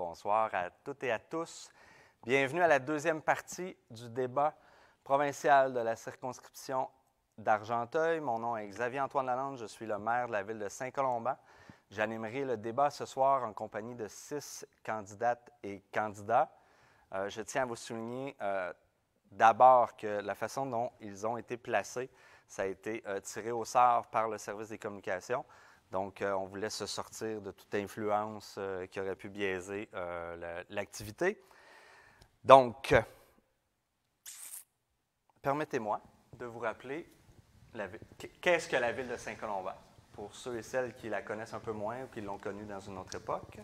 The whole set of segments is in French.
bonsoir à toutes et à tous. Bienvenue à la deuxième partie du débat provincial de la circonscription d'Argenteuil. Mon nom est Xavier-Antoine Lalande, je suis le maire de la ville de Saint-Colomban. J'animerai le débat ce soir en compagnie de six candidates et candidats. Euh, je tiens à vous souligner euh, d'abord que la façon dont ils ont été placés, ça a été euh, tiré au sort par le service des communications. Donc, on voulait se sortir de toute influence qui aurait pu biaiser l'activité. Donc, permettez-moi de vous rappeler qu'est-ce que la ville de Saint-Colomban pour ceux et celles qui la connaissent un peu moins ou qui l'ont connue dans une autre époque.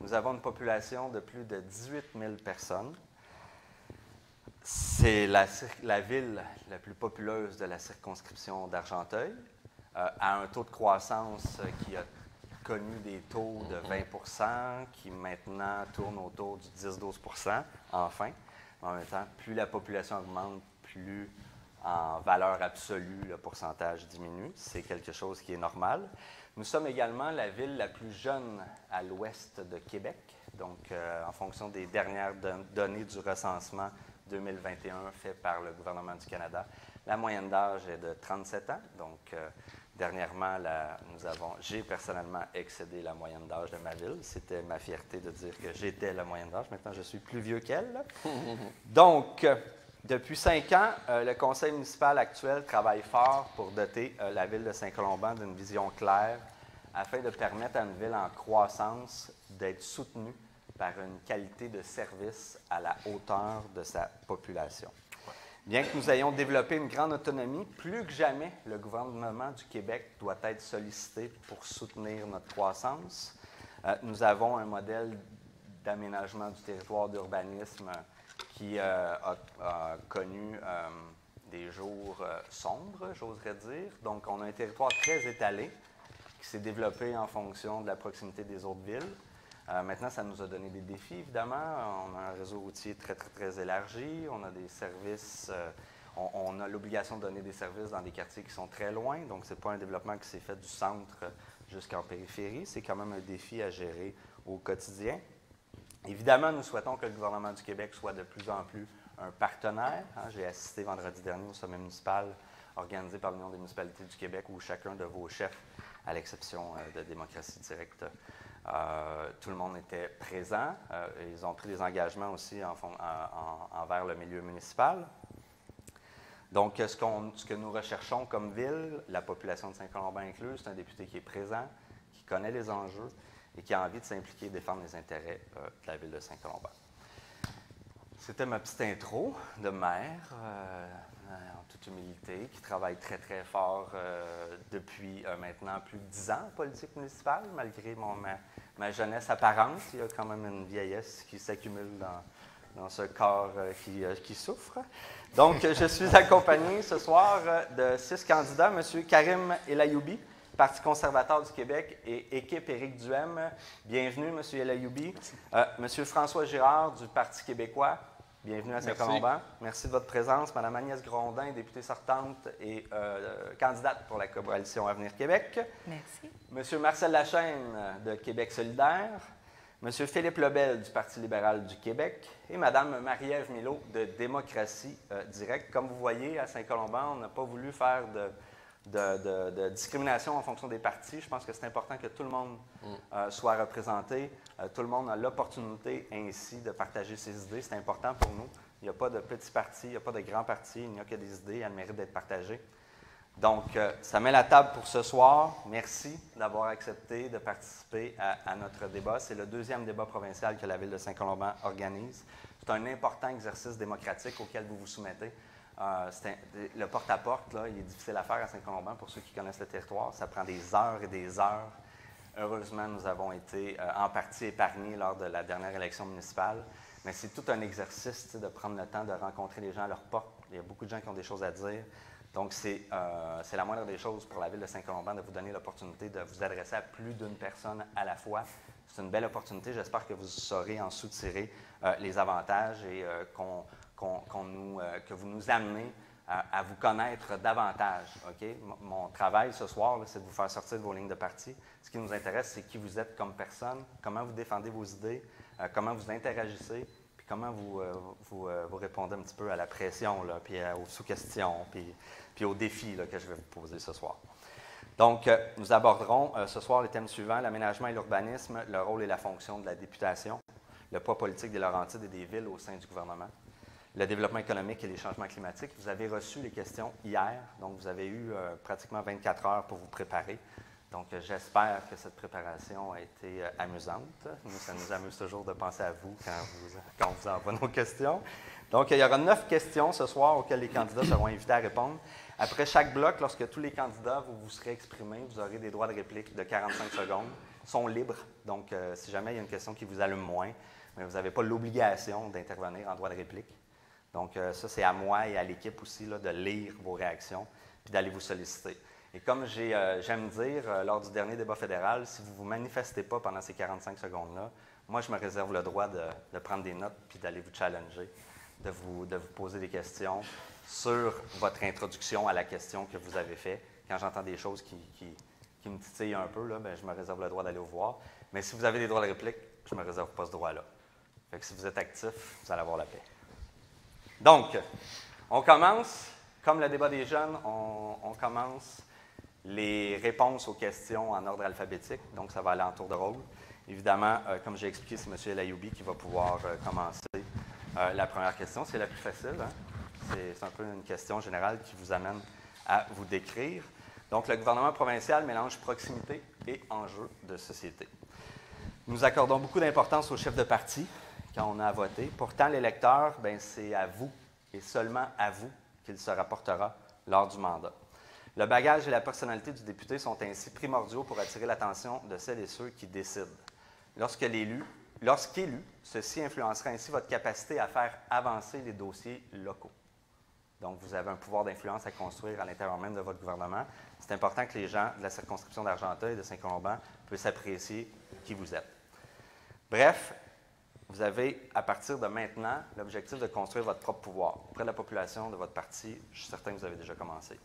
Nous avons une population de plus de 18 000 personnes. C'est la, la, ville la plus populeuse de la circonscription d'Argenteuil, euh, à un taux de croissance qui a connu des taux de 20 qui maintenant tournent autour du 10-12 enfin. En même temps, plus la population augmente, plus en valeur absolue, le pourcentage diminue. C'est quelque chose qui est normal. Nous sommes également la ville la plus jeune à l'ouest de Québec. Donc, euh, en fonction des dernières données du recensement 2021 fait par le gouvernement du Canada, la moyenne d'âge est de 37 ans. Donc, euh, dernièrement, nous avons, j'ai personnellement excédé la moyenne d'âge de ma ville. C'était ma fierté de dire que j'étais la moyenne d'âge. Maintenant, je suis plus vieux qu'elle. Donc, depuis cinq ans, euh, le conseil municipal actuel travaille fort pour doter euh, la ville de Saint-Colomban d'une vision claire afin de permettre à une ville en croissance d'être soutenue par une qualité de service à la hauteur de sa population. Bien que nous ayons développé une grande autonomie, plus que jamais, le gouvernement du Québec doit être sollicité pour soutenir notre croissance. Euh, nous avons un modèle d'aménagement du territoire d'urbanisme qui euh, a, connu euh, des jours sombres, j'oserais dire. Donc, on a un territoire très étalé qui s'est développé en fonction de la proximité des autres villes. Maintenant, ça nous a donné des défis, évidemment. On a un réseau routier très, très, très élargi. On a des services. On, on, a l'obligation de donner des services dans des quartiers qui sont très loin. Donc, ce n'est pas un développement qui s'est fait du centre jusqu'en périphérie. C'est quand même un défi à gérer au quotidien. Évidemment, nous souhaitons que le gouvernement du Québec soit de plus en plus un partenaire. Hein. J'ai assisté vendredi dernier au sommet municipal organisé par l'Union des municipalités du Québec où chacun de vos chefs, à l'exception euh, de démocratie directe, euh, tout le monde était présent. Euh, ils ont pris des engagements aussi envers le milieu municipal. Donc, ce, que nous recherchons comme ville, la population de Saint-Colomban inclus, c'est un député qui est présent, qui connaît les enjeux, et qui a envie de s'impliquer et défendre les intérêts euh, de la ville de Saint-Colomban. C'était ma petite intro de maire, en toute humilité, qui travaille très, très fort euh, depuis maintenant plus de dix ans en politique municipale, malgré mon, ma, jeunesse apparente. Il y a quand même une vieillesse qui s'accumule dans, dans, ce corps qui, qui, souffre. Donc, je suis accompagné ce soir de six candidats, M. Karim Elayoubi, Parti conservateur du Québec et équipe Éric Duhem. Bienvenue, M. Elayoubi. Euh, M. François Girard du Parti québécois. Bienvenue à Saint-Colomban. Merci. Merci. de votre présence. Mme Agnès Grondin, députée sortante et euh, candidate pour la coalition Avenir Québec. Merci. M. Marcel Lachaine de Québec solidaire. M. Philippe Lebel du Parti libéral du Québec et Mme Marie-Ève Milot de Démocratie euh, directe. Comme vous voyez, à Saint-Colomban, on n'a pas voulu faire de de, discrimination en fonction des partis. Je pense que c'est important que tout le monde mm. euh, soit représenté. Euh, tout le monde a l'opportunité ainsi de partager ses idées. C'est important pour nous. Il n'y a pas de petits partis, il n'y a pas de grands partis, il n'y a que des idées, elles méritent d'être partagées. Donc, euh, ça met la table pour ce soir. Merci d'avoir accepté de participer à, à notre débat. C'est le deuxième débat provincial que la Ville de Saint-Colomban organise. C'est un important exercice démocratique auquel vous vous soumettez. Euh, le porte-à-porte, il est difficile à faire à Saint-Colomban pour ceux qui connaissent le territoire. Ça prend des heures et des heures. Heureusement, nous avons été euh, en partie épargnés lors de la dernière élection municipale. Mais c'est tout un exercice de prendre le temps de rencontrer les gens à leur porte. Il y a beaucoup de gens qui ont des choses à dire. Donc, c'est euh, la moindre des choses pour la ville de Saint-Colomban de vous donner l'opportunité de vous adresser à plus d'une personne à la fois. C'est une belle opportunité. J'espère que vous saurez en soutirer les avantages et qu'on euh, que vous nous amenez à, vous connaître davantage. OK? mon travail ce soir, c'est de vous faire sortir de vos lignes de parti. Ce qui nous intéresse, c'est qui vous êtes comme personne, comment vous défendez vos idées, euh, comment vous interagissez, puis comment vous, euh, vous, répondez un petit peu à la pression, puis aux sous-questions, puis aux défis que je vais vous poser ce soir. Donc, nous aborderons ce soir les thèmes suivants l'aménagement et l'urbanisme, le rôle et la fonction de la députation, le poids politique des Laurentides et des villes au sein du gouvernement, le développement économique et les changements climatiques. Vous avez reçu les questions hier, donc vous avez eu pratiquement 24 heures pour vous préparer. Donc, j'espère que cette préparation a été euh, amusante. Nous, ça nous amuse toujours de penser à vous quand vous, quand vous envoie nos questions. Donc, il y aura neuf questions ce soir auxquelles les candidats seront invités à répondre. Après chaque bloc, lorsque tous les candidats vous, vous serez exprimés, vous aurez des droits de réplique de 45 secondes. Ils sont libres. Donc, euh, si jamais il y a une question qui vous allume moins, mais vous n'avez pas l'obligation d'intervenir en droit de réplique. Donc, euh, ça, c'est à moi et à l'équipe aussi de lire vos réactions puis d'aller vous solliciter. Et comme euh, j'aime dire euh, lors du dernier débat fédéral, si vous ne vous manifestez pas pendant ces 45 secondes-là, moi, je me réserve le droit de, prendre des notes puis d'aller vous challenger, de vous, poser des questions sur votre introduction à la question que vous avez faite. Quand j'entends des choses qui, me titillent un peu, ben, je me réserve le droit d'aller vous voir. Mais si vous avez des droits de réplique, je ne me réserve pas ce droit-là. Fait que si vous êtes actif, vous allez avoir la paix. Donc, on commence, comme le débat des jeunes, on commence les réponses aux questions en ordre alphabétique. Donc, ça va aller en tour de rôle. Évidemment, euh, comme j'ai expliqué, c'est M. Elayoubi qui va pouvoir euh, commencer euh, la première question. C'est la plus facile. Hein. C'est un peu une question générale qui vous amène à vous décrire. Donc, le gouvernement provincial mélange proximité et enjeux de société. Nous accordons beaucoup d'importance aux chefs de parti quand on a à voter. Pourtant, l'électeur, ben, c'est à vous et seulement à vous qu'il se rapportera lors du mandat. Le bagage et la personnalité du député sont ainsi primordiaux pour attirer l'attention de celles et ceux qui décident. Lorsqu'élu, ceci influencera ainsi votre capacité à faire avancer les dossiers locaux. Donc, vous avez un pouvoir d'influence à construire à l'intérieur même de votre gouvernement. C'est important que les gens de la circonscription d'Argenteuil et de Saint-Colomban puissent apprécier qui vous êtes. Bref, vous avez, à partir de maintenant, l'objectif de construire votre propre pouvoir auprès de la population de votre parti. Je suis certain que vous avez déjà commencé.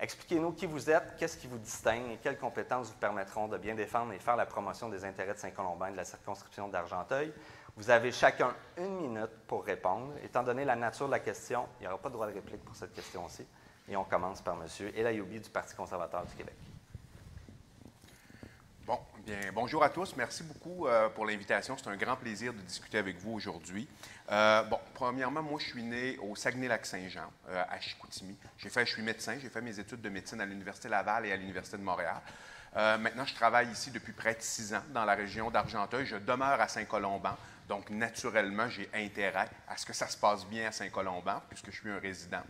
Expliquez-nous qui vous êtes, qu'est-ce qui vous distingue et quelles compétences vous permettront de bien défendre et faire la promotion des intérêts de Saint-Colombin et de la circonscription d'Argenteuil. Vous avez chacun une minute pour répondre. Étant donné la nature de la question, il n'y aura pas de droit de réplique pour cette question-ci. Et on commence par M. Elayoubi du Parti conservateur du Québec. Bon, bien, bonjour à tous. Merci beaucoup euh, pour l'invitation. C'est un grand plaisir de discuter avec vous aujourd'hui. Euh, bon, premièrement, moi, je suis né au Saguenay-Lac-Saint-Jean, euh, à Chicoutimi. J'ai fait, je suis médecin. J'ai fait mes études de médecine à l'Université Laval et à l'Université de Montréal. maintenant, je travaille ici depuis près de six ans dans la région d'Argenteuil. Je demeure à Saint-Colomban. Donc, naturellement, j'ai intérêt à ce que ça se passe bien à Saint-Colomban, puisque je suis un résident.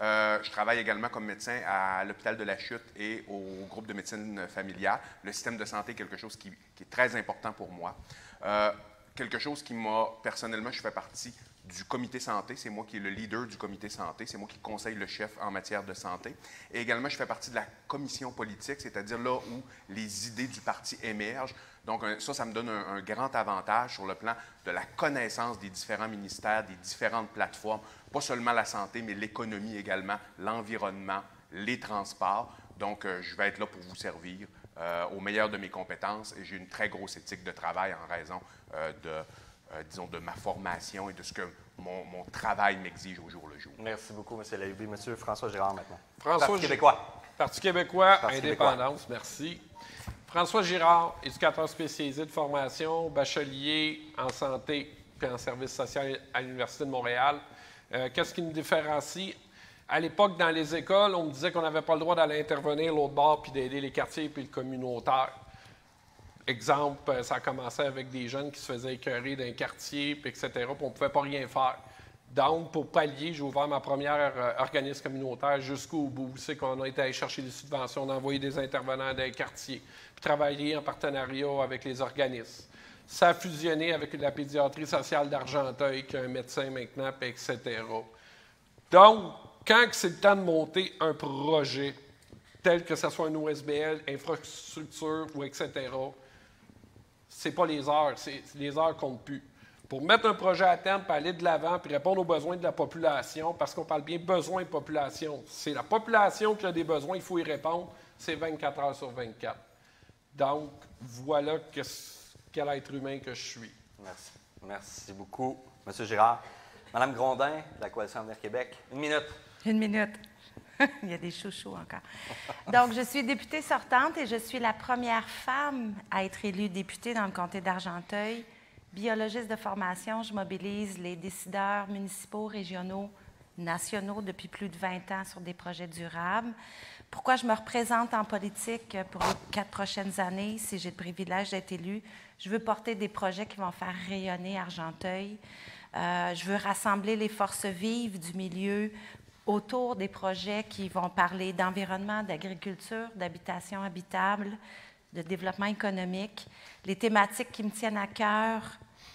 Euh, je travaille également comme médecin à l'hôpital de la Chute et au groupe de médecine familiale. Le système de santé est quelque chose qui, est très important pour moi. Euh, quelque chose qui m'a, personnellement, je fais partie du comité santé. C'est moi qui est le leader du comité santé. C'est moi qui conseille le chef en matière de santé. Et également, je fais partie de la commission politique, c'est-à-dire là où les idées du parti émergent. Donc, ça, ça me donne un, grand avantage sur le plan de la connaissance des différents ministères, des différentes plateformes, pas seulement la santé, mais l'économie également, l'environnement, les transports. Donc, euh, je vais être là pour vous servir euh, au meilleur de mes compétences et j'ai une très grosse éthique de travail en raison euh, de, disons, de ma formation et de ce que mon, travail m'exige au jour le jour. Merci beaucoup, M. Layoubi. M. François Girard, maintenant. François Parti québécois. Parti québécois, indépendance, merci. François Girard, éducateur spécialisé de formation, bachelier en santé et en service social à l'Université de Montréal. Euh, qu'est-ce qui nous différencie? À l'époque, dans les écoles, on me disait qu'on n'avait pas le droit d'aller intervenir l'autre bord puis d'aider les quartiers puis le communautaire. Exemple, euh, ça a commencé avec des jeunes qui se faisaient écœurer d'un quartier, puis etc., puis on ne pouvait pas rien faire. Donc, pour pallier, j'ai ouvert ma première euh, organisme communautaire jusqu'au bout. C'est qu'on a été allé chercher des subventions, d'envoyer des intervenants dans les quartiers, puis travailler en partenariat avec les organismes. Ça a fusionné avec la pédiatrie sociale d'Argenteuil, qui a un médecin maintenant, etc. Donc, quand c'est le temps de monter un projet, tel que ce soit un OSBL, infrastructure ou etc., c'est pas les heures, les heures comptent plus pour mettre un projet à terme, puis aller de l'avant, puis répondre aux besoins de la population, parce qu'on parle bien besoin de population. C'est la population qui a des besoins, il faut y répondre. C'est 24 heures sur 24. Donc, voilà quel être humain que je suis. Merci. Merci beaucoup, M. Girard. Madame Grondin, de la Coalition Avenir Québec, une minute. Une minute. Il y a des chouchous encore. Donc, je suis députée sortante et je suis la première femme à être élue députée dans le comté d'Argenteuil. Biologiste de formation, je mobilise les décideurs municipaux, régionaux, nationaux depuis plus de 20 ans sur des projets durables. Pourquoi je me représente en politique pour les quatre prochaines années, si j'ai le privilège d'être élue? Je veux porter des projets qui vont faire rayonner Argenteuil. Euh, je veux rassembler les forces vives du milieu autour des projets qui vont parler d'environnement, d'agriculture, d'habitation habitable, de développement économique. Les thématiques qui me tiennent à cœur,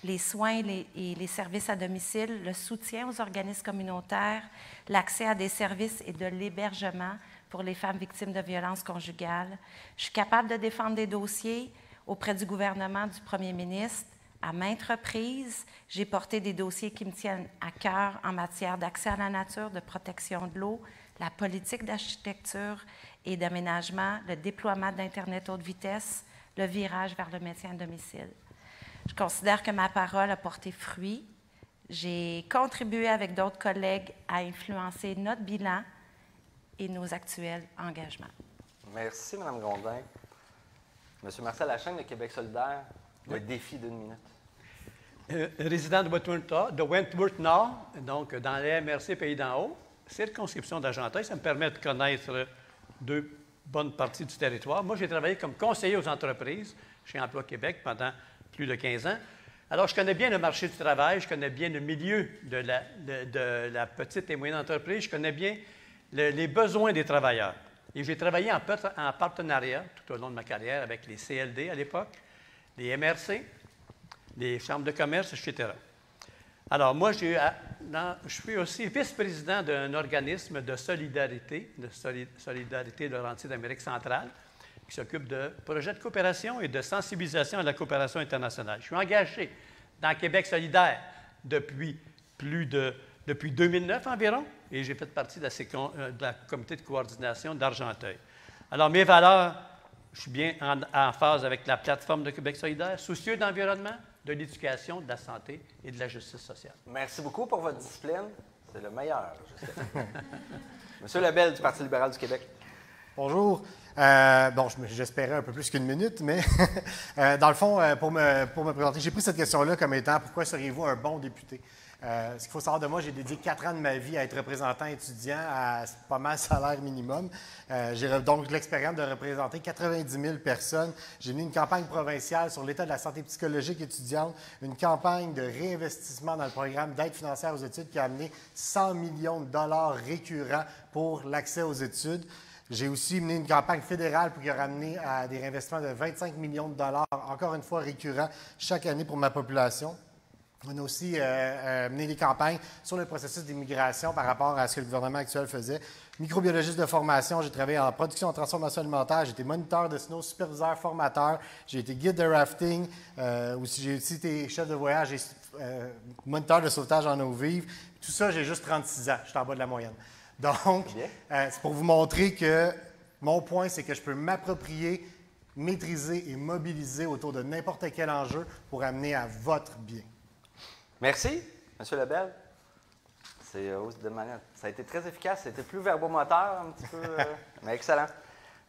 les soins et les services à domicile, le soutien aux organismes communautaires, l'accès à des services et de l'hébergement pour les femmes victimes de violences conjugales. Je suis capable de défendre des dossiers auprès du gouvernement du premier ministre. À maintes reprises, j'ai porté des dossiers qui me tiennent à cœur en matière d'accès à la nature, de protection de l'eau, la politique d'architecture et d'aménagement, le déploiement d'Internet haute vitesse, le virage vers le maintien à domicile. Je considère que ma parole a porté fruit. J'ai contribué avec d'autres collègues à influencer notre bilan et nos actuels engagements. Merci, Mme Grondin. Monsieur Marcel Lachaine de Québec solidaire, le défi d'une minute. Euh, résident de Wentworth, de Wentworth Nord, donc dans les MRC Pays d'en haut, circonscription d'Argenteuil, ça me permet de connaître deux bonnes parties du territoire. Moi, j'ai travaillé comme conseiller aux entreprises chez Emploi Québec pendant plus de 15 ans. Alors, je connais bien le marché du travail, je connais bien le milieu de la, de, la petite et moyenne entreprise, je connais bien les besoins des travailleurs. Et j'ai travaillé en, en, partenariat tout au long de ma carrière avec les CLD à l'époque, les MRC, les chambres de commerce, etc. Alors, moi, je suis aussi vice-président d'un organisme de solidarité, de solidarité Laurentide d'Amérique centrale, qui s'occupe de projets de coopération et de sensibilisation à la coopération internationale. Je suis engagé dans Québec solidaire depuis plus de depuis 2009 environ, et j'ai fait partie de la, de la comité de coordination d'Argenteuil. Alors, mes valeurs, je suis bien en, en, phase avec la plateforme de Québec solidaire, soucieux d'environnement, de l'éducation, de la santé et de la justice sociale. Merci beaucoup pour votre discipline. C'est le meilleur, je sais. Monsieur Lebel du Parti libéral du Québec. Bonjour. Euh, bon, j'espérais un peu plus qu'une minute, mais euh, dans le fond, euh, pour, me, pour me présenter, j'ai pris cette question-là comme étant pourquoi seriez-vous un bon député? Ce qu'il faut savoir de moi, j'ai dédié quatre ans de ma vie à être représentant étudiant à pas mal salaire minimum. j'ai donc l'expérience de représenter 90 000 personnes. J'ai mené une campagne provinciale sur l'état de la santé psychologique étudiante, une campagne de réinvestissement dans le programme d'aide financière aux études qui a amené 100 millions de dollars récurrents pour l'accès aux études. J'ai aussi mené une campagne fédérale pour qui a ramené à des réinvestissements de 25 millions de dollars, encore une fois récurrents, chaque année pour ma population. On a aussi euh, euh, mené des campagnes sur le processus d'immigration par rapport à ce que le gouvernement actuel faisait. Microbiologiste de formation, j'ai travaillé en production en transformation alimentaire, j'ai été moniteur de snow, superviseur, formateur, j'ai été guide de rafting, euh, aussi, j'ai aussi été chef de voyage et moniteur de sauvetage en eau vive. Tout ça, j'ai juste 36 ans, je suis en bas de la moyenne. Donc, euh, c'est pour vous montrer que mon point, c'est que je peux m'approprier, maîtriser et mobiliser autour de n'importe quel enjeu pour amener à votre bien. Merci, M. Lebel? C'est, euh, de manière, ça a été très efficace. C'était plus verbomoteur un petit peu, euh, mais excellent.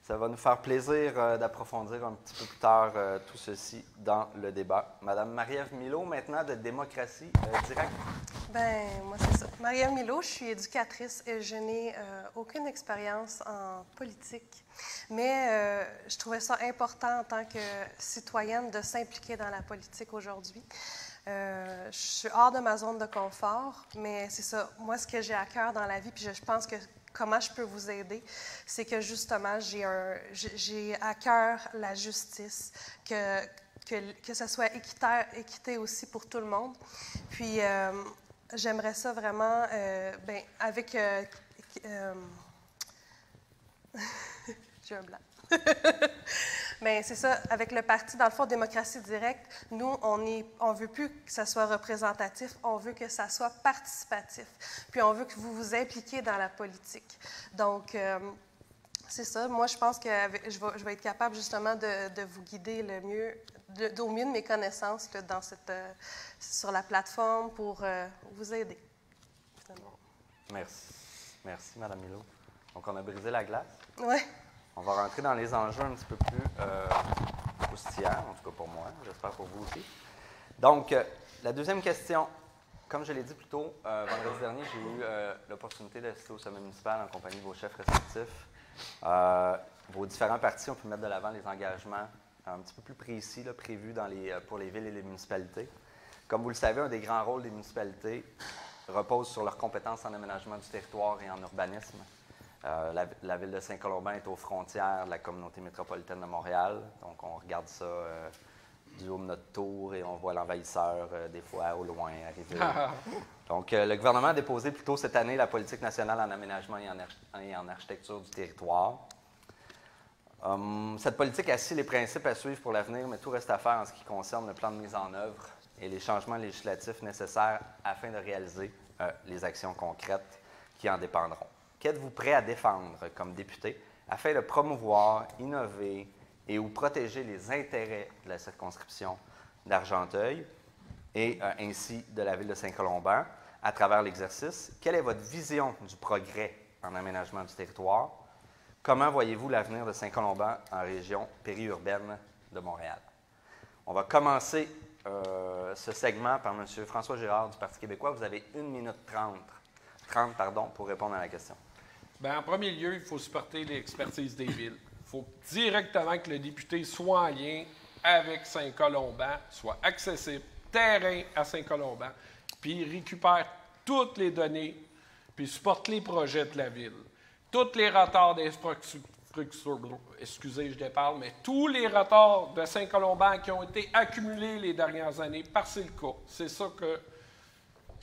Ça va nous faire plaisir euh, d'approfondir un petit peu plus tard tout ceci dans le débat. Madame Marie-Ève Milo, maintenant de Démocratie euh, Directe. Bien, moi, c'est ça. Marie-Ève Milo, je suis éducatrice et je n'ai aucune expérience en politique. Mais je trouvais ça important en tant que citoyenne de s'impliquer dans la politique aujourd'hui. Je suis hors de ma zone de confort, mais c'est ça. Moi, ce que j'ai à cœur dans la vie, puis je pense que comment je peux vous aider, c'est que justement, j'ai à cœur la justice, que, que, que ça soit équité aussi pour tout le monde. Puis, euh, j'aimerais ça vraiment, euh, ben, avec... Euh, j'ai un blanc. Mais c'est ça, avec le parti, dans le fond, démocratie directe, nous, on ne on veut plus que ça soit représentatif, on veut que ça soit participatif. Puis on veut que vous vous impliquiez dans la politique. Donc, euh, c'est ça. Moi, je pense que je vais, je vais être capable justement de, de, vous guider le mieux, de, au mieux de mes connaissances dans cette, euh, sur la plateforme pour euh, vous aider. Merci. Merci, Mme Milo. Donc, on a brisé la glace. Oui. On va rentrer dans les enjeux un petit peu plus euh, en tout cas pour moi, j'espère pour vous aussi. Donc, euh, la deuxième question. Comme je l'ai dit plus tôt, euh, vendredi dernier, j'ai eu euh, l'opportunité d'assister au sommet municipal en compagnie de vos chefs respectifs. Vos différents partis ont pu mettre de l'avant les engagements un petit peu plus précis prévus pour les villes et les municipalités. Comme vous le savez, un des grands rôles des municipalités repose sur leurs compétences en aménagement du territoire et en urbanisme. Euh, la, la, ville de Saint-Colomban est aux frontières de la communauté métropolitaine de Montréal. Donc, on regarde ça euh, du haut de notre tour et on voit l'envahisseur, euh, des fois, au loin arriver. Donc, le gouvernement a déposé plus tôt cette année la politique nationale en aménagement et en, et en architecture du territoire. Um, cette politique assit les principes à suivre pour l'avenir, mais tout reste à faire en ce qui concerne le plan de mise en œuvre et les changements législatifs nécessaires afin de réaliser les actions concrètes qui en dépendront. Qu'êtes-vous prêt à défendre comme député afin de promouvoir, innover et ou protéger les intérêts de la circonscription d'Argenteuil et euh, ainsi de la ville de Saint-Colomban à travers l'exercice? Quelle est votre vision du progrès en aménagement du territoire? Comment voyez-vous l'avenir de Saint-Colomban en région périurbaine de Montréal? On va commencer euh, ce segment par M. François Girard du Parti québécois. Vous avez une minute trente, 30 pardon, pour répondre à la question. Bien, en premier lieu, il faut supporter l'expertise des villes. Il faut directement que le député soit en lien avec Saint-Colomban, soit accessible, terrain à Saint-Colomban, puis récupère toutes les données, puis supporte les projets de la ville. Tous les retards d'infrastructure excusez, je déparle, mais tous les retards de Saint-Colomban qui ont été accumulés les dernières années par cas. C'est ça que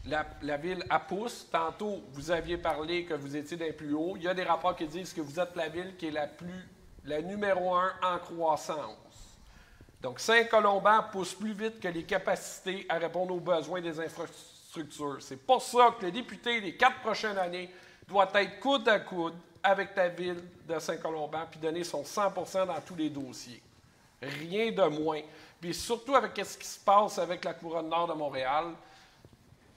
la, ville pousse. Tantôt, vous aviez parlé que vous étiez des plus hauts. Il y a des rapports qui disent que vous êtes la ville qui est la plus, la numéro un en croissance. Donc, Saint-Colomban pousse plus vite que les capacités à répondre aux besoins des infrastructures. C'est pour ça que le député des quatre prochaines années doit être coude à coude avec la ville de Saint-Colomban puis donner son 100% dans tous les dossiers. Rien de moins. Puis surtout avec ce qui se passe avec la couronne nord de Montréal,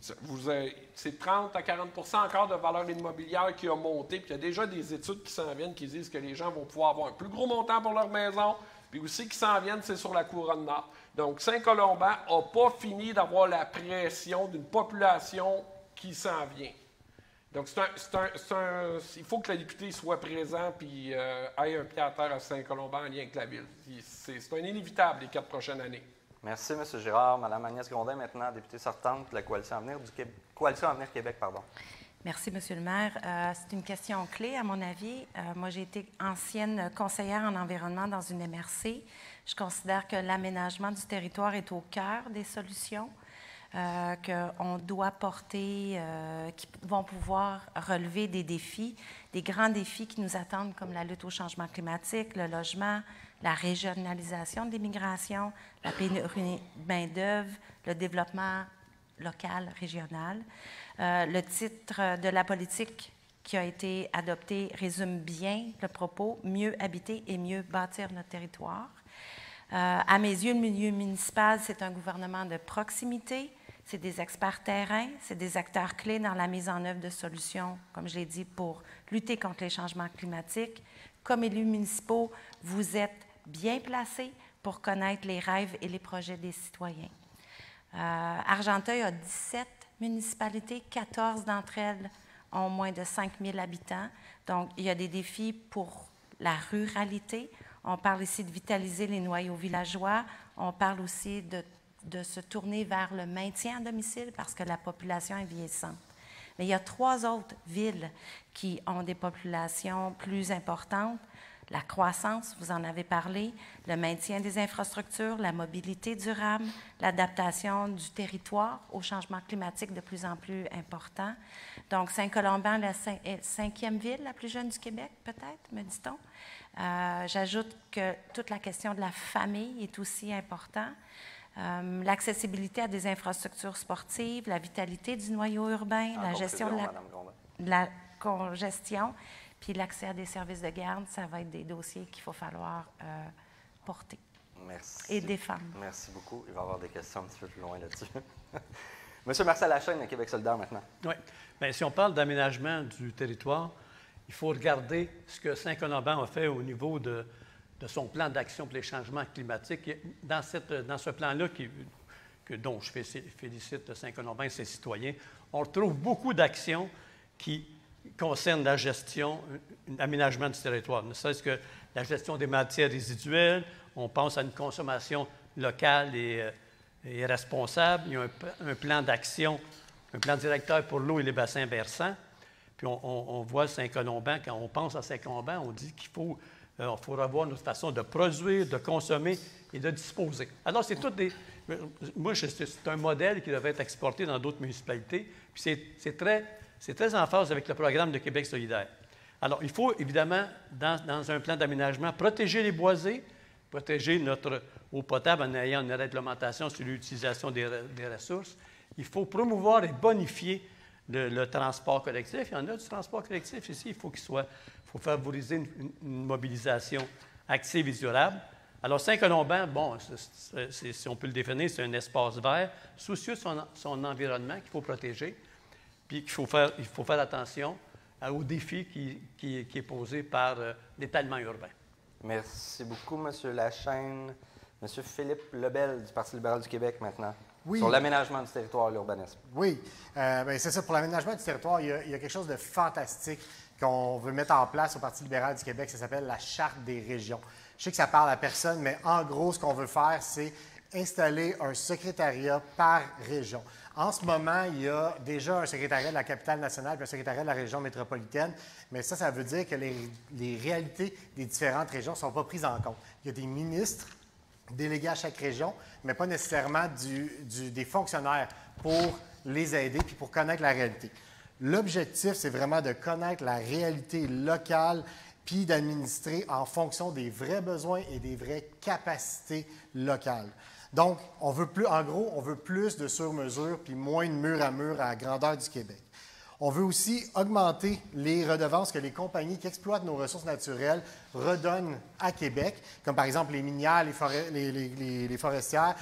c'est 30 à 40% encore de valeur immobilière qui a monté, puis il y a déjà des études qui s'en viennent qui disent que les gens vont pouvoir avoir un plus gros montant pour leur maison, puis aussi qui s'en viennent, c'est sur la couronne nord. Donc Saint-Colomban n'a pas fini d'avoir la pression d'une population qui s'en vient. Donc, c'est un, un, il faut que le député soit présent puis euh, ait un pied à terre à Saint-Colomban en lien avec la ville. C'est un inévitable les quatre prochaines années. Merci, M. Girard. Mme Agnès Grondin, maintenant députée sortante de la Coalition Avenir, du Québec, Coalition Avenir Québec. Pardon. Merci, M. le maire. Euh, c'est une question clé, à mon avis. Euh, moi, j'ai été ancienne conseillère en environnement dans une MRC. Je considère que l'aménagement du territoire est au cœur des solutions euh, qu'on doit porter, euh, qui vont pouvoir relever des défis, des grands défis qui nous attendent comme la lutte au changement climatique, le logement, la régionalisation de l'immigration, la pénurie de main-d'œuvre, le développement local, régional. Euh, le titre de la politique qui a été adopté résume bien le propos mieux habiter et mieux bâtir notre territoire. Euh, à mes yeux, le milieu municipal, c'est un gouvernement de proximité, c'est des experts terrain, c'est des acteurs clés dans la mise en œuvre de solutions, comme je l'ai dit, pour lutter contre les changements climatiques. Comme élus municipaux, vous êtes bien placés pour connaître les rêves et les projets des citoyens. Euh, Argenteuil a 17 municipalités, 14 d'entre elles ont moins de 5 000 habitants. Donc, il y a des défis pour la ruralité. On parle ici de vitaliser les noyaux villageois. On parle aussi de de se tourner vers le maintien à domicile parce que la population est vieillissante. Mais il y a trois autres villes qui ont des populations plus importantes. La croissance, vous en avez parlé, le maintien des infrastructures, la mobilité durable, l'adaptation du territoire au changement climatique de plus en plus important. Donc, Saint-Colomban, la cinquième ville la plus jeune du Québec, peut-être, me dit-on. Euh, j'ajoute que toute la question de la famille est aussi importante. Euh, l'accessibilité à des infrastructures sportives, la vitalité du noyau urbain, la gestion de la congestion, puis l'accès à des services de garde, ça va être des dossiers qu'il faut falloir euh, porter. Merci. Et défendre. Merci beaucoup. Il va y avoir des questions un petit peu plus loin là-dessus. Monsieur Marcel Lachaine, à Québec solidaire maintenant. Oui. Bien, si on parle d'aménagement du territoire, il faut regarder ce que Saint-Colomban a fait au niveau de, de son plan d'action pour les changements climatiques. Dans, cette, dans ce plan-là, que, dont je félicite Saint-Colomban et ses citoyens, on retrouve beaucoup d'actions qui concerne la gestion, l'aménagement du territoire. Ne serait-ce que la gestion des matières résiduelles, on pense à une consommation locale et, euh, responsable. Il y a un, plan d'action, un plan directeur pour l'eau et les bassins versants. Puis on, voit Saint-Colomban, quand on pense à Saint-Colomban, on dit qu'il faut, euh, faut revoir notre façon de produire, de consommer et de disposer. Alors, c'est tout des. Moi, c'est un modèle qui devrait être exporté dans d'autres municipalités. Puis c'est très c'est très en phase avec le programme de Québec solidaire. Alors, il faut évidemment, dans, un plan d'aménagement, protéger les boisés, protéger notre eau potable en ayant une réglementation sur l'utilisation des, ressources. Il faut promouvoir et bonifier le, transport collectif. Il y en a du transport collectif ici. Il faut favoriser une, mobilisation active et durable. Alors, Saint-Colomban, bon, si on peut le définir, c'est un espace vert, soucieux de son environnement qu'il faut protéger puis qu'il faut faire, il faut faire attention au défi qui, qui, est posé par euh, l'étalement urbain. Merci beaucoup, M. Lachaine. M. Philippe Lebel du Parti libéral du Québec maintenant. Oui. Sur l'aménagement du territoire et l'urbanisme. Oui, euh, ben, c'est ça. Pour l'aménagement du territoire, il y, a, il y, a, quelque chose de fantastique qu'on veut mettre en place au Parti libéral du Québec. Ça s'appelle la Charte des régions. Je sais que ça parle à personne, mais en gros, ce qu'on veut faire, c'est installer un secrétariat par région. En ce moment, il y a déjà un secrétariat de la capitale nationale et un secrétariat de la région métropolitaine, mais ça, ça veut dire que les, réalités des différentes régions ne sont pas prises en compte. Il y a des ministres délégués à chaque région, mais pas nécessairement des fonctionnaires pour les aider puis pour connaître la réalité. L'objectif, c'est vraiment de connaître la réalité locale puis d'administrer en fonction des vrais besoins et des vraies capacités locales. Donc, on veut plus, en gros, on veut plus de sur-mesure puis moins de mur à mur à la grandeur du Québec. On veut aussi augmenter les redevances que les compagnies qui exploitent nos ressources naturelles redonnent à Québec, comme par exemple les minières, les, forestières,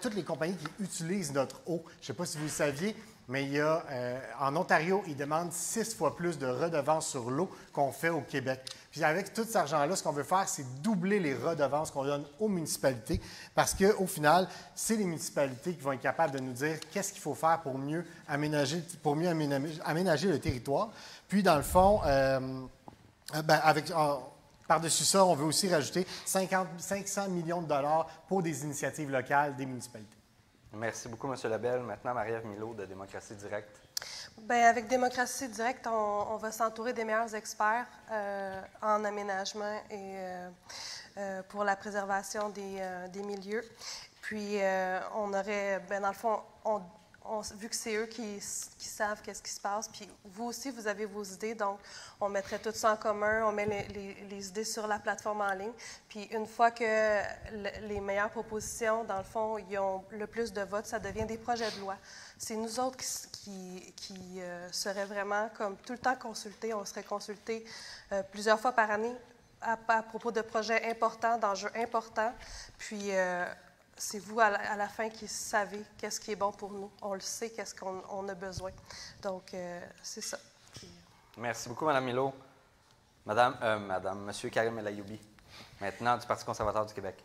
toutes les compagnies qui utilisent notre eau. Je ne sais pas si vous le saviez, mais il y a, euh, en Ontario, ils demandent six fois plus de redevances sur l'eau qu'on fait au Québec. Puis avec tout cet argent-là, ce qu'on veut faire, c'est doubler les redevances qu'on donne aux municipalités, parce qu'au final, c'est les municipalités qui vont être capables de nous dire qu'est-ce qu'il faut faire pour mieux aménager, le territoire. Puis, dans le fond, euh, ben, par-dessus ça, on veut aussi rajouter 50, 500 millions de dollars pour des initiatives locales des municipalités. Merci beaucoup, M. Labelle. Maintenant, Marie-Ève Milo de Démocratie Directe. Bien, avec Démocratie Directe, on, va s'entourer des meilleurs experts euh, en aménagement et euh, euh, pour la préservation des, des milieux. Puis, on aurait, bien, dans le fond, on, vu que c'est eux qui, savent qu'est-ce qui se passe, puis vous aussi, vous avez vos idées, donc on mettrait tout ça en commun, on met les, idées sur la plateforme en ligne, puis une fois que les meilleures propositions, dans le fond, ils ont le plus de votes, ça devient des projets de loi. C'est nous autres qui, qui, euh, seraient vraiment comme tout le temps consultés, on serait consultés euh, plusieurs fois par année à, propos de projets importants, d'enjeux importants, puis... Euh, c'est vous à la, fin qui savez qu'est-ce qui est bon pour nous. On le sait, qu'est-ce qu'on a besoin. Donc, euh, c'est ça. Merci beaucoup, Mme Milo. Madame, euh, Madame, Monsieur Karim El Ayoubi, maintenant du Parti conservateur du Québec.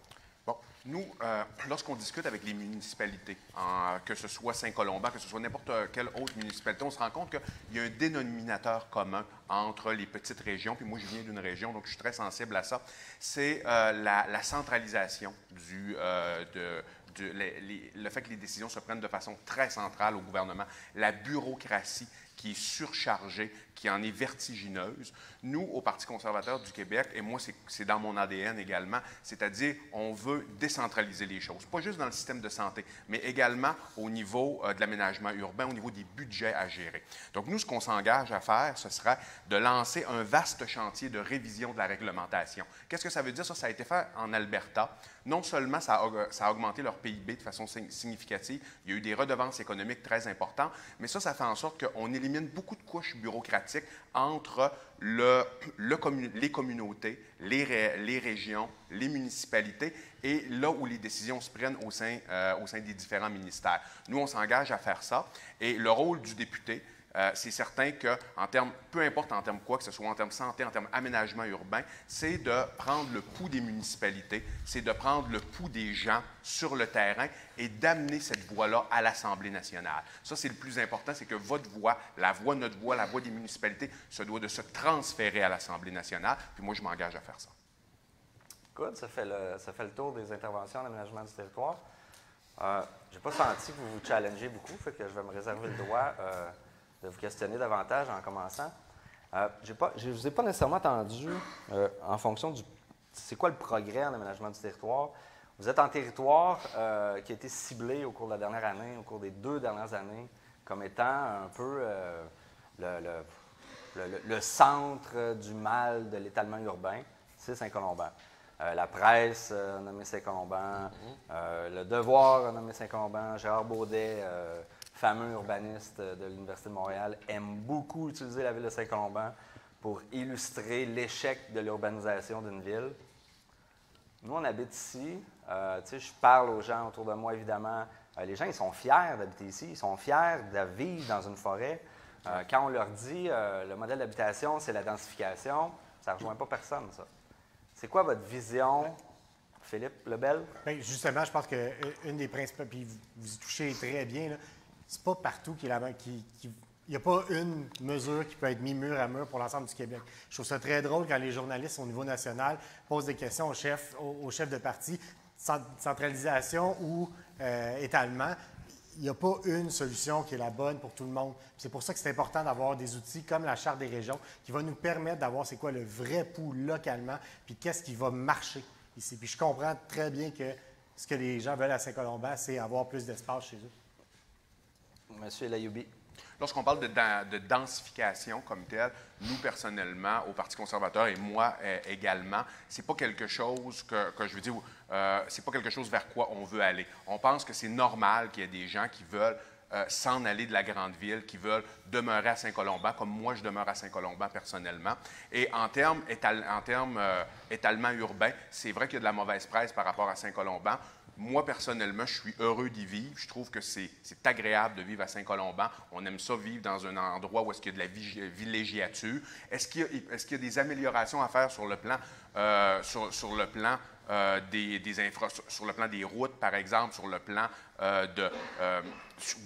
Nous, euh, lorsqu'on discute avec les municipalités, que ce soit Saint-Colomban, que ce soit n'importe quelle autre municipalité, on se rend compte qu'il y a un dénominateur commun entre les petites régions, puis moi je viens d'une région, donc je suis très sensible à ça, c'est euh, la, centralisation du, euh, le fait que les décisions se prennent de façon très centrale au gouvernement, la bureaucratie qui est surchargée, qui en est vertigineuse. Nous, au Parti conservateur du Québec, et moi, c'est dans mon ADN également, c'est-à-dire on veut décentraliser les choses, pas juste dans le système de santé, mais également au niveau euh, de l'aménagement urbain, au niveau des budgets à gérer. Donc, nous, ce qu'on s'engage à faire, ce sera de lancer un vaste chantier de révision de la réglementation. Qu'est-ce que ça veut dire? Ça, ça a été fait en Alberta. Non seulement ça a, ça a augmenté leur PIB de façon significative, il y a eu des redevances économiques très importantes, mais ça, ça fait en sorte qu'on élimine beaucoup de couches bureaucratiques entre le, les communautés, les, régions, les municipalités et là où les décisions se prennent euh, au sein des différents ministères. Nous, on s'engage à faire ça et le rôle du député, euh, c'est certain que, en termes, peu importe en termes quoi, que ce soit en termes santé, en termes aménagement urbain, c'est de prendre le pouls des municipalités, c'est de prendre le pouls des gens sur le terrain et d'amener cette voix-là à l'Assemblée nationale. Ça, c'est le plus important, c'est que votre voix, la voix, notre voix, la voix des municipalités, se doit de se transférer à l'Assemblée nationale. Puis moi, je m'engage à faire ça. Good, ça fait le, tour des interventions d'aménagement du territoire. Euh, je n'ai pas senti que vous vous challengez beaucoup, fait que je vais me réserver le droit. Euh, de vous questionner davantage en commençant. Euh, je ne vous ai pas nécessairement entendu euh, en fonction du. C'est quoi le progrès en aménagement du territoire? Vous êtes en territoire euh, qui a été ciblé au cours de la dernière année, au cours des deux dernières années, comme étant un peu le, centre du mal de l'étalement urbain, c'est Saint-Colomban. la presse a nommé Saint-Colomban, mm-hmm. le Devoir a nommé Saint-Colomban, Gérard Baudet fameux urbaniste de l'Université de Montréal, aime beaucoup utiliser la ville de Saint-Colomban pour illustrer l'échec de l'urbanisation d'une ville. Nous, on habite ici. Euh, je parle aux gens autour de moi, évidemment. Euh, les gens, ils sont fiers d'habiter ici. Ils sont fiers de vivre dans une forêt. Euh, quand on leur dit le modèle d'habitation, c'est la densification, ça ne rejoint pas personne, ça. C'est quoi votre vision, Philippe Lebel? Bien, justement, je pense qu'une des principales, puis vous, y touchez très bien, c'est pas partout qu'il qui, a pas une mesure qui peut être mise mur à mur pour l'ensemble du Québec. Je trouve ça très drôle quand les journalistes au niveau national posent des questions au chef, au, chef de parti, centralisation ou euh, étalement. Il n'y a pas une solution qui est la bonne pour tout le monde. C'est pour ça que c'est important d'avoir des outils comme la Charte des régions qui va nous permettre d'avoir c'est quoi le vrai pouls localement, puis qu'est-ce qui va marcher ici. Puis je comprends très bien que ce que les gens veulent à Saint-Colomban, c'est avoir plus d'espace chez eux. Monsieur Layoubi. Lorsqu'on parle de, densification comme telle, nous personnellement, au Parti conservateur et moi euh, également, c'est pas quelque chose que, je veux dire, euh, c'est pas quelque chose vers quoi on veut aller. On pense que c'est normal qu'il y ait des gens qui veulent euh, s'en aller de la grande ville, qui veulent demeurer à Saint-Colomban, comme moi je demeure à Saint-Colomban personnellement. Et en termes, en termes étalement urbain, c'est vrai qu'il y a de la mauvaise presse par rapport à Saint-Colomban. Moi, personnellement, je suis heureux d'y vivre. Je trouve que c'est agréable de vivre à Saint-Colomban. On aime ça vivre dans un endroit où est-ce qu'il y a de la villégiature. Est-ce qu'il y, a des améliorations à faire sur le plan, euh, euh, sur le plan des routes, par exemple, sur le plan euh, de...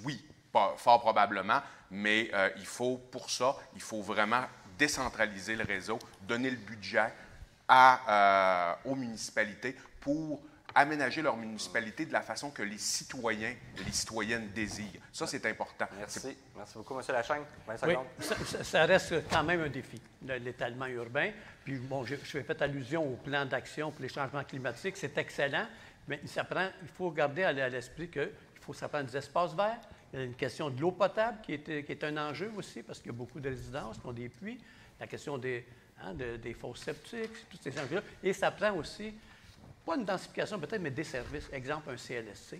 oui, fort probablement, mais il faut, pour ça, il faut vraiment décentraliser le réseau, donner le budget aux municipalités pour aménager leur municipalité de la façon que les citoyens et les citoyennes désirent. Ça, c'est important. Merci. Merci beaucoup, M. Lachagne. oui, ça, reste quand même un défi, l'étalement urbain. Puis, bon, je, fais fait allusion au plan d'action pour les changements climatiques. C'est excellent, mais ça prend, il faut garder à l'esprit qu'il faut ça prend des espaces verts. Il y a une question de l'eau potable qui est, qui est, un enjeu aussi, parce qu'il y a beaucoup de résidences qui ont des puits. La question des, hein, des fosses septiques, tous ces enjeux-là. Et ça prend aussi pas une densification peut-être, mais des services. Exemple, un CLSC,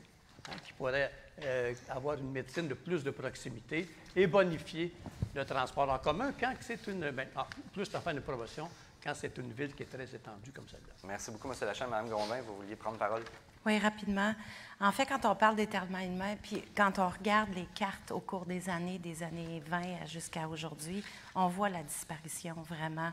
hein, qui pourrait euh, avoir une médecine de plus de proximité et bonifier le transport en commun quand c'est une. Ben, plus de faire une promotion quand c'est une ville qui est très étendue comme celle-là. Merci beaucoup, M. Lachan. Mme Grondin, vous vouliez prendre parole? Oui, rapidement. En fait, quand on parle d'étalement humain, puis quand on regarde les cartes au cours des années, des années 20 jusqu'à aujourd'hui, on voit la disparition vraiment euh,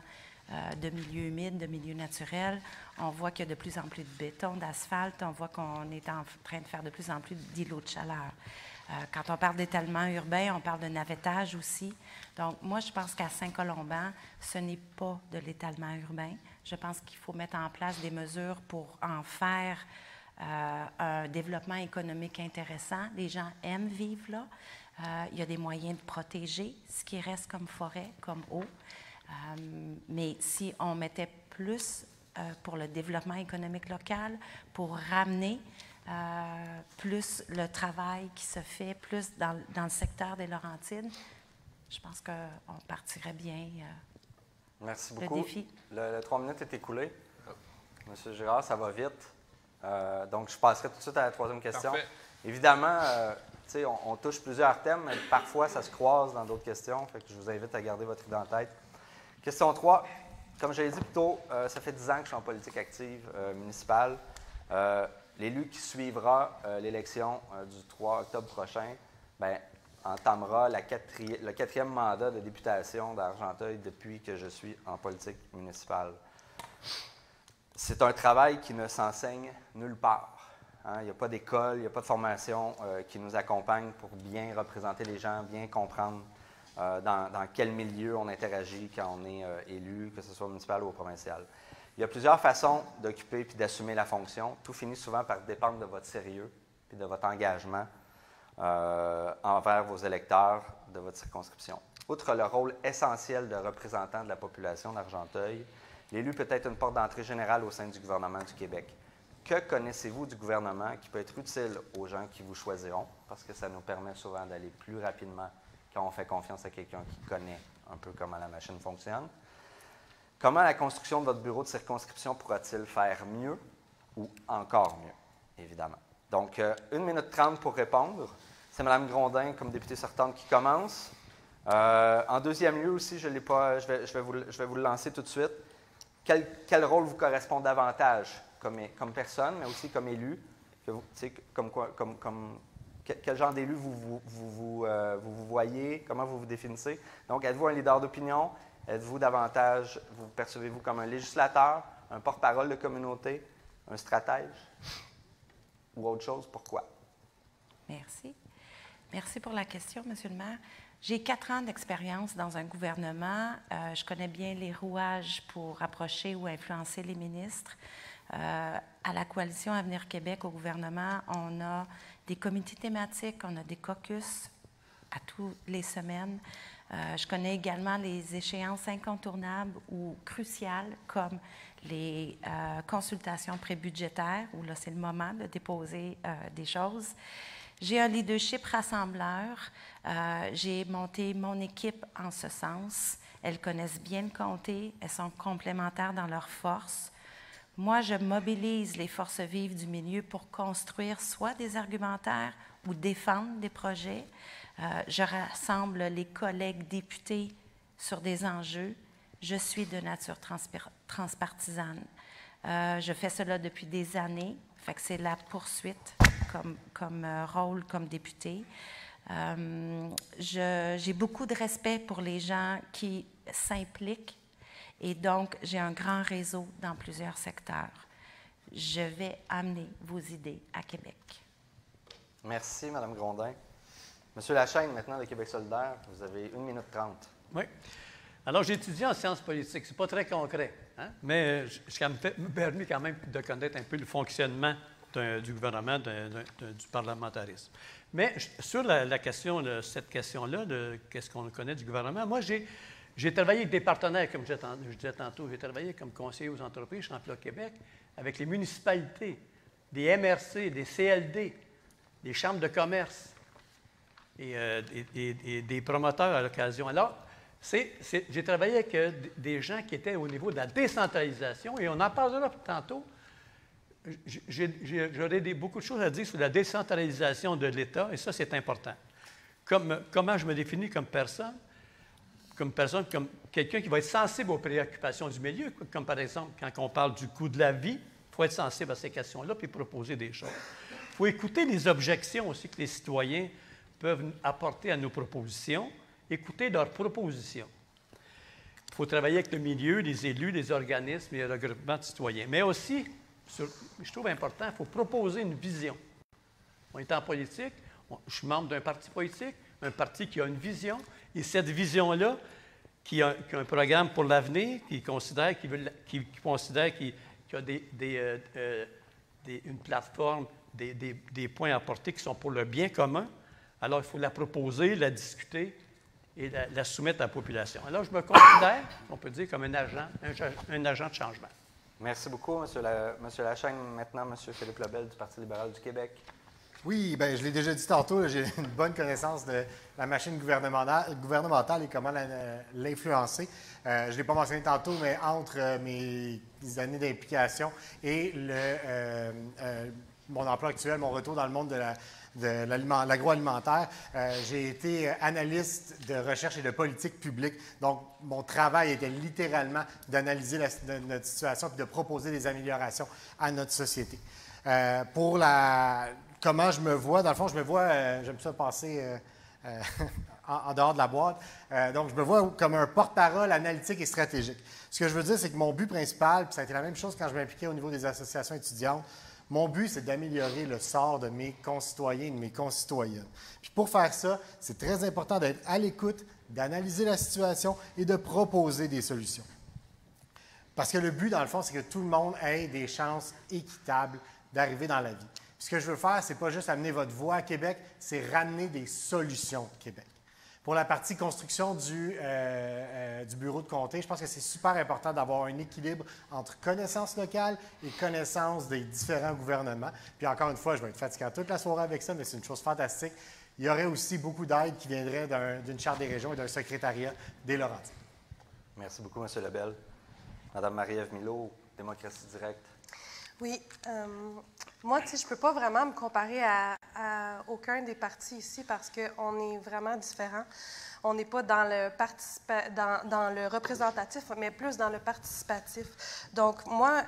de milieux humides, de milieux naturels. On voit qu'il y a de plus en plus de béton, d'asphalte. On voit qu'on est en train de faire de plus en plus d'îlots de chaleur. Euh, quand on parle d'étalement urbain, on parle de navettage aussi. Donc, moi, je pense qu'à Saint-Colomban, ce n'est pas de l'étalement urbain. Je pense qu'il faut mettre en place des mesures pour en faire un développement économique intéressant. Les gens aiment vivre là. il y a des moyens de protéger ce qui reste comme forêt, comme eau. Mais si on mettait plus pour le développement économique local, pour ramener plus le travail qui se fait, plus dans, dans le secteur des Laurentides, je pense qu'on partirait bien. Euh, Merci beaucoup. Le, le, trois minutes est écoulé. Monsieur Girard, ça va vite. Euh, donc, je passerai tout de suite à la troisième question. Évidemment, euh, on, on, touche plusieurs thèmes, mais parfois, ça se croise dans d'autres questions. Fait que je vous invite à garder votre idée en tête. Question 3. Comme je l'ai dit plus tôt, ça fait 10 ans que je suis en politique active municipale. L'élu qui suivra l'élection du 3 octobre prochain, ben, entamera le quatrième mandat de députation d'Argenteuil depuis que je suis en politique municipale. C'est un travail qui ne s'enseigne nulle part. Hein. Il n'y a pas d'école, il n'y a pas de formation euh, qui nous accompagne pour bien représenter les gens, bien comprendre euh, dans, quel milieu on interagit quand on est euh, élu, que ce soit municipal ou provincial. Il y a plusieurs façons d'occuper et d'assumer la fonction. Tout finit souvent par dépendre de votre sérieux et de votre engagement euh, envers vos électeurs de votre circonscription. Outre le rôle essentiel de représentant de la population d'Argenteuil, l'élu peut être une porte d'entrée générale au sein du gouvernement du Québec. Que connaissez-vous du gouvernement qui peut être utile aux gens qui vous choisiront, parce que ça nous permet souvent d'aller plus rapidement quand on fait confiance à quelqu'un qui connaît un peu comment la machine fonctionne. Comment la construction de votre bureau de circonscription pourra-t-il faire mieux ou encore mieux, évidemment? Donc, 1 euh, minute 30 pour répondre. C'est Mme Grondin, comme députée sortante, qui commence. Euh, en deuxième lieu aussi, je, vais, je, vais vous, le lancer tout de suite. Quel, rôle vous correspond davantage comme, personne, mais aussi comme élu? Comme quoi, comme, quel genre d'élu vous vous, euh, vous, vous, voyez? Comment vous vous définissez? Donc, êtes-vous un leader d'opinion? Êtes-vous davantage, vous percevez-vous comme un législateur, un porte-parole de communauté, un stratège? ou autre chose, pourquoi? Merci. Merci pour la question, Monsieur le maire. J'ai quatre ans d'expérience dans un gouvernement. Euh, je connais bien les rouages pour rapprocher ou influencer les ministres. Euh, à la coalition Avenir Québec, au gouvernement, on a des comités thématiques, on a des caucus à toutes les semaines. Euh, je connais également les échéances incontournables ou cruciales comme les euh, consultations prébudgétaires, où là, c'est le moment de déposer euh, des choses. J'ai un leadership rassembleur. Euh, j'ai monté mon équipe en ce sens. Elles connaissent bien le comté. Elles sont complémentaires dans leurs forces. Moi, je mobilise les forces vives du milieu pour construire soit des argumentaires ou défendre des projets. je rassemble les collègues députés sur des enjeux je suis de nature transpartisane. Euh, je fais cela depuis des années. C'est la poursuite comme, euh, rôle comme député. Euh, j'ai beaucoup de respect pour les gens qui s'impliquent et donc j'ai un grand réseau dans plusieurs secteurs. Je vais amener vos idées à Québec. Merci, Mme Grondin. Monsieur Lachaine, maintenant de Québec solidaire, vous avez une minute trente. Oui. Alors, j'ai étudié en sciences politiques. Ce n'est pas très concret, hein? mais je, suis permis quand même de connaître un peu le fonctionnement du gouvernement, du parlementarisme. Mais sur la, question, cette question-là, de qu'est-ce qu'on connaît du gouvernement, moi, j'ai travaillé avec des partenaires, comme je disais tantôt. J'ai travaillé comme conseiller aux entreprises Emploi Québec, avec les municipalités, des MRC, des CLD, des chambres de commerce et, euh, et des promoteurs à l'occasion. Alors, j'ai travaillé avec euh, des gens qui étaient au niveau de la décentralisation et on en parlera tantôt. J'aurais beaucoup de choses à dire sur la décentralisation de l'État et ça, c'est important. Comme, comment je me définis comme personne? Comme personne, comme quelqu'un qui va être sensible aux préoccupations du milieu, comme par exemple quand on parle du coût de la vie, il faut être sensible à ces questions-là puis proposer des choses. Il faut écouter les objections aussi que les citoyens peuvent apporter à nos propositions écouter leurs propositions. Il faut travailler avec le milieu, les élus, les organismes et les regroupements de citoyens. Mais aussi, je trouve important, il faut proposer une vision. On est en politique, je suis membre d'un parti politique, un parti qui a une vision, et cette vision-là, qui, a, un programme pour l'avenir, qui considère qu'il considère qu'il a des, euh, euh, une plateforme, des, points à porter qui sont pour le bien commun, alors il faut la proposer, la discuter et la, soumettre à la population. Alors je me considère, on peut dire, comme un agent, un, agent de changement. Merci beaucoup, M. La, Monsieur. Maintenant, M. Philippe Lebel du Parti libéral du Québec. Oui, bien, je l'ai déjà dit tantôt, j'ai une bonne connaissance de la machine gouvernementale, et comment l'influencer. Euh, je ne l'ai pas mentionné tantôt, mais entre euh, mes années d'implication et euh, mon emploi actuel, mon retour dans le monde de l'agroalimentaire. j'ai été analyste de recherche et de politique publique. Donc, mon travail était littéralement d'analyser notre situation et de proposer des améliorations à notre société. pour la, comment je me vois. Dans le fond, je me vois, euh, j'aime ça passer euh, euh, en, dehors de la boîte. donc, je me vois comme un porte-parole analytique et stratégique. Ce que je veux dire, c'est que mon but principal, puis ça a été la même chose quand je m'impliquais au niveau des associations étudiantes, mon but, c'est d'améliorer le sort de mes concitoyens et de mes concitoyennes. Puis pour faire ça, c'est très important d'être à l'écoute, d'analyser la situation et de proposer des solutions. Parce que le but, dans le fond, c'est que tout le monde ait des chances équitables d'arriver dans la vie ce que je veux faire, ce n'est pas juste amener votre voix à Québec, c'est ramener des solutions à Québec. Pour la partie construction du, euh, euh, du bureau de comté, je pense que c'est super important d'avoir un équilibre entre connaissances locales et connaissances des différents gouvernements. Puis encore une fois, je vais être fatigué toute la soirée avec ça, mais c'est une chose fantastique. Il y aurait aussi beaucoup d'aide qui viendrait d'une charte des régions et d'un secrétariat des Laurentides. Merci beaucoup, M. Lebel. Madame Marie-Ève Milo, Démocratie directe. Oui. Euh, moi, tu sais, je ne peux pas vraiment me comparer à, aucun des partis ici parce qu'on est vraiment différents. On n'est pas dans le, dans, le représentatif, mais plus dans le participatif. Donc, moi,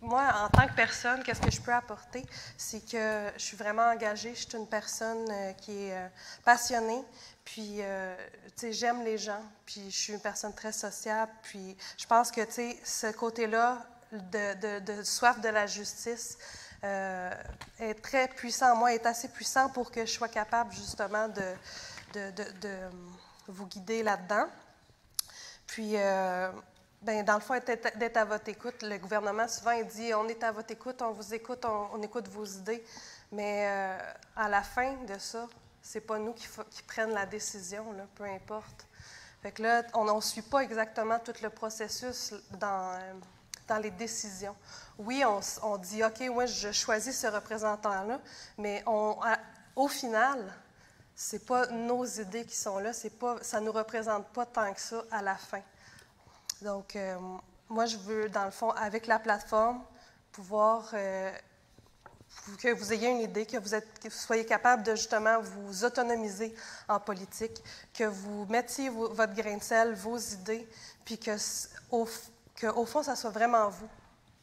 moi, en tant que personne, qu'est-ce que je peux apporter? C'est que je suis vraiment engagée. Je suis une personne euh, qui est euh, passionnée. Puis, tu sais, j'aime les gens. Puis, je suis une personne très sociable. Puis, je pense que, tu sais, ce côté-là, de, soif de la justice euh, est très puissant. Moi, est assez puissant pour que je sois capable justement de, de vous guider là-dedans. Puis, euh, ben, dans le fond, d'être à votre écoute. Le gouvernement, souvent, il dit on est à votre écoute, on vous écoute, on, écoute vos idées. Mais euh, à la fin de ça, c'est pas nous qui, qui prennent la décision, peu importe. Fait que là, on ne suit pas exactement tout le processus dans dans les décisions. Oui, on, dit, OK, moi, je choisis ce représentant-là, mais on, au final, ce n'est pas nos idées qui sont là, pas, ça ne nous représente pas tant que ça à la fin. Donc, euh, moi, je veux, dans le fond, avec la plateforme, pouvoir euh, que vous ayez une idée, que vous, que vous, soyez capable de justement vous autonomiser en politique, que vous mettiez votre grain de sel, vos idées, puis que au, qu'au fond, ça soit vraiment vous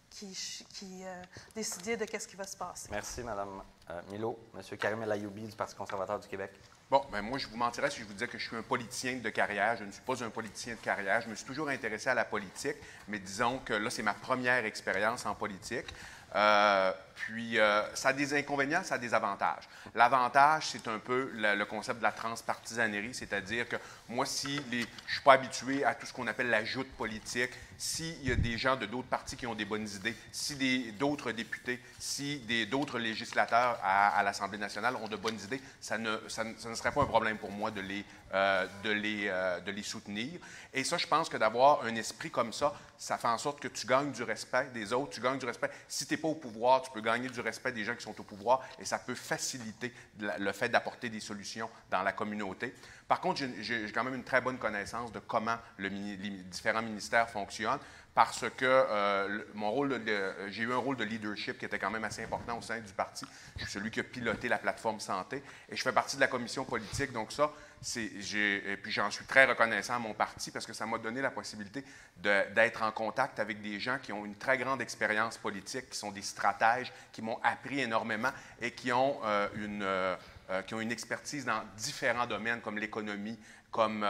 qui, qui euh, décidiez de ce qui va se passer. Merci, Mme euh, Milo. M. Karim El Ayoubi du Parti conservateur du Québec. Bon, ben moi, je vous mentirais si je vous disais que je suis un politicien de carrière. Je ne suis pas un politicien de carrière. Je me suis toujours intéressé à la politique, mais disons que là, c'est ma première expérience en politique. Euh, puis, euh, ça a des inconvénients, ça a des avantages. L'avantage, c'est un peu le, concept de la transpartisanerie, c'est-à-dire que moi, si je ne suis pas habitué à tout ce qu'on appelle la joute politique, s'il y a des gens de d'autres partis qui ont des bonnes idées, si d'autres députés, si d'autres législateurs à, l'Assemblée nationale ont de bonnes idées, ça ne, serait pas un problème pour moi de les, euh, de les soutenir. Et ça, je pense que d'avoir un esprit comme ça, ça fait en sorte que tu gagnes du respect des autres, tu gagnes du respect. Si tu pas au pouvoir, tu peux gagner du respect des gens qui sont au pouvoir et ça peut faciliter le fait d'apporter des solutions dans la communauté. Par contre, j'ai quand même une très bonne connaissance de comment le, les différents ministères fonctionnent parce que euh, rôle, j'ai eu un rôle de leadership qui était quand même assez important au sein du parti. Je suis celui qui a piloté la plateforme santé et je fais partie de la commission politique. Donc ça, et puis j'en suis très reconnaissant à mon parti parce que ça m'a donné la possibilité d'être en contact avec des gens qui ont une très grande expérience politique, qui sont des stratèges, qui m'ont appris énormément et qui ont, euh, une, euh, euh, une expertise dans différents domaines comme l'économie, comme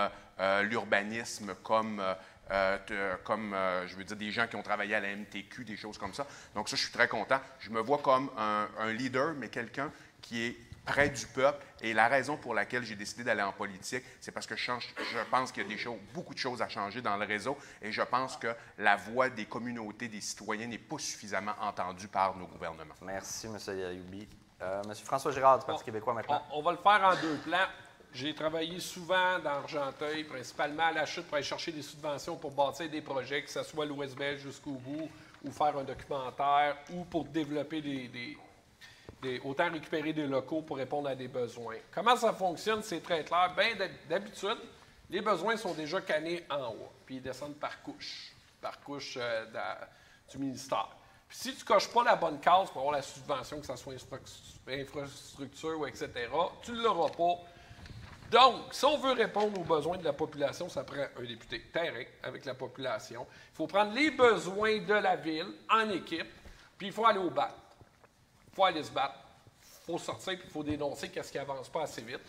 l'urbanisme, comme je veux dire, des gens qui ont travaillé à la MTQ, des choses comme ça. Donc ça, je suis très content. Je me vois comme un leader, mais quelqu'un qui est près du peuple. Et la raison pour laquelle j'ai décidé d'aller en politique, c'est parce que je, je pense qu'il y a des choses, beaucoup de choses à changer dans le réseau et je pense que la voix des communautés, des citoyens n'est pas suffisamment entendue par nos gouvernements. Merci, M. Yayoubi. Euh, M. François Girard du Parti québécois maintenant. On, va le faire en deux plans. J'ai travaillé souvent dans Argenteuil, principalement à la chute pour aller chercher des subventions pour bâtir des projets, que ce soit l'Ouest belge jusqu'au bout, ou faire un documentaire, ou pour développer des autant récupérer des locaux pour répondre à des besoins. Comment ça fonctionne, c'est très clair. Bien, d'habitude, les besoins sont déjà cannés en haut, puis ils descendent par couche, par couche euh, du ministère. Puis si tu ne coches pas la bonne case pour avoir la subvention, que ce soit infrastructure ou etc., tu ne l'auras pas. Donc, si on veut répondre aux besoins de la population, ça prend un député terrain avec la population. Il faut prendre les besoins de la ville en équipe, puis il faut aller au bat faut aller se battre. Il faut sortir, puis il faut dénoncer qu'est-ce qui avance pas assez vite.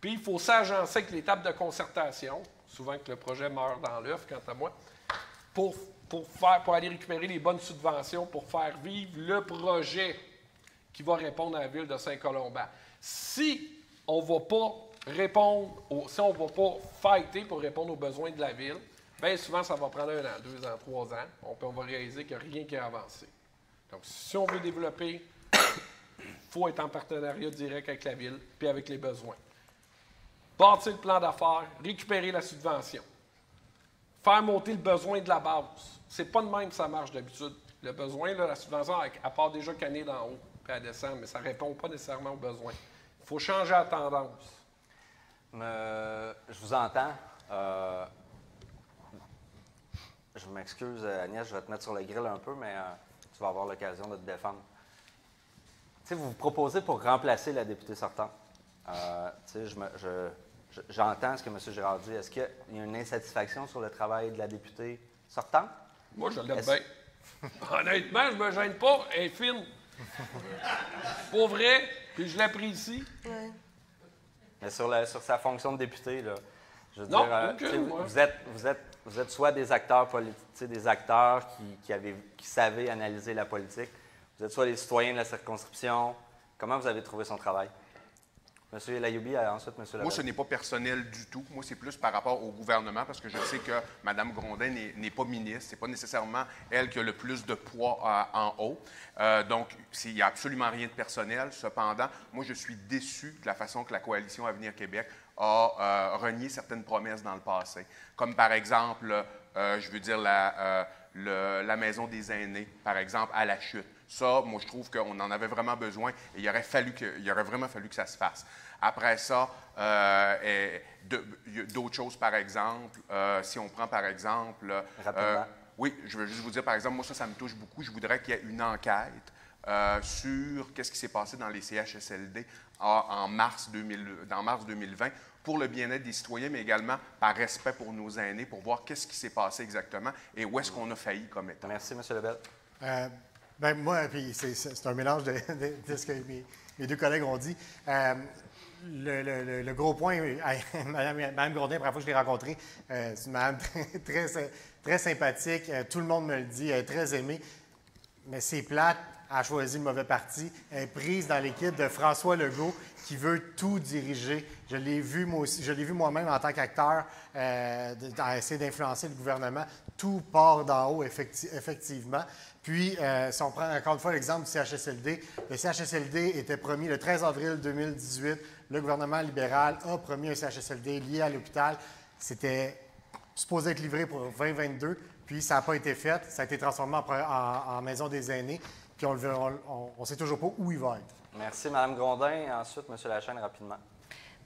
Puis il faut s'agencer avec l'étape de concertation, souvent que le projet meurt dans l'œuf, quant à moi, pour, pour, faire, pour aller récupérer les bonnes subventions pour faire vivre le projet qui va répondre à la ville de Saint-Colomban. Si on ne va pas répondre, si on ne va pas fighter pour répondre aux besoins de la ville, bien souvent, ça va prendre un an, deux ans, trois ans. On, on va réaliser qu'il n'y a rien qui a avancé. Donc, si on veut développer il faut être en partenariat direct avec la ville puis avec les besoins. Bâtir le plan d'affaires, récupérer la subvention, faire monter le besoin de la base. C'est pas de même que ça marche d'habitude. Le besoin, la subvention, à part déjà canner d'en haut, puis elle descend, mais ça ne répond pas nécessairement aux besoins. Il faut changer la tendance. je vous entends. Euh, je m'excuse, Agnès, je vais te mettre sur le grill un peu, mais euh, tu vas avoir l'occasion de te défendre vous vous proposez pour remplacer la députée sortante. Euh, j'entends ce que M. Girard dit. Est-ce qu'il y a une insatisfaction sur le travail de la députée sortante? Moi, je l'aime bien. Honnêtement, je ne me gêne pas. Elle est fine. Pour vrai, puis je l'apprécie. Ouais. Mais sur, sur, sa fonction de députée, là, je veux non, dire, euh, vous, êtes, vous, êtes, vous êtes soit des acteurs politiques, des acteurs qui, qui, avaient, qui savaient analyser la politique, vous êtes soit les citoyens de la circonscription. Comment vous avez trouvé son travail? Monsieur Layoubi, euh, ensuite M. Moi, ce n'est pas personnel du tout. Moi, c'est plus par rapport au gouvernement, parce que je sais que Mme Grondin n'est pas ministre. Ce n'est pas nécessairement elle qui a le plus de poids euh, en haut. Euh, donc, il n'y a absolument rien de personnel. Cependant, moi, je suis déçu de la façon que la coalition Avenir Québec a renié certaines promesses dans le passé. Comme par exemple, je veux dire, la, la maison des aînés, par exemple, à la chute. Ça, moi, je trouve qu'on en avait vraiment besoin et il aurait, fallu que, il aurait vraiment fallu que ça se fasse. Après ça, euh, d'autres choses, par exemple, euh, si on prend par exemple. Euh, oui, je veux juste vous dire, par exemple, moi, ça, ça me touche beaucoup. Je voudrais qu'il y ait une enquête sur qu'est-ce qui s'est passé dans les CHSLD en, mars 2000, dans mars 2020 pour le bien-être des citoyens, mais également par respect pour nos aînés, pour voir qu'est-ce qui s'est passé exactement et où est-ce qu'on a failli comme État. Merci, M. Lebel. Bien, moi, puis c'est un mélange de, ce que mes, deux collègues ont dit. Euh, le, gros point, Mme, Gordin, la première fois que je l'ai rencontrée, euh, c'est une madame très, très, sympathique. Euh, tout le monde me le dit, elle est très aimée. Mais c'est plate, elle a choisi le mauvais parti. Elle est prise dans l'équipe de François Legault qui veut tout diriger. Je l'ai vu moi aussi, je l'ai vu moi-même en tant qu'acteur euh, essayer d'influencer le gouvernement. Tout part d'en haut, effectivement. Puis, euh, si on prend encore une fois l'exemple du CHSLD, le CHSLD était promis le 13 avril 2018. Le gouvernement libéral a promis un CHSLD lié à l'hôpital. C'était supposé être livré pour 2022, puis ça n'a pas été fait. Ça a été transformé en, maison des aînés, puis on ne sait toujours pas où il va être. Merci, Mme Grondin. Ensuite, M. Lachaine, rapidement.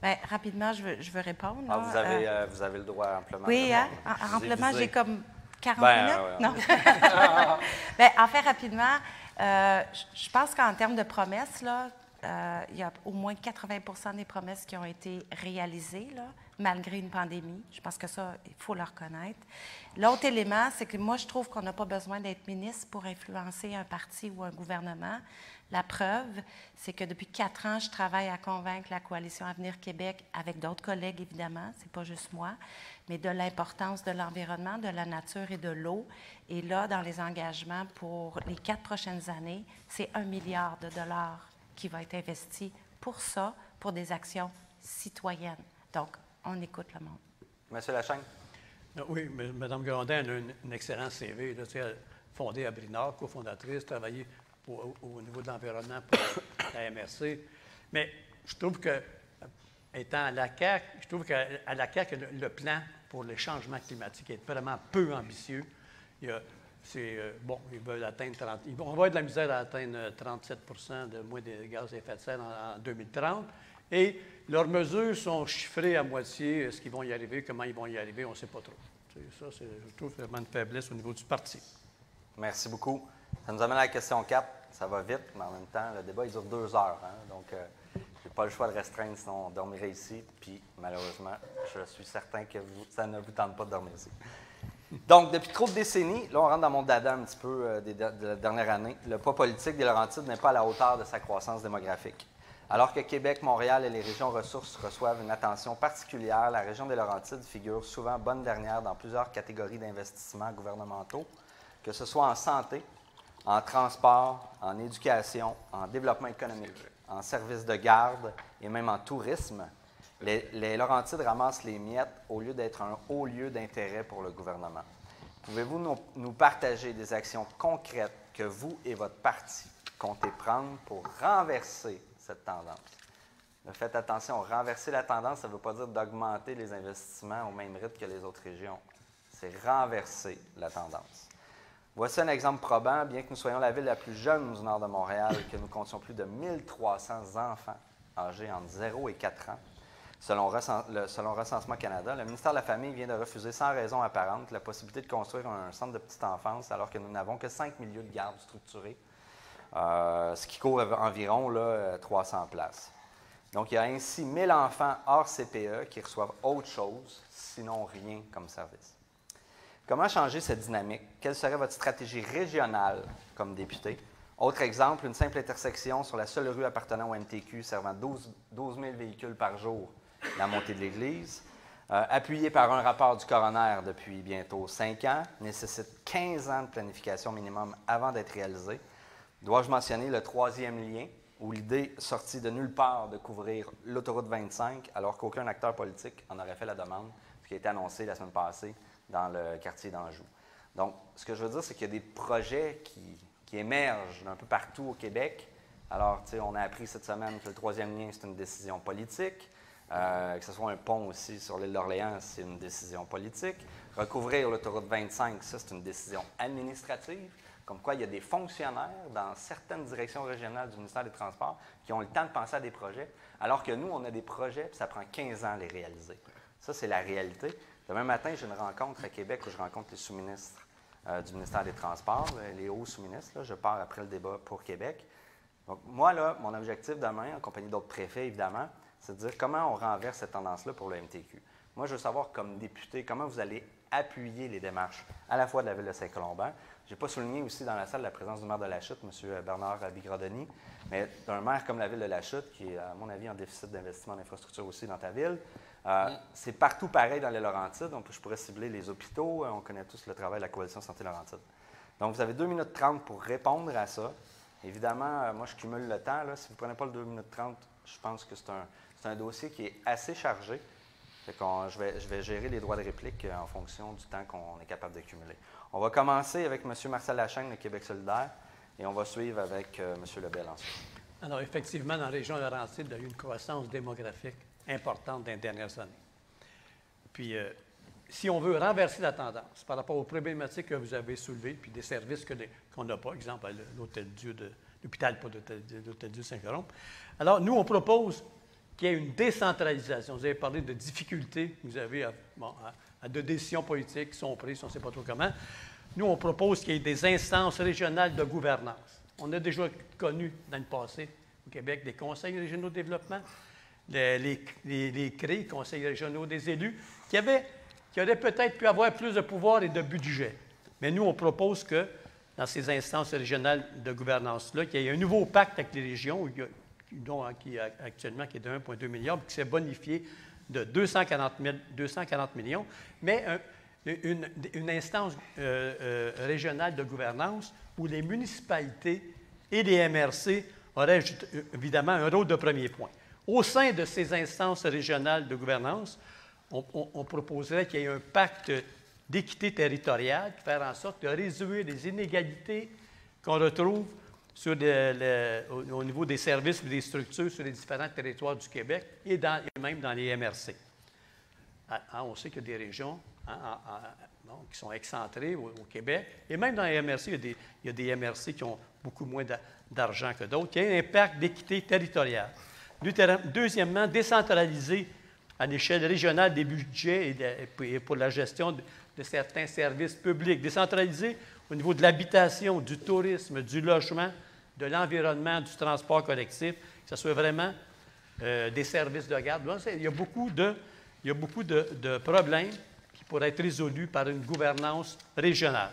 Bien, rapidement, je veux, répondre. Ah, vous, avez, euh, euh, vous avez le droit amplement. Oui, hein? amplement, j'ai comme 40 ben, minutes? Non. ben, en fait, rapidement, euh, je pense qu'en termes de promesses, là, euh, il y a au moins 80 des promesses qui ont été réalisées, là, malgré une pandémie. Je pense que ça, il faut le reconnaître. L'autre élément, c'est que moi, je trouve qu'on n'a pas besoin d'être ministre pour influencer un parti ou un gouvernement. La preuve, c'est que depuis quatre ans, je travaille à convaincre la Coalition Avenir Québec, avec d'autres collègues évidemment, c'est pas juste moi, mais de l'importance de l'environnement, de la nature et de l'eau. Et là, dans les engagements pour les quatre prochaines années, c'est un milliard de dollars qui va être investi pour ça, pour des actions citoyennes. Donc, on écoute le monde. Monsieur Lachaine? Oui, Mme Grondin a un, excellent CV. Là, fondée à Brinard, cofondatrice, travaillé au, niveau de l'environnement pour la MRC. Mais je trouve que, étant à la CAQ, je trouve qu'à la CAQ, le, plan pour le changement climatique est vraiment peu ambitieux. c'est, euh, bon, ils veulent atteindre 30, on va avoir de la misère à atteindre 37% de moins de gaz à effet de serre en, 2030. Et leurs mesures sont chiffrées à moitié. Est-ce qu'ils vont y arriver? Comment ils vont y arriver? On ne sait pas trop. ça, je trouve vraiment une faiblesse au niveau du parti. Merci beaucoup. Ça nous amène à la question 4. Ça va vite, mais en même temps, le débat, il dure deux heures. Hein. Donc, euh, je n'ai pas le choix de restreindre, sinon on dormirait ici. Puis, malheureusement, je suis certain que ça ne vous tente pas de dormir ici. Donc, depuis trop de décennies, là, on rentre dans mon dada un petit peu euh, de la dernière année, le poids politique des Laurentides n'est pas à la hauteur de sa croissance démographique. Alors que Québec, Montréal et les régions ressources reçoivent une attention particulière, la région des Laurentides figure souvent bonne dernière dans plusieurs catégories d'investissements gouvernementaux, que ce soit en santé, en transport, en éducation, en développement économique, en services de garde et même en tourisme. Les, Laurentides ramassent les miettes au lieu d'être un haut lieu d'intérêt pour le gouvernement. Pouvez-vous nous, nous, partager des actions concrètes que vous et votre parti comptez prendre pour renverser cette tendance? Faites attention, renverser la tendance, ça ne veut pas dire d'augmenter les investissements au même rythme que les autres régions. C'est renverser la tendance. Voici un exemple probant, bien que nous soyons la ville la plus jeune du nord de Montréal et que nous comptions plus de 1300 enfants âgés entre 0 et 4 ans. Selon, selon Recensement Canada, le ministère de la Famille vient de refuser sans raison apparente la possibilité de construire un centre de petite enfance alors que nous n'avons que 5 milieux de garde structurés, euh, ce qui couvre environ là, 300 places. Donc, il y a ainsi 1000 enfants hors CPE qui reçoivent autre chose, sinon rien comme service. Comment changer cette dynamique? Quelle serait votre stratégie régionale comme député? Autre exemple, une simple intersection sur la seule rue appartenant au MTQ servant 12, 000 véhicules par jour, la montée de l'Église. Euh, appuyé par un rapport du coroner depuis bientôt cinq ans, nécessite 15 ans de planification minimum avant d'être réalisé. Dois-je mentionner le troisième lien, où l'idée sortie de nulle part de couvrir l'autoroute 25, alors qu'aucun acteur politique en aurait fait la demande, qui a été annoncé la semaine passée dans le quartier d'Anjou. Donc, ce que je veux dire, c'est qu'il y a des projets qui, émergent un peu partout au Québec. Alors, on a appris cette semaine que le troisième lien, c'est une décision politique. Euh, que ce soit un pont aussi sur l'île d'Orléans, c'est une décision politique. Recouvrir l'autoroute 25, ça, c'est une décision administrative. Comme quoi, il y a des fonctionnaires dans certaines directions régionales du ministère des Transports qui ont le temps de penser à des projets, alors que nous, on a des projets, puis ça prend 15 ans à les réaliser. Ça, c'est la réalité. Demain matin, j'ai une rencontre à Québec où je rencontre les sous-ministres euh, du ministère des Transports, les hauts sous-ministres. Je pars après le débat pour Québec. Donc, moi, là, mon objectif demain, en compagnie d'autres préfets, évidemment, c'est de dire comment on renverse cette tendance-là pour le MTQ. Moi, je veux savoir, comme député, comment vous allez appuyer les démarches à la fois de la ville de Saint-Colomban. Je n'ai pas souligné aussi dans la salle la présence du maire de la Chute, M. Bernard Bigradoni, mais d'un maire comme la ville de la Chute, qui est, à mon avis, en déficit d'investissement d'infrastructure aussi dans ta ville, euh, c'est partout pareil dans les Laurentides. Donc, je pourrais cibler les hôpitaux. Euh, on connaît tous le travail de la Coalition Santé Laurentide. Donc, vous avez 2 minutes 30 pour répondre à ça. Évidemment, euh, moi, je cumule le temps. Si vous ne prenez pas le 2 minutes 30, je pense que c'est un, dossier qui est assez chargé. je, vais, gérer les droits de réplique en fonction du temps qu'on est capable d'accumuler. On va commencer avec M. Marcel Lachaine de Québec solidaire et on va suivre avec M. Lebel ensuite. Alors, effectivement, dans la région de Laurentides, il y a eu une croissance démographique importante les dernières années. Puis, euh, si on veut renverser la tendance par rapport aux problématiques que vous avez soulevées, puis des services qu'on n'a pas, exemple l'Hôtel-Dieu de l'hôpital, pas l'Hôtel-Dieu Saint-Jérôme, alors nous, on propose qu'il y ait une décentralisation. Vous avez parlé de difficultés que vous avez à, de décisions politiques qui sont prises, on ne sait pas trop comment. Nous, on propose qu'il y ait des instances régionales de gouvernance. On a déjà connu dans le passé au Québec des conseils régionaux de développement les, conseils régionaux des élus, qui, auraient peut-être pu avoir plus de pouvoir et de budget. Mais nous, on propose que dans ces instances régionales de gouvernance-là, qu'il y ait un nouveau pacte avec les régions, dont, qui, actuellement qui est de 1,2 milliard, qui s'est bonifié de 240, 240 millions, mais une, instance euh, euh, régionale de gouvernance où les municipalités et les MRC aurait évidemment un rôle de premier point. Au sein de ces instances régionales de gouvernance, on, proposerait qu'il y ait un pacte d'équité territoriale faire en sorte de réduire les inégalités qu'on retrouve au, niveau des services et des structures sur les différents territoires du Québec et, même dans les MRC. Ah, ah, on sait qu'il y a des régions hein, qui sont excentrées au, Québec, et même dans les MRC, il y a des, MRC qui ont beaucoup moins d'argent que d'autres. Il y a un impact d'équité territoriale. Deuxièmement, décentraliser à l'échelle régionale des budgets et, pour la gestion de, certains services publics. Décentraliser au niveau de l'habitation, du tourisme, du logement, de l'environnement, du transport collectif, que ce soit vraiment euh, des services de garde. Il y a beaucoup de, problèmes qui pourraient être résolus par une gouvernance régionale.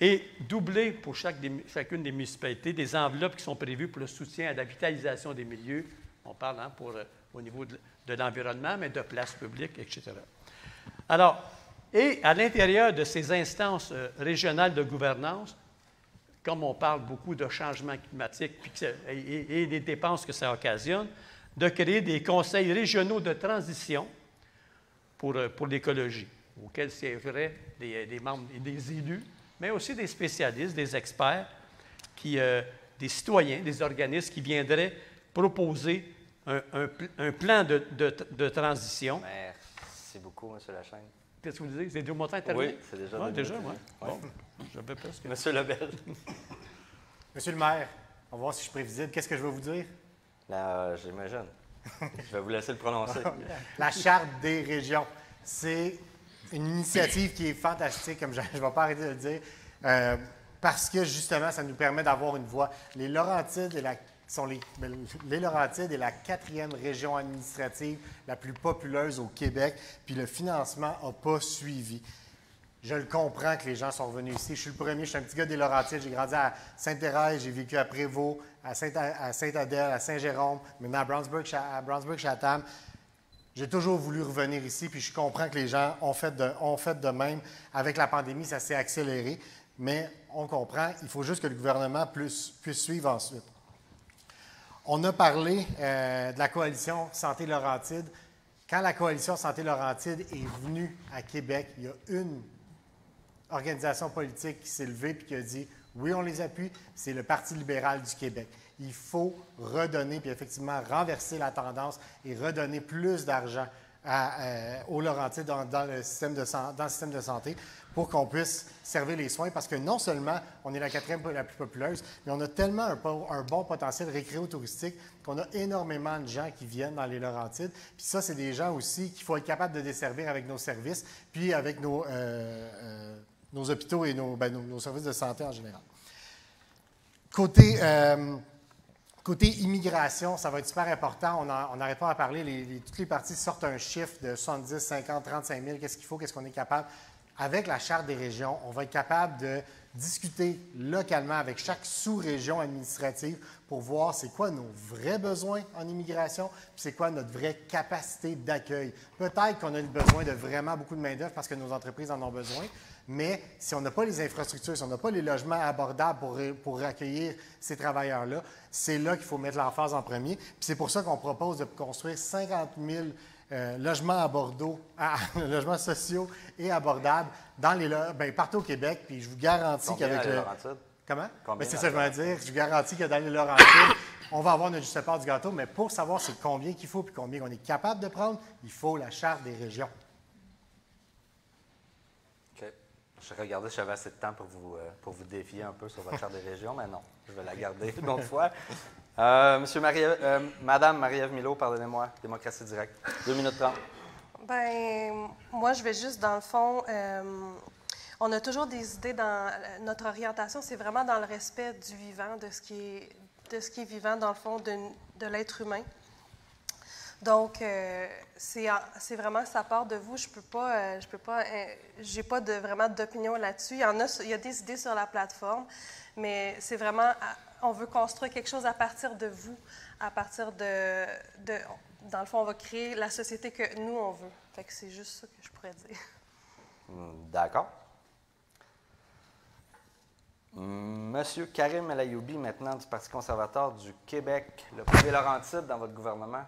Et doubler pour chacune des municipalités des enveloppes qui sont prévues pour le soutien à la vitalisation des milieux. On parle hein, pour, euh, au niveau de, l'environnement, mais de places publiques, etc. Alors, et à l'intérieur de ces instances euh, régionales de gouvernance, comme on parle beaucoup de changement climatique et, des dépenses que ça occasionne, de créer des conseils régionaux de transition pour, euh, l'écologie, auxquels siégeraient des, des, membres, des élus, mais aussi des spécialistes, des experts, qui, euh, des citoyens, des organismes qui viendraient proposer un, un, plan de, de, de transition. Merci beaucoup, M. Lachaine. Qu'est-ce que vous disiez? C'est déjà mon temps Oui, c'est déjà Oui, déjà, oui. Bon, j'avais presque. Monsieur Lebel. Monsieur le maire, on va voir si je suis prévisible. Qu'est-ce que je vais vous dire? Là, j'imagine. je vais vous laisser le prononcer. La Charte des régions. C'est une initiative qui est fantastique, comme je ne vais pas arrêter de le dire, euh, parce que justement, ça nous permet d'avoir une voix. Les Laurentides sont les, ben, les Laurentides est la quatrième région administrative la plus populeuse au Québec, puis le financement n'a pas suivi. Je le comprends que les gens sont revenus ici. Je suis le premier, je suis un petit gars des Laurentides. J'ai grandi à Sainte-Thérèse, j'ai vécu à Prévost, à Saint-Adèle, à Saint-Jérôme, maintenant à Brownsburg-Chatham. J'ai toujours voulu revenir ici, puis je comprends que les gens ont fait de, même. Avec la pandémie, ça s'est accéléré, mais on comprend, il faut juste que le gouvernement puisse suivre ensuite. On a parlé euh, de la coalition Santé Laurentide. Quand la coalition Santé Laurentide est venue à Québec, il y a une organisation politique qui s'est levée et qui a dit oui, on les appuie, c'est le Parti libéral du Québec. Il faut redonner, puis effectivement renverser la tendance et redonner plus d'argent euh, aux Laurentides dans, le système de, dans le système de santé pour qu'on puisse servir les soins, parce que non seulement on est la quatrième la plus populeuse, mais on a tellement un, bon potentiel récréo-touristique qu'on a énormément de gens qui viennent dans les Laurentides. Puis ça, c'est des gens aussi qu'il faut être capable de desservir avec nos services, puis avec nos, euh, euh, nos hôpitaux et ben, nos, nos, services de santé en général. Côté... Côté immigration, ça va être super important. On n'arrête pas à parler. Toutes les parties sortent un chiffre de 70, 50, 35 000. Qu'est-ce qu'il faut? Qu'est-ce qu'on est capable? avec la Charte des régions, on va être capable de discuter localement avec chaque sous-région administrative pour voir c'est quoi nos vrais besoins en immigration, puis c'est quoi notre vraie capacité d'accueil. Peut-être qu'on a besoin de vraiment beaucoup de main-d'œuvre parce que nos entreprises en ont besoin, mais si on n'a pas les infrastructures, si on n'a pas les logements abordables pour, pour accueillir ces travailleurs-là, c'est là qu'il faut mettre l'emphase en premier. Puis c'est pour ça qu'on propose de construire 50 000 euh, logements à Bordeaux, logements sociaux et abordables dans les, ben, partout au Québec. Puis je vous garantis qu'avec le. Comment? Ben, c'est ça que je veux dire. Je vous garantis que dans les Laurentides, on va avoir notre juste part du gâteau, mais pour savoir c'est combien qu'il faut et combien on est capable de prendre, il faut la charte des régions. OK. Je regardais si j'avais assez de temps pour vous, euh, pour vous défier un peu sur votre charte des régions, mais non, je vais la garder une autre fois. Euh, Monsieur Marie, euh, Madame Marie-Ève Milo, pardonnez-moi, démocratie directe. Deux minutes trente. Ben, moi, je vais juste, dans le fond, euh, on a toujours des idées dans notre orientation, c'est vraiment dans le respect du vivant, de ce qui est, de ce qui est vivant, dans le fond, de, de l'être humain. Donc, c'est vraiment ça part de vous. Je peux pas, je peux pas, j'ai pas de, vraiment d'opinion là-dessus. Il y en a, il y a des idées sur la plateforme, mais c'est vraiment on veut construire quelque chose à partir de vous, à partir de, Dans le fond, on va créer la société que nous, on veut. Fait que c'est juste ça que je pourrais dire. Hmm, d'accord. Monsieur Karim El Ayoubi, maintenant du Parti conservateur du Québec, le premier Laurentide dans votre gouvernement.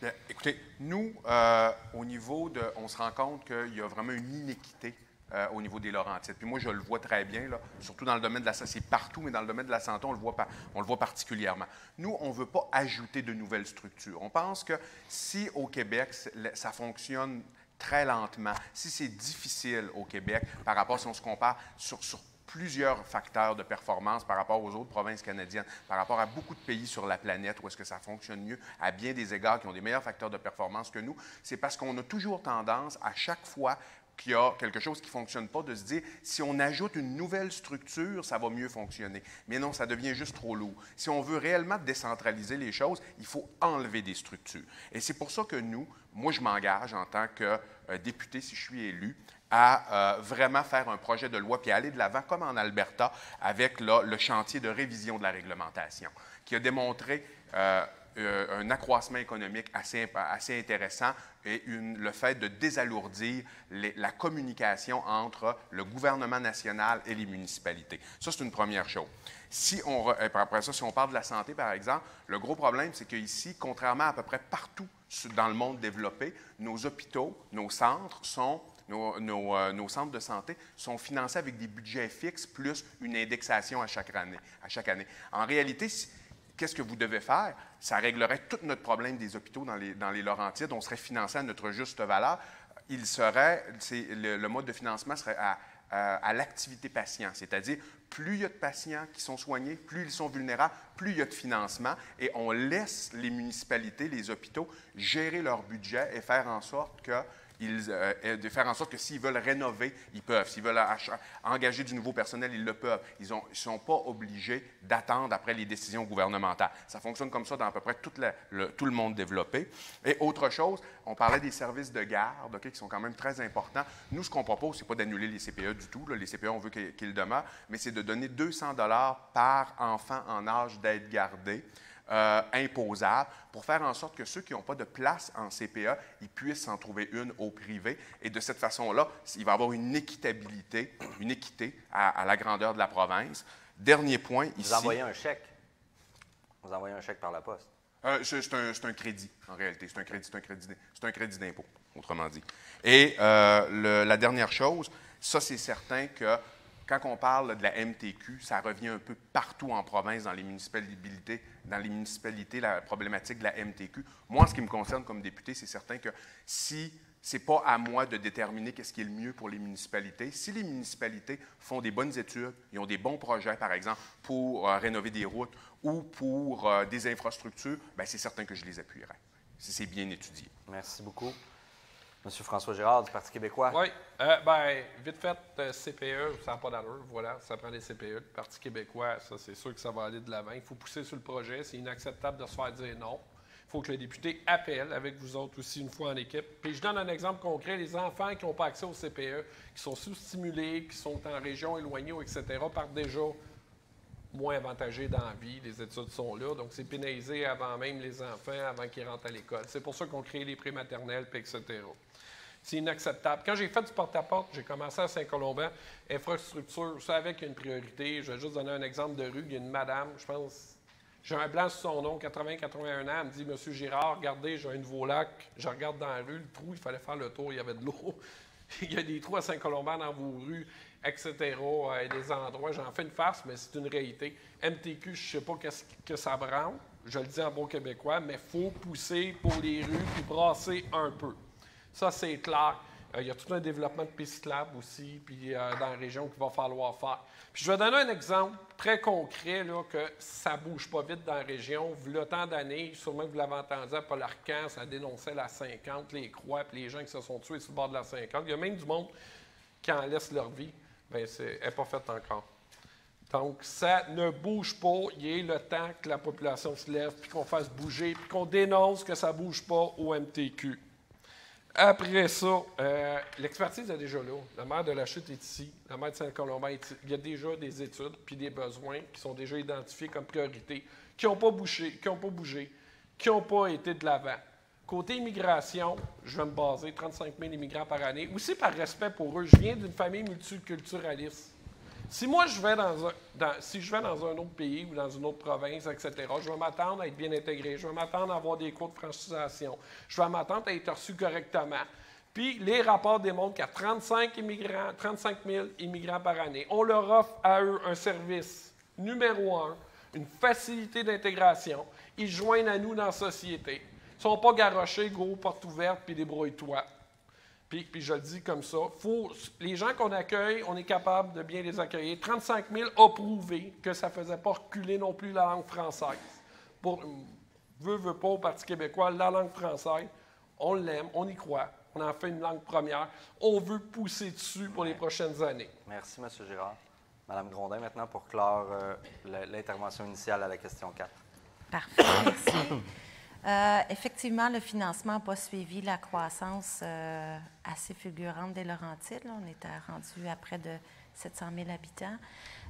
Bien, écoutez, nous, euh, au niveau de. On se rend compte qu'il y a vraiment une inéquité euh, au niveau des Laurentides. Puis moi, je le vois très bien, là, surtout dans le domaine de la santé. C'est partout, mais dans le domaine de la santé, on le voit, on le voit particulièrement. Nous, on ne veut pas ajouter de nouvelles structures. On pense que si au Québec, ça fonctionne très lentement, si c'est difficile au Québec par rapport, si on se compare sur, sur plusieurs facteurs de performance par rapport aux autres provinces canadiennes, par rapport à beaucoup de pays sur la planète où est-ce que ça fonctionne mieux, à bien des égards qui ont des meilleurs facteurs de performance que nous, c'est parce qu'on a toujours tendance, à chaque fois qu'il y a quelque chose qui ne fonctionne pas, de se dire, si on ajoute une nouvelle structure, ça va mieux fonctionner. Mais non, ça devient juste trop lourd. Si on veut réellement décentraliser les choses, il faut enlever des structures. Et c'est pour ça que nous, moi, je m'engage en tant que euh, député, si je suis élu, à euh, vraiment faire un projet de loi puis aller de l'avant, comme en Alberta, avec le chantier de révision de la réglementation, qui a démontré euh, euh, un accroissement économique assez, intéressant et le fait de désalourdir la communication entre le gouvernement national et les municipalités. Ça, c'est une première chose. Si on, après ça, si on parle de la santé, par exemple, le gros problème, c'est qu'ici, contrairement à, à peu près partout dans le monde développé, nos hôpitaux, nos centres sont euh, nos, centres de santé sont financés avec des budgets fixes plus une indexation à chaque année. À chaque année. En réalité, qu'est-ce que vous devez faire? Ça réglerait tout notre problème des hôpitaux dans les, Laurentides. On serait financé à notre juste valeur. Il serait, le, mode de financement serait à l'activité patient, c'est-à-dire plus il y a de patients qui sont soignés, plus ils sont vulnérables, plus il y a de financement, et on laisse les municipalités, les hôpitaux gérer leur budget et faire en sorte que euh, de faire en sorte que s'ils veulent rénover, ils peuvent. S'ils veulent engager du nouveau personnel, ils le peuvent. Ils ne sont pas obligés d'attendre après les décisions gouvernementales. Ça fonctionne comme ça dans à peu près tout le, monde développé. Et autre chose, on parlait des services de garde, qui sont quand même très importants. Nous, ce qu'on propose, ce n'est pas d'annuler les CPE du tout. Les CPE, on veut qu'ils demeurent, mais c'est de donner 200 dollars par enfant en âge d'être gardé. Euh, imposable pour faire en sorte que ceux qui n'ont pas de place en CPA, ils puissent en trouver une au privé. Et de cette façon-là, il va y avoir une équitabilité, une équité à, la grandeur de la province. Dernier point ici. Vous envoyez un chèque. Vous envoyez un chèque par la poste. Euh, c'est un, crédit, en réalité. C'est un crédit, c'est un crédit, c'est un crédit d'impôt, autrement dit. Et euh, la dernière chose, ça, c'est certain que quand on parle de la MTQ, ça revient un peu partout en province, dans les municipalités, dans les municipalités, la problématique de la MTQ. Moi, en ce qui me concerne comme député, c'est certain que si ce n'est pas à moi de déterminer qu'est-ce qui est le mieux pour les municipalités. Si les municipalités font des bonnes études, ils ont des bons projets, par exemple, pour euh, rénover des routes ou pour euh, des infrastructures, ben, c'est certain que je les appuierai, si c'est bien étudié. Merci beaucoup. Monsieur François Girard du Parti québécois. Oui. Euh, ben, vite fait, euh, CPE, ça n'a pas d'allure. Voilà, ça prend des CPE. Le Parti québécois, ça, c'est sûr que ça va aller de l'avant. Il faut pousser sur le projet. C'est inacceptable de se faire dire non. Il faut que les députés appellent avec vous autres aussi une fois en équipe. Puis je donne un exemple concret. Les enfants qui n'ont pas accès au CPE, qui sont sous-stimulés, qui sont en région éloignée, etc., partent déjà moins avantagés dans la vie. Les études sont là. Donc, c'est pénalisé avant même les enfants, avant qu'ils rentrent à l'école. C'est pour ça qu'on crée les prématernelles, etc. C'est inacceptable. Quand j'ai fait du porte-à-porte, j'ai commencé à Saint-Colomban, infrastructure, ça avec une priorité. Je vais juste donner un exemple de rue. Il y a une madame, je pense, j'ai un blanc sur son nom, 80-81 ans, elle me dit Monsieur Girard, regardez, j'ai un nouveau lac. Je regarde dans la rue, le trou, il fallait faire le tour, il y avait de l'eau. il y a des trous à Saint-Colomban dans vos rues, etc. Et des endroits, j'en fais une farce, mais c'est une réalité. MTQ, je ne sais pas qu'est-ce que ça branle, je le dis en bon québécois, mais il faut pousser pour les rues puis brasser un peu. Ça, c'est clair. Euh, il y a tout un développement de pistes aussi, puis euh, dans la région qu'il va falloir faire. Puis je vais donner un exemple très concret, là, que ça ne bouge pas vite dans la région. Le temps d'années, sûrement que vous l'avez entendu à Paul Arcan, ça dénonçait la 50, les croix, puis les gens qui se sont tués sur le bord de la 50. Il y a même du monde qui en laisse leur vie. Bien, c'est n'est pas fait encore. Donc, ça ne bouge pas. Il est le temps que la population se lève, puis qu'on fasse bouger, puis qu'on dénonce que ça ne bouge pas au MTQ. Après ça, euh, l'expertise est déjà là. La maire de la Chute est ici. La maire de Saint-Colombin est ici. Il y a déjà des études puis des besoins qui sont déjà identifiés comme priorité, qui n'ont pas bougé, qui n'ont pas bougé, qui n'ont pas été de l'avant. Côté immigration, je vais me baser 35 000 immigrants par année. Aussi par respect pour eux. Je viens d'une famille multiculturaliste. Si moi, je vais dans un, si je vais dans un autre pays ou dans une autre province, etc., je vais m'attendre à être bien intégré, je vais m'attendre à avoir des cours de francisation, je vais m'attendre à être reçu correctement. Puis les rapports démontrent a 35, immigrants, 35 000 immigrants par année. On leur offre à eux un service numéro un, une facilité d'intégration. Ils joignent à nous dans la société. Ils ne sont pas garochés, gros, porte ouverte, puis débrouille-toi. Puis, je le dis comme ça, faut, les gens qu'on accueille, on est capable de bien les accueillir. 35 000 a prouvé que ça ne faisait pas reculer non plus la langue française. Pour, veut, veut pas au Parti québécois, la langue française, on l'aime, on y croit. On en fait une langue première. On veut pousser dessus pour les prochaines années. Merci, M. Girard. Madame Grondin, maintenant, pour clore euh, l'intervention initiale à la question 4. Parfait, merci. Euh, effectivement, le financement n'a pas suivi la croissance euh, assez fulgurante des Laurentides. On était rendu à près de 700 000 habitants.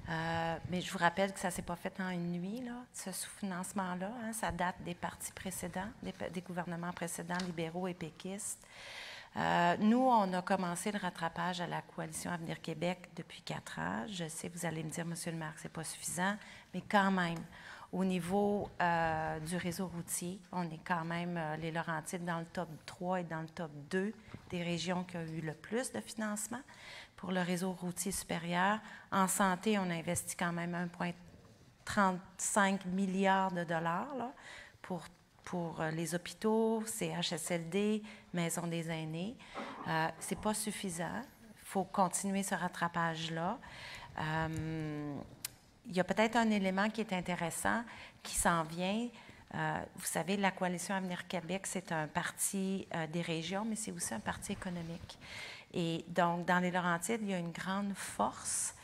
Euh, mais je vous rappelle que ça ne s'est pas fait en une nuit, ce sous-financement-là. Hein. ça date des partis précédents, des, gouvernements précédents, libéraux et péquistes. nous, on a commencé le rattrapage à la coalition Avenir Québec depuis quatre ans. Je sais, vous allez me dire, Monsieur le maire, ce n'est pas suffisant, mais quand même, au niveau euh, du réseau routier, on est quand même, euh, les Laurentides, dans le top 3 et dans le top 2 des régions qui ont eu le plus de financement pour le réseau routier supérieur. En santé, on a investi quand même 1,35 milliard de dollars pour, pour euh, les hôpitaux, CHSLD, Maison des aînés. Euh, Ce n'est pas suffisant. Il faut continuer ce rattrapage-là il y a peut-être un élément qui est intéressant qui s'en vient. Euh, vous savez, la Coalition Avenir Québec, c'est un parti euh, des régions, mais c'est aussi un parti économique. Et donc, dans les Laurentides, il y a une grande force.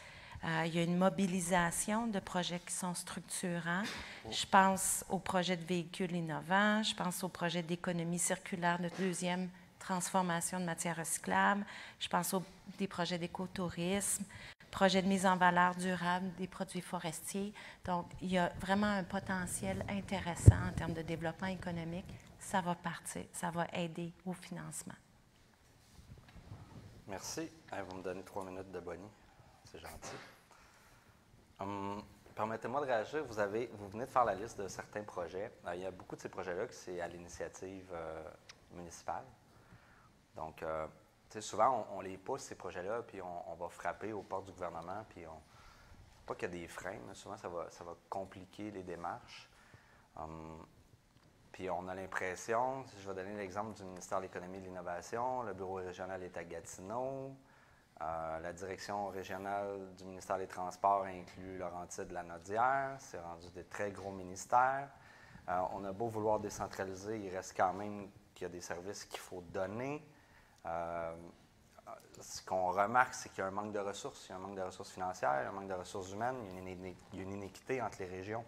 Euh, il y a une mobilisation de projets qui sont structurants. Je pense aux projets de véhicules innovants, je pense aux projets d'économie circulaire de deuxième transformation de matières recyclables, je pense aux des projets d'écotourisme, projet de mise en valeur durable des produits forestiers. Donc, il y a vraiment un potentiel intéressant en termes de développement économique. Ça va partir, ça va aider au financement. Merci. Vous me donnez trois minutes de Bonnie. C'est gentil. Hum, permettez-moi de réagir. Vous, avez, vous venez de faire la liste de certains projets. Euh, il y a beaucoup de ces projets-là qui c'est à l'initiative euh, municipale. Donc, euh, souvent, on, les pousse, ces projets-là, puis on, va frapper aux portes du gouvernement, puis on. Pas qu'il y a des freins, mais souvent, ça va, compliquer les démarches. Hum, puis on a l'impression, je vais donner l'exemple du ministère de l'Économie et de l'Innovation, le bureau régional est à Gatineau, euh, la direction régionale du ministère des Transports inclut Laurentide de la Nodière, c'est rendu des très gros ministères. Euh, on a beau vouloir décentraliser, il reste quand même qu'il y a des services qu'il faut donner. Euh, ce qu'on remarque, c'est qu'il y a un manque de ressources. Il y a un manque de ressources financières, un manque de ressources humaines, il y a une, inéquité entre les régions.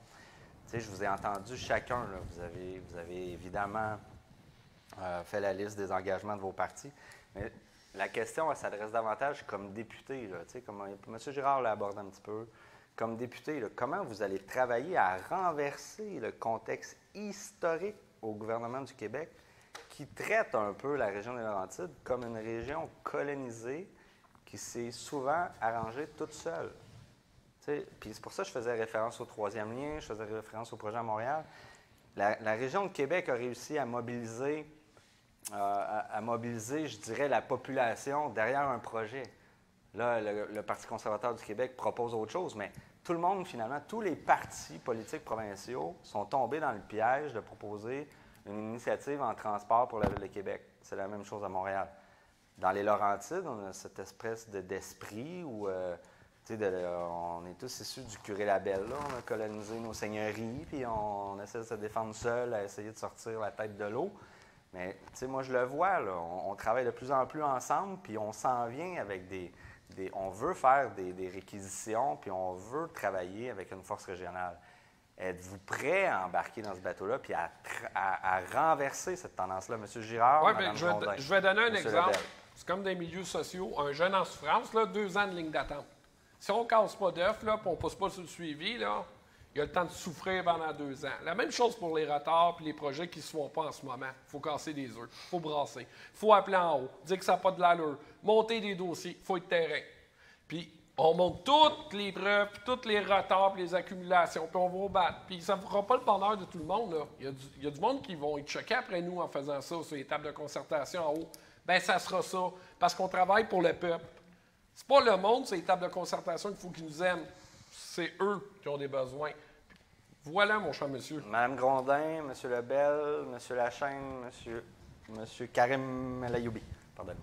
je vous ai entendu chacun. Vous, avez, vous avez évidemment euh, fait la liste des engagements de vos partis. Mais la question, s'adresse davantage comme député. comme M. Girard l'a abordé un petit peu. Comme député, comment vous allez travailler à renverser le contexte historique au gouvernement du Québec qui traite un peu la région des Laurentides comme une région colonisée qui s'est souvent arrangée toute seule. Puis c'est pour ça que je faisais référence au troisième lien, je faisais référence au projet à Montréal. La, région de Québec a réussi à mobiliser, euh, à, mobiliser, je dirais, la population derrière un projet. Là, le, Parti conservateur du Québec propose autre chose, mais tout le monde, finalement, tous les partis politiques provinciaux sont tombés dans le piège de proposer une initiative en transport pour la Ville de Québec. C'est la même chose à Montréal. Dans les Laurentides, on a cette espèce d'esprit où euh, on est tous issus du curé Labelle. Là. On a colonisé nos seigneuries, puis on, essaie de se défendre seul, à essayer de sortir la tête de l'eau. Mais moi, je le vois, là, on, travaille de plus en plus ensemble, puis on s'en vient avec des, On veut faire des, des réquisitions, puis on veut travailler avec une force régionale. Êtes-vous prêt à embarquer dans ce bateau-là puis à, renverser cette tendance-là, M. Girard? Oui, bien, je, vais, donner un exemple. C'est comme des milieux sociaux. Un jeune en souffrance, là, deux ans de ligne d'attente. Si on ne casse pas d'œuf, puis on ne pousse pas sur le suivi, là, il y a le temps de souffrir pendant deux ans. La même chose pour les retards et les projets qui ne se font pas en ce moment. Il faut casser des œufs, il faut brasser, il faut appeler en haut, dire que ça n'a pas de l'allure, monter des dossiers, il faut être terrain. Puis On monte toutes les preuves, puis tous les retards, puis les accumulations, puis on va au battre. Puis ça ne fera pas le bonheur de tout le monde. Là. Il, y a du, il y a du monde qui vont être choqués après nous en faisant ça sur les tables de concertation en haut. Ben ça sera ça, parce qu'on travaille pour le peuple. C'est pas le monde, c'est les tables de concertation qu'il faut qu'ils nous aiment. C'est eux qui ont des besoins. Voilà, mon cher monsieur. Madame Grondin, Monsieur Lebel, Monsieur Lachaine, Monsieur, Monsieur Karim Layoubi. Pardon.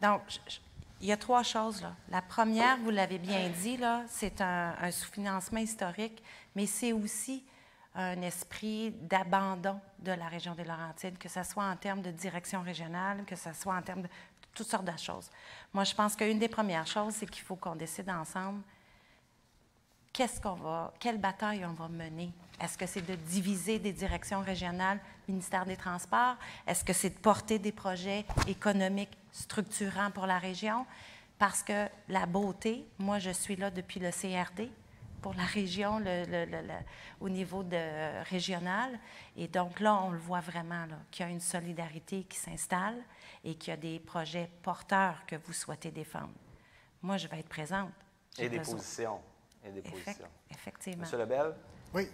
Donc, je- il y a trois choses. Là. La première, vous l'avez bien dit, c'est un, un sous-financement historique, mais c'est aussi un esprit d'abandon de la région des Laurentides, que ce soit en termes de direction régionale, que ce soit en termes de toutes sortes de choses. Moi, je pense qu'une des premières choses, c'est qu'il faut qu'on décide ensemble qu'est-ce qu'on va, quelle bataille on va mener? Est-ce que c'est de diviser des directions régionales, ministère des Transports? Est-ce que c'est de porter des projets économiques structurants pour la région? Parce que la beauté, moi, je suis là depuis le CRD pour la région, le- le- le- le- au niveau de, régional. Et donc là, on le voit vraiment, qu'il y a une solidarité qui s'installe et qu'il y a des projets porteurs que vous souhaitez défendre. Moi, je vais être présente. Et des besoin- positions. Et des positions. effectivement. Monsieur Lebel? Oui.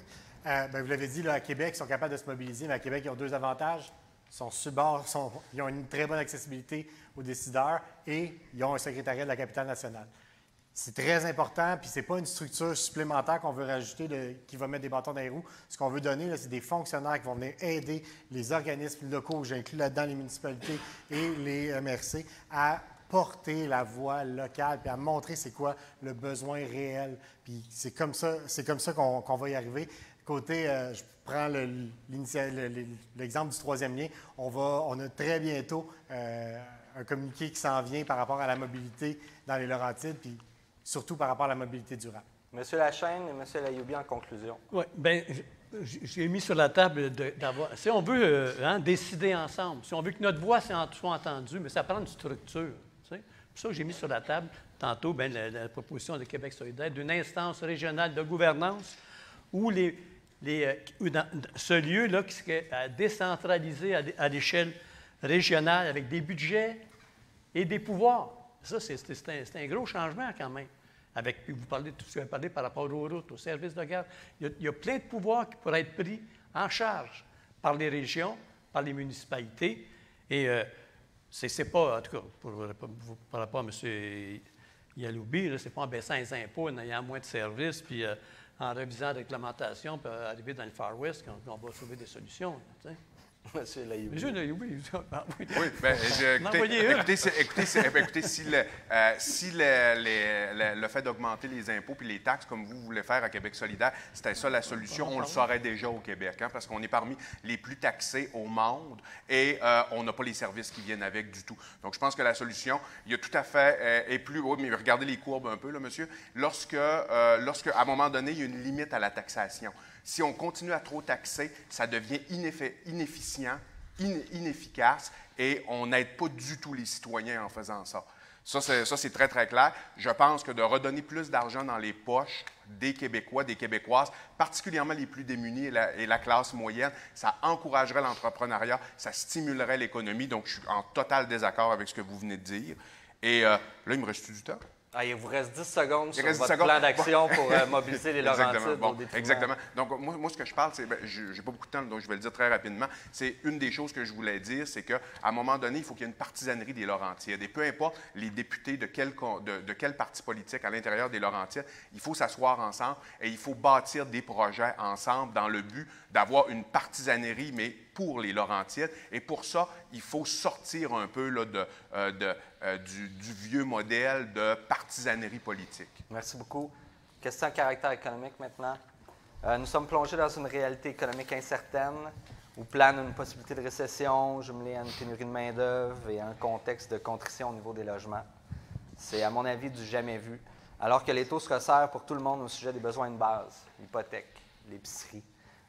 Euh, ben, vous l'avez dit, là, à Québec, ils sont capables de se mobiliser, mais à Québec, ils ont deux avantages. Ils sont sur bord, sont- ils ont une très bonne accessibilité aux décideurs et ils ont un secrétariat de la capitale nationale. C'est très important, puis c'est pas une structure supplémentaire qu'on veut rajouter de- qui va mettre des bâtons dans les roues. Ce qu'on veut donner, c'est des fonctionnaires qui vont venir aider les organismes locaux, j'inclus là-dedans les municipalités et les MRC, à porter la voix locale, puis à montrer c'est quoi le besoin réel. Puis c'est comme ça, c'est comme ça qu'on qu'on va y arriver. Côté, euh, je prends le- l'exemple du troisième lien. On, va, on a très bientôt euh, un communiqué qui s'en vient par rapport à la mobilité dans les Laurentides, puis surtout par rapport à la mobilité durable. Monsieur Lachaine et Monsieur Layoubi en conclusion. Oui, bien, j'ai mis sur la table de- d'avoir. Si on veut euh, hein, décider ensemble, si on veut que notre voix soit entendue, mais ça prend une structure. Ça, j'ai mis sur la table tantôt ben, la, proposition de Québec solidaire d'une instance régionale de gouvernance où les, les, euh, ce lieu-là qui serait à décentraliser à, l'é- à l'échelle régionale avec des budgets et des pouvoirs. Ça, c'est un, un gros changement quand même. Avec, vous parlez, tout ce que vous parlé par rapport aux routes, aux services de garde. Il y, a, il y a plein de pouvoirs qui pourraient être pris en charge par les régions, par les municipalités. Et euh, c'est pas, en tout cas, pour, par rapport à M. Yaloubi, c'est pas en baissant les impôts, en ayant moins de services, puis euh, en revisant la réglementation, puis euh, arriver dans le Far West, qu'on va trouver des solutions. Monsieur Layoubi. Monsieur oui. Bien, je- écoutez, écoutez, c'est- écoutez, si, le, euh, si le, les- le- le fait d'augmenter les impôts puis les taxes, comme vous voulez faire à Québec solidaire, c'était ça la solution, on le saurait déjà au Québec, hein, parce qu'on est parmi les plus taxés au monde et euh, on n'a pas les services qui viennent avec du tout. Donc, je pense que la solution, il y a tout à fait, euh, est plus haut, mais regardez les courbes un peu, là, monsieur. Lorsque, euh, lorsque, à un moment donné, il y a une limite à la taxation. Si on continue à trop taxer, ça devient ineffi- inefficient, in- inefficace et on n'aide pas du tout les citoyens en faisant ça. Ça, c'est, très, très clair. Je pense que de redonner plus d'argent dans les poches des Québécois, des Québécoises, particulièrement les plus démunis et la, et la classe moyenne, ça encouragerait l'entrepreneuriat, ça stimulerait l'économie. Donc, je suis en total désaccord avec ce que vous venez de dire. Et euh, là, il me reste du temps? Ah, il vous reste 10 secondes Il sur reste 10 votre secondes. plan d'action pour euh, mobiliser les Exactement. Laurentides Bon, exactement. Donc, moi, moi, ce que je parle, c'est, ben, je n'ai pas beaucoup de temps, donc je vais le dire très rapidement. C'est une des choses que je voulais dire, c'est qu'à un moment donné, il faut qu'il y ait une partisanerie des Laurentides. Et peu importe les députés de quel, con- de, de quel parti politique à l'intérieur des Laurentides, il faut s'asseoir ensemble et il faut bâtir des projets ensemble dans le but d'avoir une partisanerie, mais pour les Laurentides. Et pour ça, il faut sortir un peu là, de, euh, euh, du, vieux modèle de partisanerie politique. Merci beaucoup. Question à caractère économique maintenant. Euh, nous sommes plongés dans une réalité économique incertaine où plane une possibilité de récession jumelée à une pénurie de main-d'œuvre et un contexte de contrition au niveau des logements. C'est, à mon avis, du jamais vu. Alors que les taux se resserrent pour tout le monde au sujet des besoins de base, l'hypothèque, l'épicerie,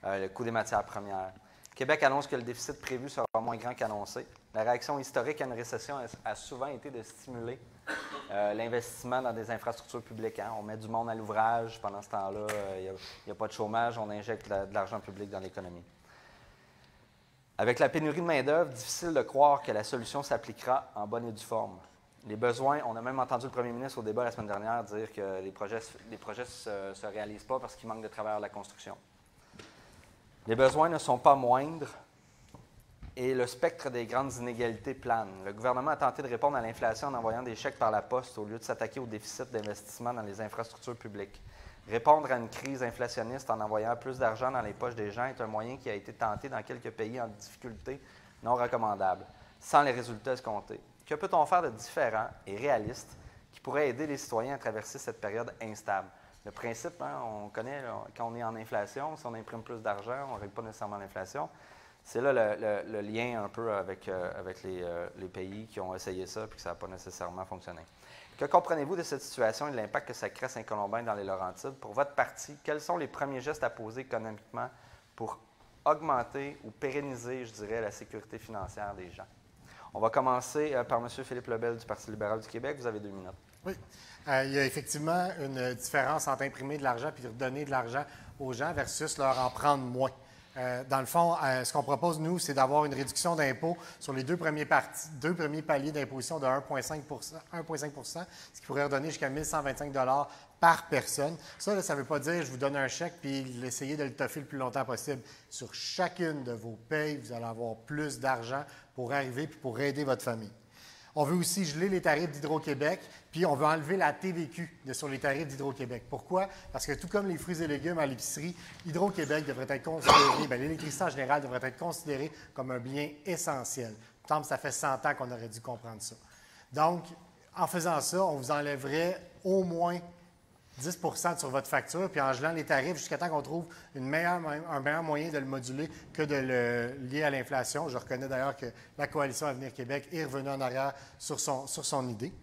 le coût des matières premières. Québec annonce que le déficit prévu sera moins grand qu'annoncé. La réaction historique à une récession a- souvent été de stimuler euh, l'investissement dans des infrastructures publiques. hein. On met du monde à l'ouvrage pendant ce temps-là, il n'y a, pas de chômage, on injecte de l'argent public dans l'économie. Avec la pénurie de main-d'œuvre, difficile de croire que la solution s'appliquera en bonne et due forme. Les besoins, on a même entendu le premier ministre au débat la semaine dernière dire que les projets ne se, se réalisent pas parce qu'il manque de travailleurs de la construction. Les besoins ne sont pas moindres et le spectre des grandes inégalités plane. Le gouvernement a tenté de répondre à l'inflation en envoyant des chèques par la poste au lieu de s'attaquer au déficit d'investissement dans les infrastructures publiques. Répondre à une crise inflationniste en envoyant plus d'argent dans les poches des gens est un moyen qui a été tenté dans quelques pays en difficulté non recommandable, sans les résultats escomptés. Que peut-on faire de différent et réaliste qui pourrait aider les citoyens à traverser cette période instable? Le principe, hein, on connaît, quand on est en inflation, si on imprime plus d'argent, on ne règle pas nécessairement l'inflation. C'est là le, lien un peu avec, euh, euh, les, pays qui ont essayé ça et que ça n'a pas nécessairement fonctionné. Que comprenez-vous de cette situation et de l'impact que ça crée Saint-Colombin dans les Laurentides? Pour votre parti, quels sont les premiers gestes à poser économiquement pour augmenter ou pérenniser, je dirais, la sécurité financière des gens? On va commencer euh, par M. Philippe Lebel du Parti libéral du Québec. Vous avez deux minutes. Oui. Il y a effectivement une différence entre imprimer de l'argent et redonner de l'argent aux gens versus leur en prendre moins. Euh, dans le fond, euh, ce qu'on propose, nous, c'est d'avoir une réduction d'impôt sur les deux premiers, parties, deux premiers paliers d'imposition de 1,5% ce qui pourrait redonner jusqu'à 1125 par personne. Ça, ça ne veut pas dire je vous donne un chèque puis essayez de le toffer le plus longtemps possible. Sur chacune de vos payes, vous allez avoir plus d'argent pour arriver puis pour aider votre famille. On veut aussi geler les tarifs d'Hydro-Québec, puis on veut enlever la TVQ sur les tarifs d'Hydro-Québec. Pourquoi? Parce que tout comme les fruits et légumes à l'épicerie, Hydro-Québec devrait être considéré, bien, l'électricité en général devrait être considérée comme un bien essentiel. Tant que ça fait 100 ans qu'on aurait dû comprendre ça. Donc, en faisant ça, on vous enlèverait au moins 10% sur votre facture, puis en gelant les tarifs jusqu'à temps qu'on trouve un meilleur moyen de le moduler que de le lier à l'inflation. Je reconnais d'ailleurs que la coalition Avenir Québec est revenue en arrière sur son, idée.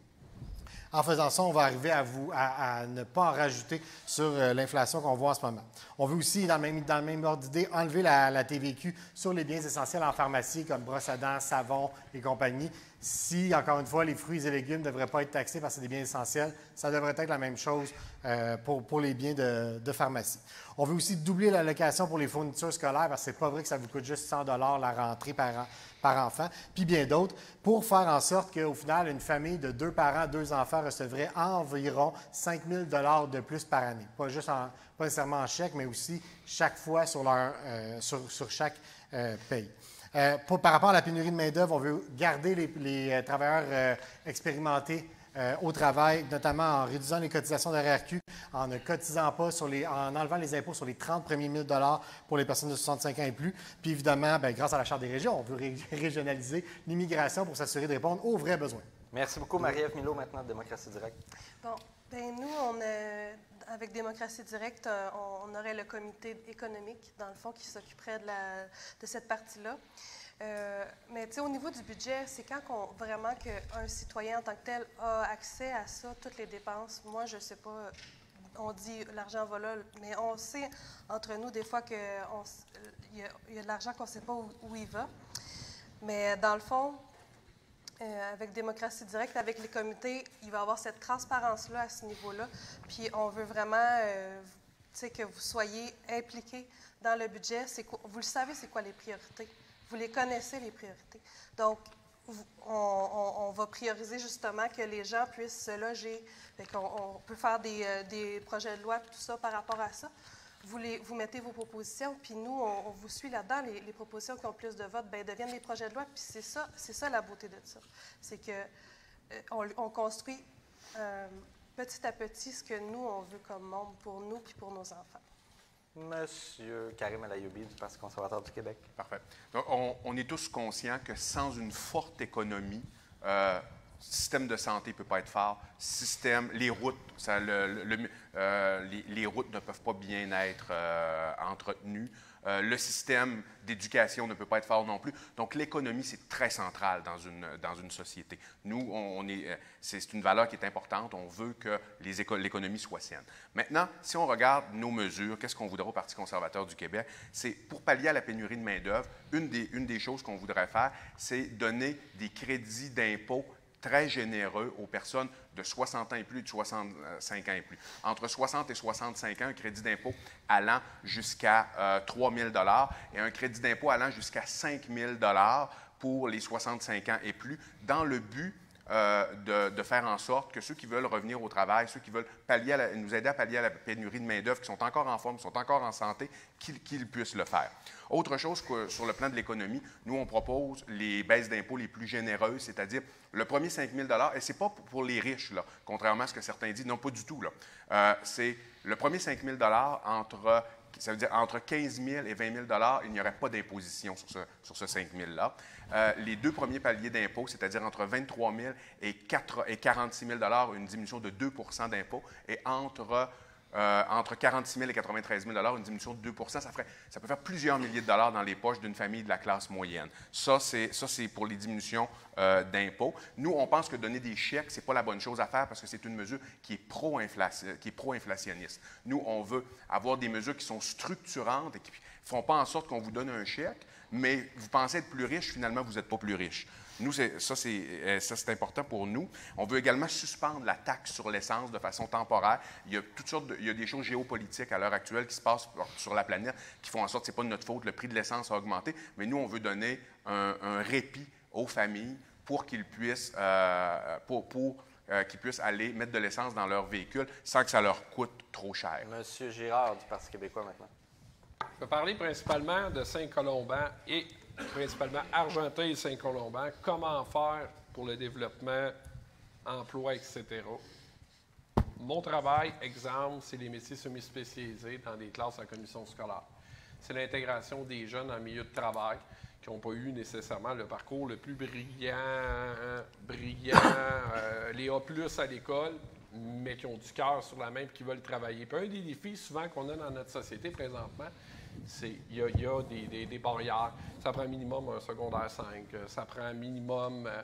En faisant ça, on va arriver à, vous, à, ne pas en rajouter sur euh, l'inflation qu'on voit en ce moment. On veut aussi, dans le même, dans le même ordre d'idée, enlever la, la, TVQ sur les biens essentiels en pharmacie, comme brosse à dents, savon et compagnie. Si, encore une fois, les fruits et légumes ne devraient pas être taxés parce que c'est des biens essentiels, ça devrait être la même chose euh, pour, les biens de, pharmacie. On veut aussi doubler l'allocation pour les fournitures scolaires parce que c'est pas vrai que ça vous coûte juste 100 la rentrée par an par enfant, puis bien d'autres, pour faire en sorte qu'au final, une famille de deux parents, deux enfants recevrait environ 5 000 de plus par année. Pas juste en, nécessairement en chèque, mais aussi chaque fois sur, euh, chaque euh. Euh, pour, par rapport à la pénurie de main-d'œuvre, on veut garder les, les travailleurs expérimentés euh, au travail, notamment en réduisant les cotisations de RRQ, en ne cotisant pas sur les, en enlevant les impôts sur les 30 premiers 1000 dollars pour les personnes de 65 ans et plus. Puis évidemment, bien, grâce à la Charte des régions, on veut régionaliser l'immigration pour s'assurer de répondre aux vrais besoins. Merci beaucoup, Marie-Ève Milo, maintenant de Démocratie Directe. Bon, bien, nous, on avec Démocratie Directe, euh, on, aurait le comité économique, dans le fond, qui s'occuperait de, de cette partie-là. Euh, mais au niveau du budget, c'est quand vraiment qu'un citoyen en tant que tel a accès à ça, toutes les dépenses. Moi, je ne sais pas, on dit l'argent va là, mais on sait entre nous des fois qu'il y, y, a de l'argent qu'on ne sait pas où, il va. Mais dans le fond, euh, avec Démocratie Directe, avec les comités, il va y avoir cette transparence-là à ce niveau-là. Puis on veut vraiment euh, que vous soyez impliqués dans le budget. vous le savez, c'est quoi les priorités. Vous les connaissez, les priorités. Donc, on, va prioriser justement que les gens puissent se loger. on, peut faire euh, des, projets de loi, tout ça par rapport à ça. Vous, les, vous mettez vos propositions, puis nous, on, vous suit là-dedans. Les, propositions qui ont plus de votes ben, deviennent des projets de loi, puis c'est ça, c'est ça la beauté de ça. C'est que euh, on, construit euh, petit à petit ce que nous, on veut comme monde pour nous puis pour nos enfants. Monsieur Karim Alayoubi du Parti conservateur du Québec. Parfait. Donc, on, est tous conscients que sans une forte économie, euh, système de santé ne peut pas être fort. Système, les routes, euh, les, routes ne peuvent pas bien être euh, entretenues. Euh, le système d'éducation ne peut pas être fort non plus. Donc, l'économie, c'est très central dans une, dans une société. Nous, on est, c'est une valeur qui est importante. On veut que l'économie soit saine. Maintenant, si on regarde nos mesures, qu'est-ce qu'on voudrait au Parti conservateur du Québec? C'est pour pallier à la pénurie de main-d'œuvre, une des choses qu'on voudrait faire, c'est donner des crédits d'impôt très généreux aux personnes de 60 ans et plus et de 65 ans et plus. Entre 60 et 65 ans, un crédit d'impôt allant jusqu'à 3 000 et un crédit d'impôt allant jusqu'à 5 000 pour les 65 ans et plus, dans le but euh, de, faire en sorte que ceux qui veulent revenir au travail, ceux qui veulent nous aider à pallier à la pénurie de main-d'œuvre, qui sont encore en forme, qui sont encore en santé, qu'ils puissent le faire. Autre chose que sur le plan de l'économie, nous, on propose les baisses d'impôts les plus généreuses, c'est-à-dire le premier 5 000 et ce n'est pas pour les riches, là, contrairement à ce que certains disent, non, pas du tout. Euh, c'est le premier 5 000 entre ça veut dire entre 15 000 et 20 000 il n'y aurait pas d'imposition sur ce, sur ce 5 000-là. Euh, les deux premiers paliers d'impôt, c'est-à-dire entre 23 000 et, 46 000 une diminution de 2 d'impôt, et entre, euh, entre 46 000 et 93 000 une diminution de 2 ça, ferait, ça peut faire plusieurs milliers de dollars dans les poches d'une famille de la classe moyenne. Ça, c'est, pour les diminutions euh, d'impôts. Nous, on pense que donner des chèques, ce n'est pas la bonne chose à faire parce que c'est une mesure qui est, pro-inflationniste. Pro Nous, on veut avoir des mesures qui sont structurantes et qui ne font pas en sorte qu'on vous donne un chèque, mais vous pensez être plus riche, finalement, vous n'êtes pas plus riche. Nous, euh, ça, c'est important pour nous. On veut également suspendre la taxe sur l'essence de façon temporaire. Il y a toutes sortes il y a des choses géopolitiques à l'heure actuelle qui se passent sur la planète qui font en sorte que ce n'est pas de notre faute, le prix de l'essence a augmenté, mais nous, on veut donner un, répit aux familles pour qu'ils puissent, euh, pour, euh, qu'ils puissent aller mettre de l'essence dans leur véhicule sans que ça leur coûte trop cher. Monsieur Girard du Parti québécois maintenant. Je vais parler principalement de Saint-Colomban et principalement Argenteuil et Saint-Colomban. Comment faire pour le développement, emploi, etc. Mon travail, exemple, c'est les métiers semi-spécialisés dans des classes en commission scolaire. C'est l'intégration des jeunes en milieu de travail qui n'ont pas eu nécessairement le parcours le plus brillant, brillant, euh, les A+, à l'école, mais qui ont du cœur sur la main et qui veulent travailler. Un des défis souvent qu'on a dans notre société présentement, il y a, des, barrières. Ça prend minimum un secondaire 5, euh, ça prend minimum. Euh,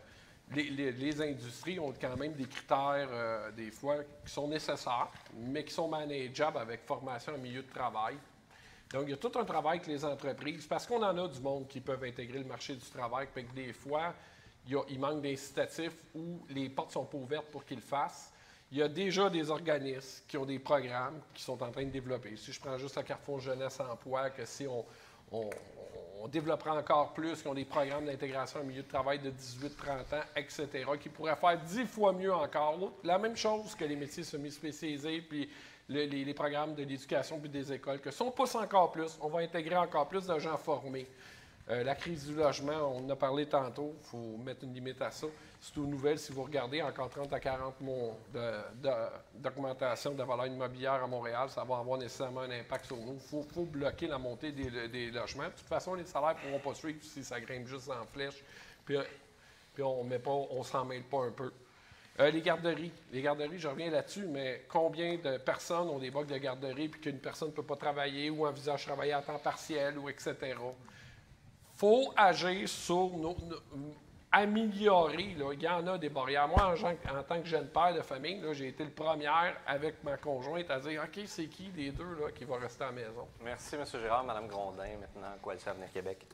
les, industries ont quand même des critères, euh, des fois, qui sont nécessaires, mais qui sont manageables avec formation en milieu de travail. Donc, il y a tout un travail avec les entreprises, parce qu'on en a du monde qui peuvent intégrer le marché du travail, puis que des fois, il, manque d'incitatifs ou les portes sont pas ouvertes pour qu'ils le fassent. Il y a déjà des organismes qui ont des programmes qui sont en train de développer. Si je prends juste la Carrefour Jeunesse Emploi, que si on, développera encore plus, qui ont des programmes d'intégration au milieu de travail de 18-30 ans, etc., qui pourraient faire dix fois mieux encore. La même chose que les métiers semi-spécialisés, puis les, programmes de l'éducation puis des écoles, que si on pousse encore plus, on va intégrer encore plus de gens formés. Euh, la crise du logement, on en a parlé tantôt, il faut mettre une limite à ça. C'est aux nouvelles, si vous regardez, encore 30 à 40 mois d'augmentation de, de, la valeur immobilière à Montréal, ça va avoir nécessairement un impact sur nous. Il faut, bloquer la montée des, logements. De toute façon, les salaires ne pourront pas suivre si ça grimpe juste en flèche, puis, puis on ne s'en mêle pas un peu. Euh, les garderies. Les garderies, je reviens là-dessus, mais combien de personnes ont des blocs de garderie puis qu'une personne ne peut pas travailler ou envisage travailler à temps partiel ou etc. Il faut agir sur nos améliorer. Il y en a des barrières. Moi, en, tant que jeune père de famille, j'ai été le premier avec ma conjointe à dire OK, c'est qui des deux là, qui va rester à la maison? Merci, M. Gérard. Mme Grondin, maintenant, Coalition Avenir Québec.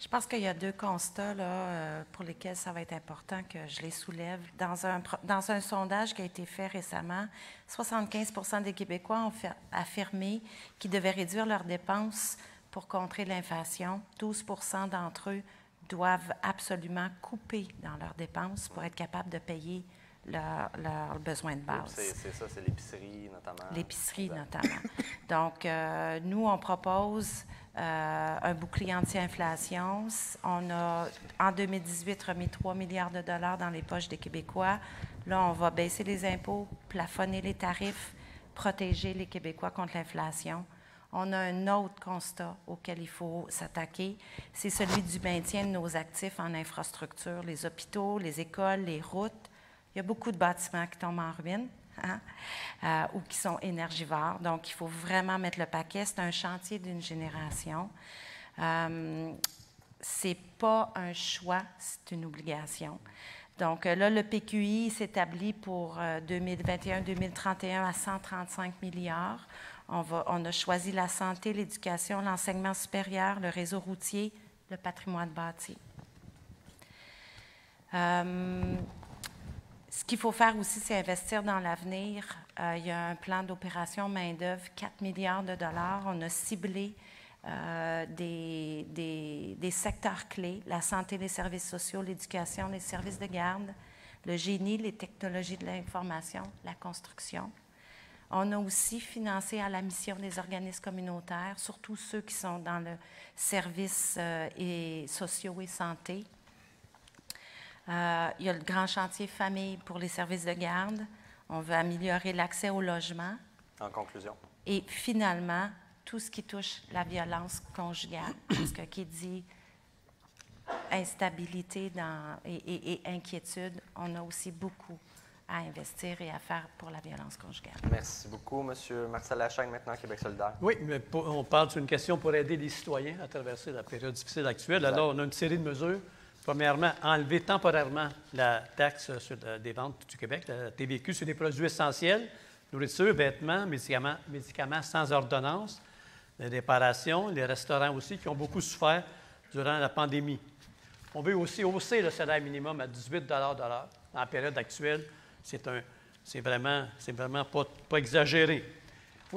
Je pense qu'il y a deux constats là, euh, pour lesquels ça va être important que je les soulève. Dans un, dans un sondage qui a été fait récemment, 75% des Québécois ont affirmé qu'ils devaient réduire leurs dépenses pour contrer l'inflation. 12% d'entre eux doivent absolument couper dans leurs dépenses pour être capables de payer leurs besoins de base. C'est ça, c'est l'épicerie notamment. L'épicerie notamment. Donc, euh, nous, on propose euh, un bouclier anti-inflation. On a, en 2018, remis 3 milliards de dollars dans les poches des Québécois. Là, on va baisser les impôts, plafonner les tarifs, protéger les Québécois contre l'inflation on a un autre constat auquel il faut s'attaquer, c'est celui du maintien de nos actifs en infrastructure, les hôpitaux, les écoles, les routes. Il y a beaucoup de bâtiments qui tombent en ruine hein, euh, ou qui sont énergivores. Donc, il faut vraiment mettre le paquet. C'est un chantier d'une génération. Euh, c'est pas un choix, c'est une obligation. Donc là, le PQI s'établit pour 2021-2031 euh, à 135 milliards. On, a choisi la santé, l'éducation, l'enseignement supérieur, le réseau routier, le patrimoine bâti. Euh, ce qu'il faut faire aussi, c'est investir dans l'avenir. Euh, il y a un plan d'opération main-d'œuvre, 4 milliards de dollars. On a ciblé euh, des, des, secteurs clés, la santé, les services sociaux, l'éducation, les services de garde, le génie, les technologies de l'information, la construction. On a aussi financé à la mission des organismes communautaires, surtout ceux qui sont dans le service euh, et sociaux et santé. Euh, il y a le grand chantier famille pour les services de garde. On veut améliorer l'accès au logement. En conclusion. Et finalement, tout ce qui touche la violence conjugale, parce que qui dit instabilité dans, et, inquiétude, on a aussi beaucoup à investir et à faire pour la violence conjugale. Merci beaucoup, M. Marcel Lachaine, maintenant Québec solidaire. Oui, mais on parle d'une question pour aider les citoyens à traverser la période difficile actuelle. Alors, on a une série de mesures. Premièrement, enlever temporairement la taxe sur des ventes du Québec, la TVQ, sur des produits essentiels, nourriture, vêtements, médicaments, médicaments sans ordonnance, les réparations, les restaurants aussi, qui ont beaucoup souffert durant la pandémie. On veut aussi hausser le salaire minimum à 18 de l'heure. Dans la période actuelle, c'est, vraiment, pas, exagéré.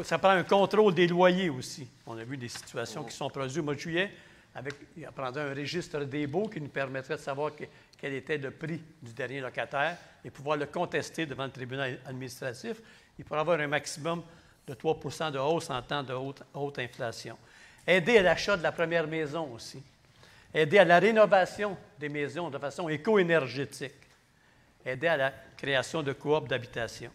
ça prend un contrôle des loyers aussi. On a vu des situations qui sont produites au mois de juillet. Avec, il prendre un registre des baux qui nous permettrait de savoir quel était le prix du dernier locataire et pouvoir le contester devant le tribunal administratif. Il pourrait avoir un maximum de 3% de hausse en temps de haute inflation. Aider à l'achat de la première maison aussi aider à la rénovation des maisons de façon éco-énergétique, aider à la création de coop d'habitation.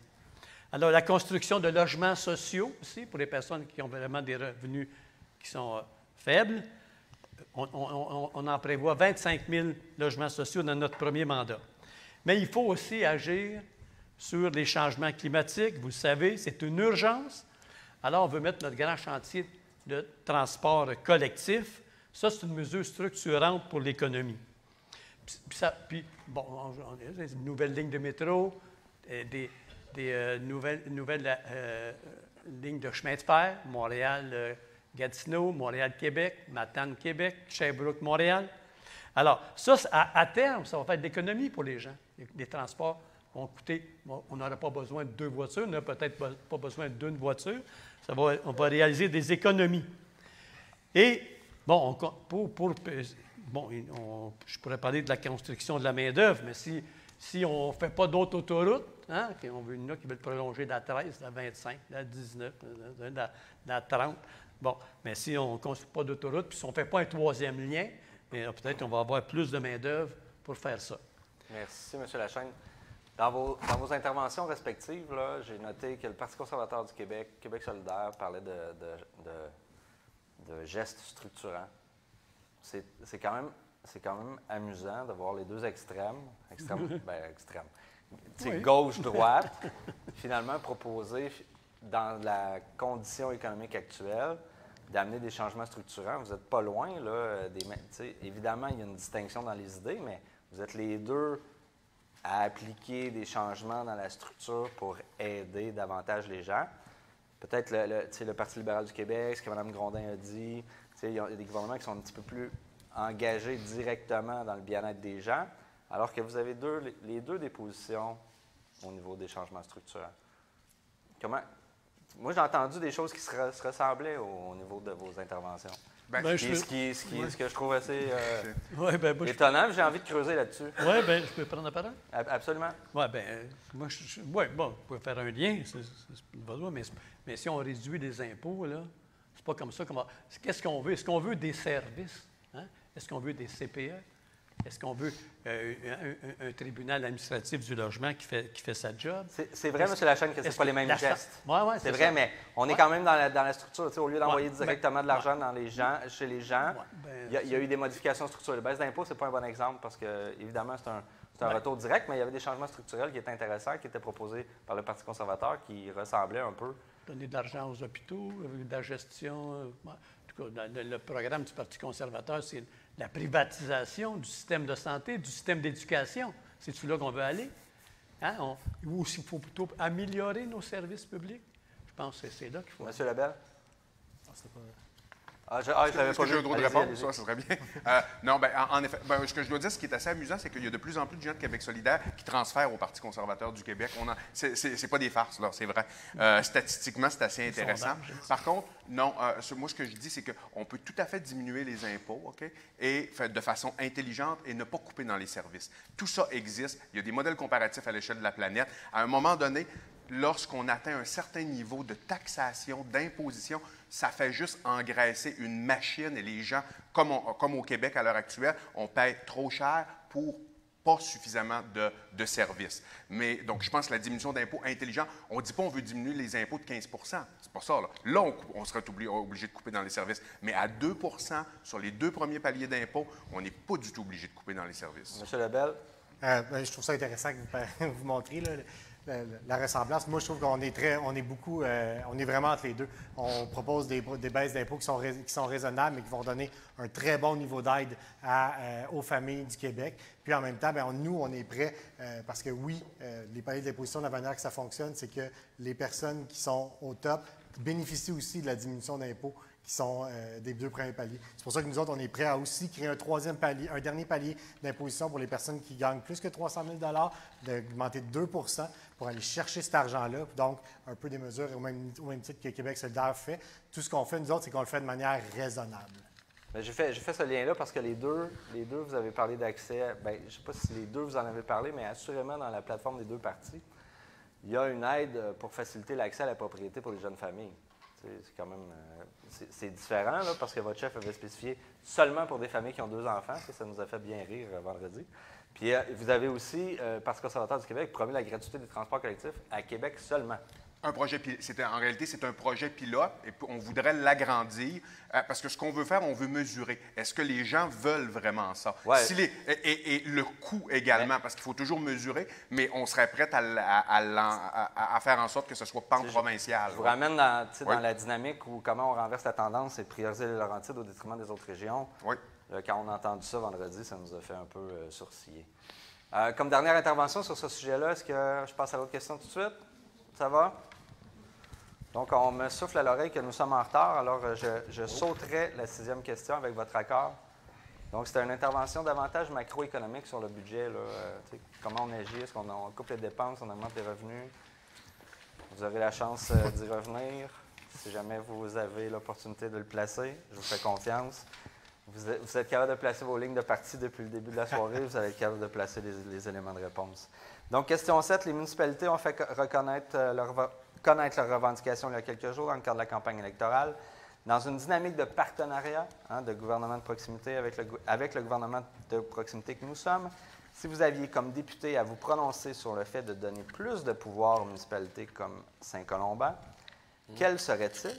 Alors, la construction de logements sociaux aussi pour les personnes qui ont vraiment des revenus qui sont euh, faibles. On, on, en prévoit 25 000 logements sociaux dans notre premier mandat. Mais il faut aussi agir sur les changements climatiques. Vous le savez, c'est une urgence. Alors, on veut mettre notre grand chantier de transport collectif ça, c'est une mesure structurante pour l'économie. Puis, bon, une nouvelle ligne de métro, euh, des, euh, nouvelles, nouvelles euh, lignes de chemin de fer, Montréal-Gatineau, Montréal-Québec, Matane-Québec, Sherbrooke-Montréal. Alors, ça, à, terme, ça va faire de l'économie pour les gens. Les, transports vont coûter, on n'aura pas besoin de deux voitures, on n'a peut-être pas besoin d'une voiture. Ça va, on va réaliser des économies. Et Bon, pour, bon je pourrais parler de la construction de la main-d'œuvre, mais si, si on ne fait pas d'autres autoroutes, hein, on veut une qui veulent prolonger de la 13, la 25, la 19, la, 30, bon, mais si on ne construit pas d'autoroute, puis si on ne fait pas un troisième lien, peut-être qu'on va avoir plus de main-d'œuvre pour faire ça. Merci, M. Lachaine. Dans vos, dans vos interventions respectives, j'ai noté que le Parti conservateur du Québec, Québec solidaire, parlait de de gestes structurants. C'est quand, même, quand même amusant de voir les deux extrêmes, extrêmes, ben, extrêmes, gauche-droite, finalement proposer dans la condition économique actuelle d'amener des changements structurants. Vous n'êtes pas loin, là, des, évidemment, il y a une distinction dans les idées, mais vous êtes les deux à appliquer des changements dans la structure pour aider davantage les gens. Peut-être le, le, Parti libéral du Québec, ce que Mme Grondin a dit. Il y a des gouvernements qui sont un petit peu plus engagés directement dans le bien-être des gens, alors que vous avez deux, les deux des positions au niveau des changements structurels. Comment, moi, j'ai entendu des choses qui se, ressemblaient au, niveau de vos interventions. Ben, ce, qui, ce, que je trouve assez euh, ben, étonnant, j'ai envie de creuser là-dessus. Oui, bien, je peux prendre la parole? Absolument. Oui, bien, moi, je, ouais, bon, vous pouvez faire un lien, c'est besoin, mais, mais si on réduit les impôts, là, pas comme ça. Qu'est-ce qu'on veut? Est-ce qu'on veut des services? Hein? Est-ce qu'on veut des CPE? Est-ce qu'on veut euh, un, tribunal administratif du logement qui fait, qui fait sa job? C'est vrai, M. Lachane, que ce n'est pas les mêmes gestes? Oui, oui, c'est vrai, mais on est quand même dans la, dans la structure. Au lieu d'envoyer directement de l'argent dans les gens, chez les gens, ben, il, y a, eu des modifications structurelles. La baisse d'impôt, ce n'est pas un bon exemple parce que, évidemment, c'est un, un retour direct, mais il y avait des changements structurels qui étaient intéressants, qui étaient proposés par le Parti conservateur, qui ressemblaient un peu. Donner de l'argent aux hôpitaux, euh, de la gestion. Euh, en tout cas, le programme du Parti conservateur, c'est la privatisation du système de santé, du système d'éducation. C'est-tu là qu'on veut aller? Hein? ou s'il faut plutôt améliorer nos services publics? Je pense que c'est là qu'il faut. Monsieur Labelle? Ah, je, ah, je l'avais pas que j'ai le droit de répondre? Ça, ce serait bien. Euh, non, ben, en, en effet, ben, ce que je dois dire, ce qui est assez amusant, c'est qu'il y a de plus en plus de gens de Québec solidaire qui transfèrent au Parti conservateur du Québec. On en- c'est- c'est c'est pas des farces, là, c'est vrai. Euh, statistiquement, c'est assez intéressant. Par contre, non, euh, ce- moi, ce que je dis, c'est qu'on peut tout à fait diminuer les impôts, OK, et faire de façon intelligente et ne pas couper dans les services. Tout ça existe. Il y a des modèles comparatifs à l'échelle de la planète. À un moment donné, lorsqu'on atteint un certain niveau de taxation, d'imposition, ça fait juste engraisser une machine et les gens, comme, on- comme au Québec à l'heure actuelle, on paie trop cher pour pas suffisamment de, de services. Mais donc, je pense que la diminution d'impôts intelligent, on ne dit pas on veut diminuer les impôts de 15 C'est pas ça. Là, Là, on, serait obligé, obligé de couper dans les services. Mais à 2 sur les deux premiers paliers d'impôts, on n'est pas du tout obligé de couper dans les services. Monsieur Lebel, Euh, ben, je trouve ça intéressant que vous, vous montriez là, la, la- la ressemblance. Moi, je trouve qu'on est très, on est beaucoup, euh, vraiment entre les deux. On propose des, baisses d'impôts qui sont, raisonnables, mais qui vont donner un très bon niveau d'aide euh, aux familles du Québec. Puis en même temps, ben, nous, on est prêts euh, parce que oui, les paliers d'imposition, la manière que ça fonctionne, c'est que les personnes qui sont au top bénéficient aussi de la diminution d'impôts qui sont euh, des deux premiers paliers. C'est pour ça que nous autres, on est prêts à aussi créer un troisième palier, un dernier palier d'imposition pour les personnes qui gagnent plus que 300 000 d'augmenter de 2% pour aller chercher cet argent-là. Donc, un peu des mesures au même, titre que Québec solidaire fait. Tout ce qu'on fait, nous autres, c'est qu'on le fait de manière raisonnable. Ben, j'ai fait, ce lien-là parce que les deux, les deux, vous avez parlé d'accès. Ben, je ne sais pas si les deux vous en avez parlé, mais assurément dans la plateforme des deux parties, il y a une aide pour faciliter l'accès à la propriété pour les jeunes familles. C'est quand même euh, c'est, différent parce que votre chef avait spécifié seulement pour des familles qui ont deux enfants. Ça, ça nous a fait bien rire euh, vendredi. Puis euh, vous avez aussi, euh, Parti conservateur du Québec, promis la gratuité des transports collectifs à Québec seulement. Un projet, c'était- en réalité, c'est un projet pilote et on voudrait l'agrandir euh, parce que ce qu'on veut faire, on veut mesurer. Est-ce que les gens veulent vraiment ça? Ouais. Si les- et, et- et le coût également, parce qu'il faut toujours mesurer, mais on serait prêt à, faire en sorte que ce soit pan-provincial. Je vous ramène dans, la dynamique où comment on renverse la tendance, c'est de prioriser les Laurentides au détriment des autres régions. Oui. Euh, quand on a entendu ça vendredi, ça nous a fait un peu euh, sourciller. Euh, comme dernière intervention sur ce sujet-là, est-ce que je passe à l'autre question tout de suite? Ça va? Donc, on me souffle à l'oreille que nous sommes en retard, alors euh, je, sauterai la sixième question avec votre accord. Donc, c'était une intervention davantage macroéconomique sur le budget. Euh, comment on agit, est-ce qu'on on coupe les dépenses, on augmente les revenus? Vous aurez la chance euh, d'y revenir si jamais vous avez l'opportunité de le placer. Je vous fais confiance. Vous êtes, capable de placer vos lignes de partie depuis le début de la soirée. Vous allez être capable de placer les, éléments de réponse. Donc, question 7. Les municipalités ont fait co- reconnaître euh, leur, connaître leurs revendications il y a quelques jours dans le cadre de la campagne électorale. Dans une dynamique de partenariat hein, de gouvernement de proximité avec le, gou- avec le gouvernement de proximité que nous sommes, si vous aviez comme député à vous prononcer sur le fait de donner plus de pouvoir aux municipalités comme Saint-Colomban, quel serait-il?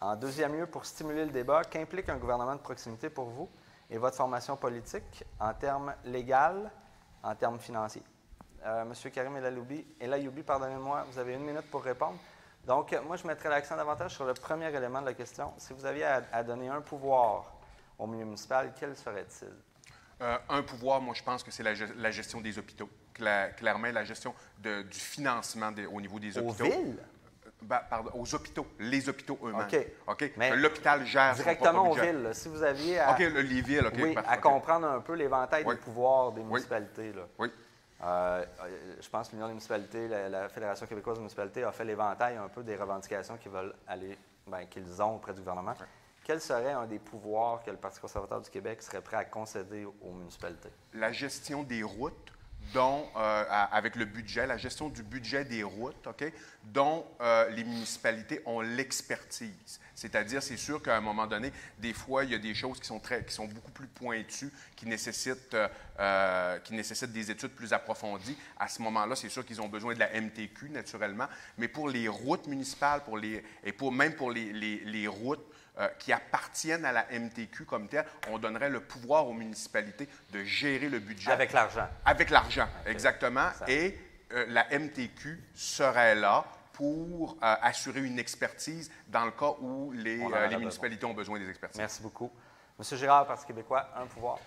En deuxième lieu, pour stimuler le débat, qu'implique un gouvernement de proximité pour vous et votre formation politique en termes légal, en termes financiers? Euh, Monsieur Karim Elayoubi, Elayoubi, pardonnez-moi, vous avez une minute pour répondre. Donc, euh, moi, je mettrais l'accent davantage sur le premier élément de la question. Si vous aviez à, à donner un pouvoir au milieu municipal, quel serait-il? Euh, un pouvoir, moi, je pense que c'est la, ge- la gestion des hôpitaux. Cla- clairement, la gestion de- du financement au niveau des Aux hôpitaux. villes? Ben, pardon, aux hôpitaux, les hôpitaux eux-mêmes. OK. OK? Mais L'hôpital gère Directement aux villes. là. Si vous aviez à, le, les villes, oui, parfait, à comprendre un peu l'éventail Oui. des pouvoirs des municipalités. là. Oui. Euh, euh, je pense que l'Union des municipalités, la, la Fédération québécoise des municipalités a fait l'éventail un peu des revendications qu'ils veulent aller, ben, qu'ils ont auprès du gouvernement. Quel serait un des pouvoirs que le Parti conservateur du Québec serait prêt à concéder aux municipalités? La gestion des routes, dont, euh, avec le budget, la gestion du budget des routes, OK, dont euh, les municipalités ont l'expertise. C'est-à-dire, c'est sûr qu'à un moment donné, des fois, il y a des choses qui sont, très, qui sont beaucoup plus pointues, qui nécessitent, euh, qui nécessitent des études plus approfondies. À ce moment-là, c'est sûr qu'ils ont besoin de la MTQ, naturellement. Mais pour les routes municipales, pour les, et pour, même pour les, les- les routes euh, qui appartiennent à la MTQ comme telle, on donnerait le pouvoir aux municipalités de gérer le budget. Avec l'argent. Avec l'argent, exactement. Ça- Et euh, la MTQ serait là pour euh, assurer une expertise dans le cas où les, besoin. municipalités ont besoin des expertises. Merci beaucoup. Monsieur Girard, Parti québécois, un pouvoir.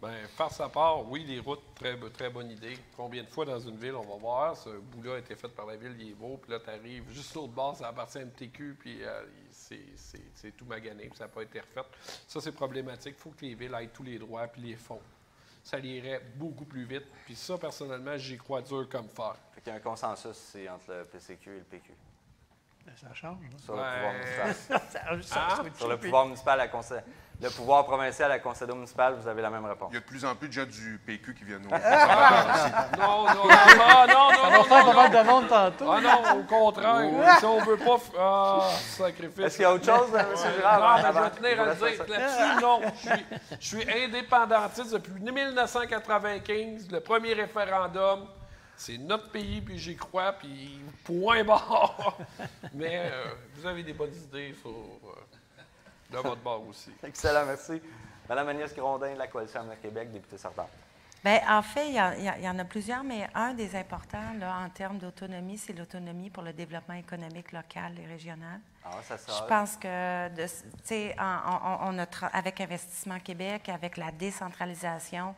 Bien, farce à part, oui, les routes, très, très bonne idée. Combien de fois dans une ville, on va voir, ce bout-là a été fait par la ville, il est beau, puis là, tu arrives juste l'autre bord, ça appartient à MTQ, puis euh, c'est tout magané, puis ça n'a pas été refait. Ça, c'est problématique. Il faut que les villes aient tous les droits puis les fonds. Ça irait beaucoup plus vite. Puis ça, personnellement, j'y crois dur comme fer. Fait qu'il y a un consensus entre le PCQ et le PQ. Ben, ça change. hein. Sur le pouvoir municipal. Ça- ça- Ah, Sur le pouvoir municipal à conseil. Le pouvoir provincial à conseil municipal, vous avez la même réponse. Il y a de plus en plus de gens du PQ qui viennent nous. Non, non, non, non, non, non, Ça va non, faire non, pas mal de monde tantôt. Ah non, au contraire. Si on veut pas. Ah, sacrifice. Est-ce qu'il y a autre chose, M. Girard? Non, mais je vais tenir à dire. Là-dessus, non. Je suis, je suis indépendantiste depuis 1995. Le premier référendum, c'est notre pays, puis j'y crois, puis point barre. Mais euh, vous avez des bonnes idées sur, euh, de votre bord aussi. Excellent, merci. Madame Agnès Grondin de la Coalition Avenir Québec, députée sortante. Bien, en fait, il y, en a plusieurs, mais un des importants là, en termes d'autonomie, c'est l'autonomie pour le développement économique local et régional. Ah, ça Je pense que, tu sais, on a avec Investissement Québec, avec la décentralisation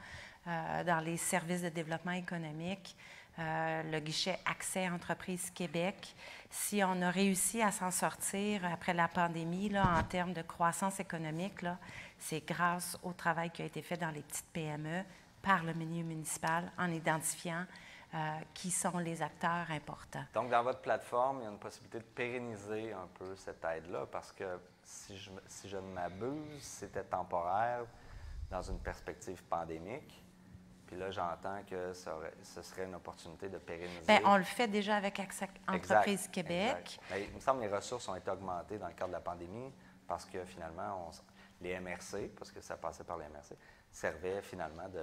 euh, dans les services de développement économique, euh, le guichet Accès Entreprises Québec, si on a réussi à s'en sortir après la pandémie là, en termes de croissance économique, c'est grâce au travail qui a été fait dans les petites PME par le milieu municipal en identifiant euh, qui sont les acteurs importants. Donc, dans votre plateforme, il y a une possibilité de pérenniser un peu cette aide-là, parce que si je ne m'abuse, c'était temporaire dans une perspective pandémique. Puis là, j'entends que ça aurait- ce serait une opportunité de pérenniser. Bien, on le fait déjà avec Accès Exact, Entreprises Québec. exact. Mais il me semble que les ressources ont été augmentées dans le cadre de la pandémie parce que finalement, on les MRC, parce que ça passait par les MRC, servaient finalement de.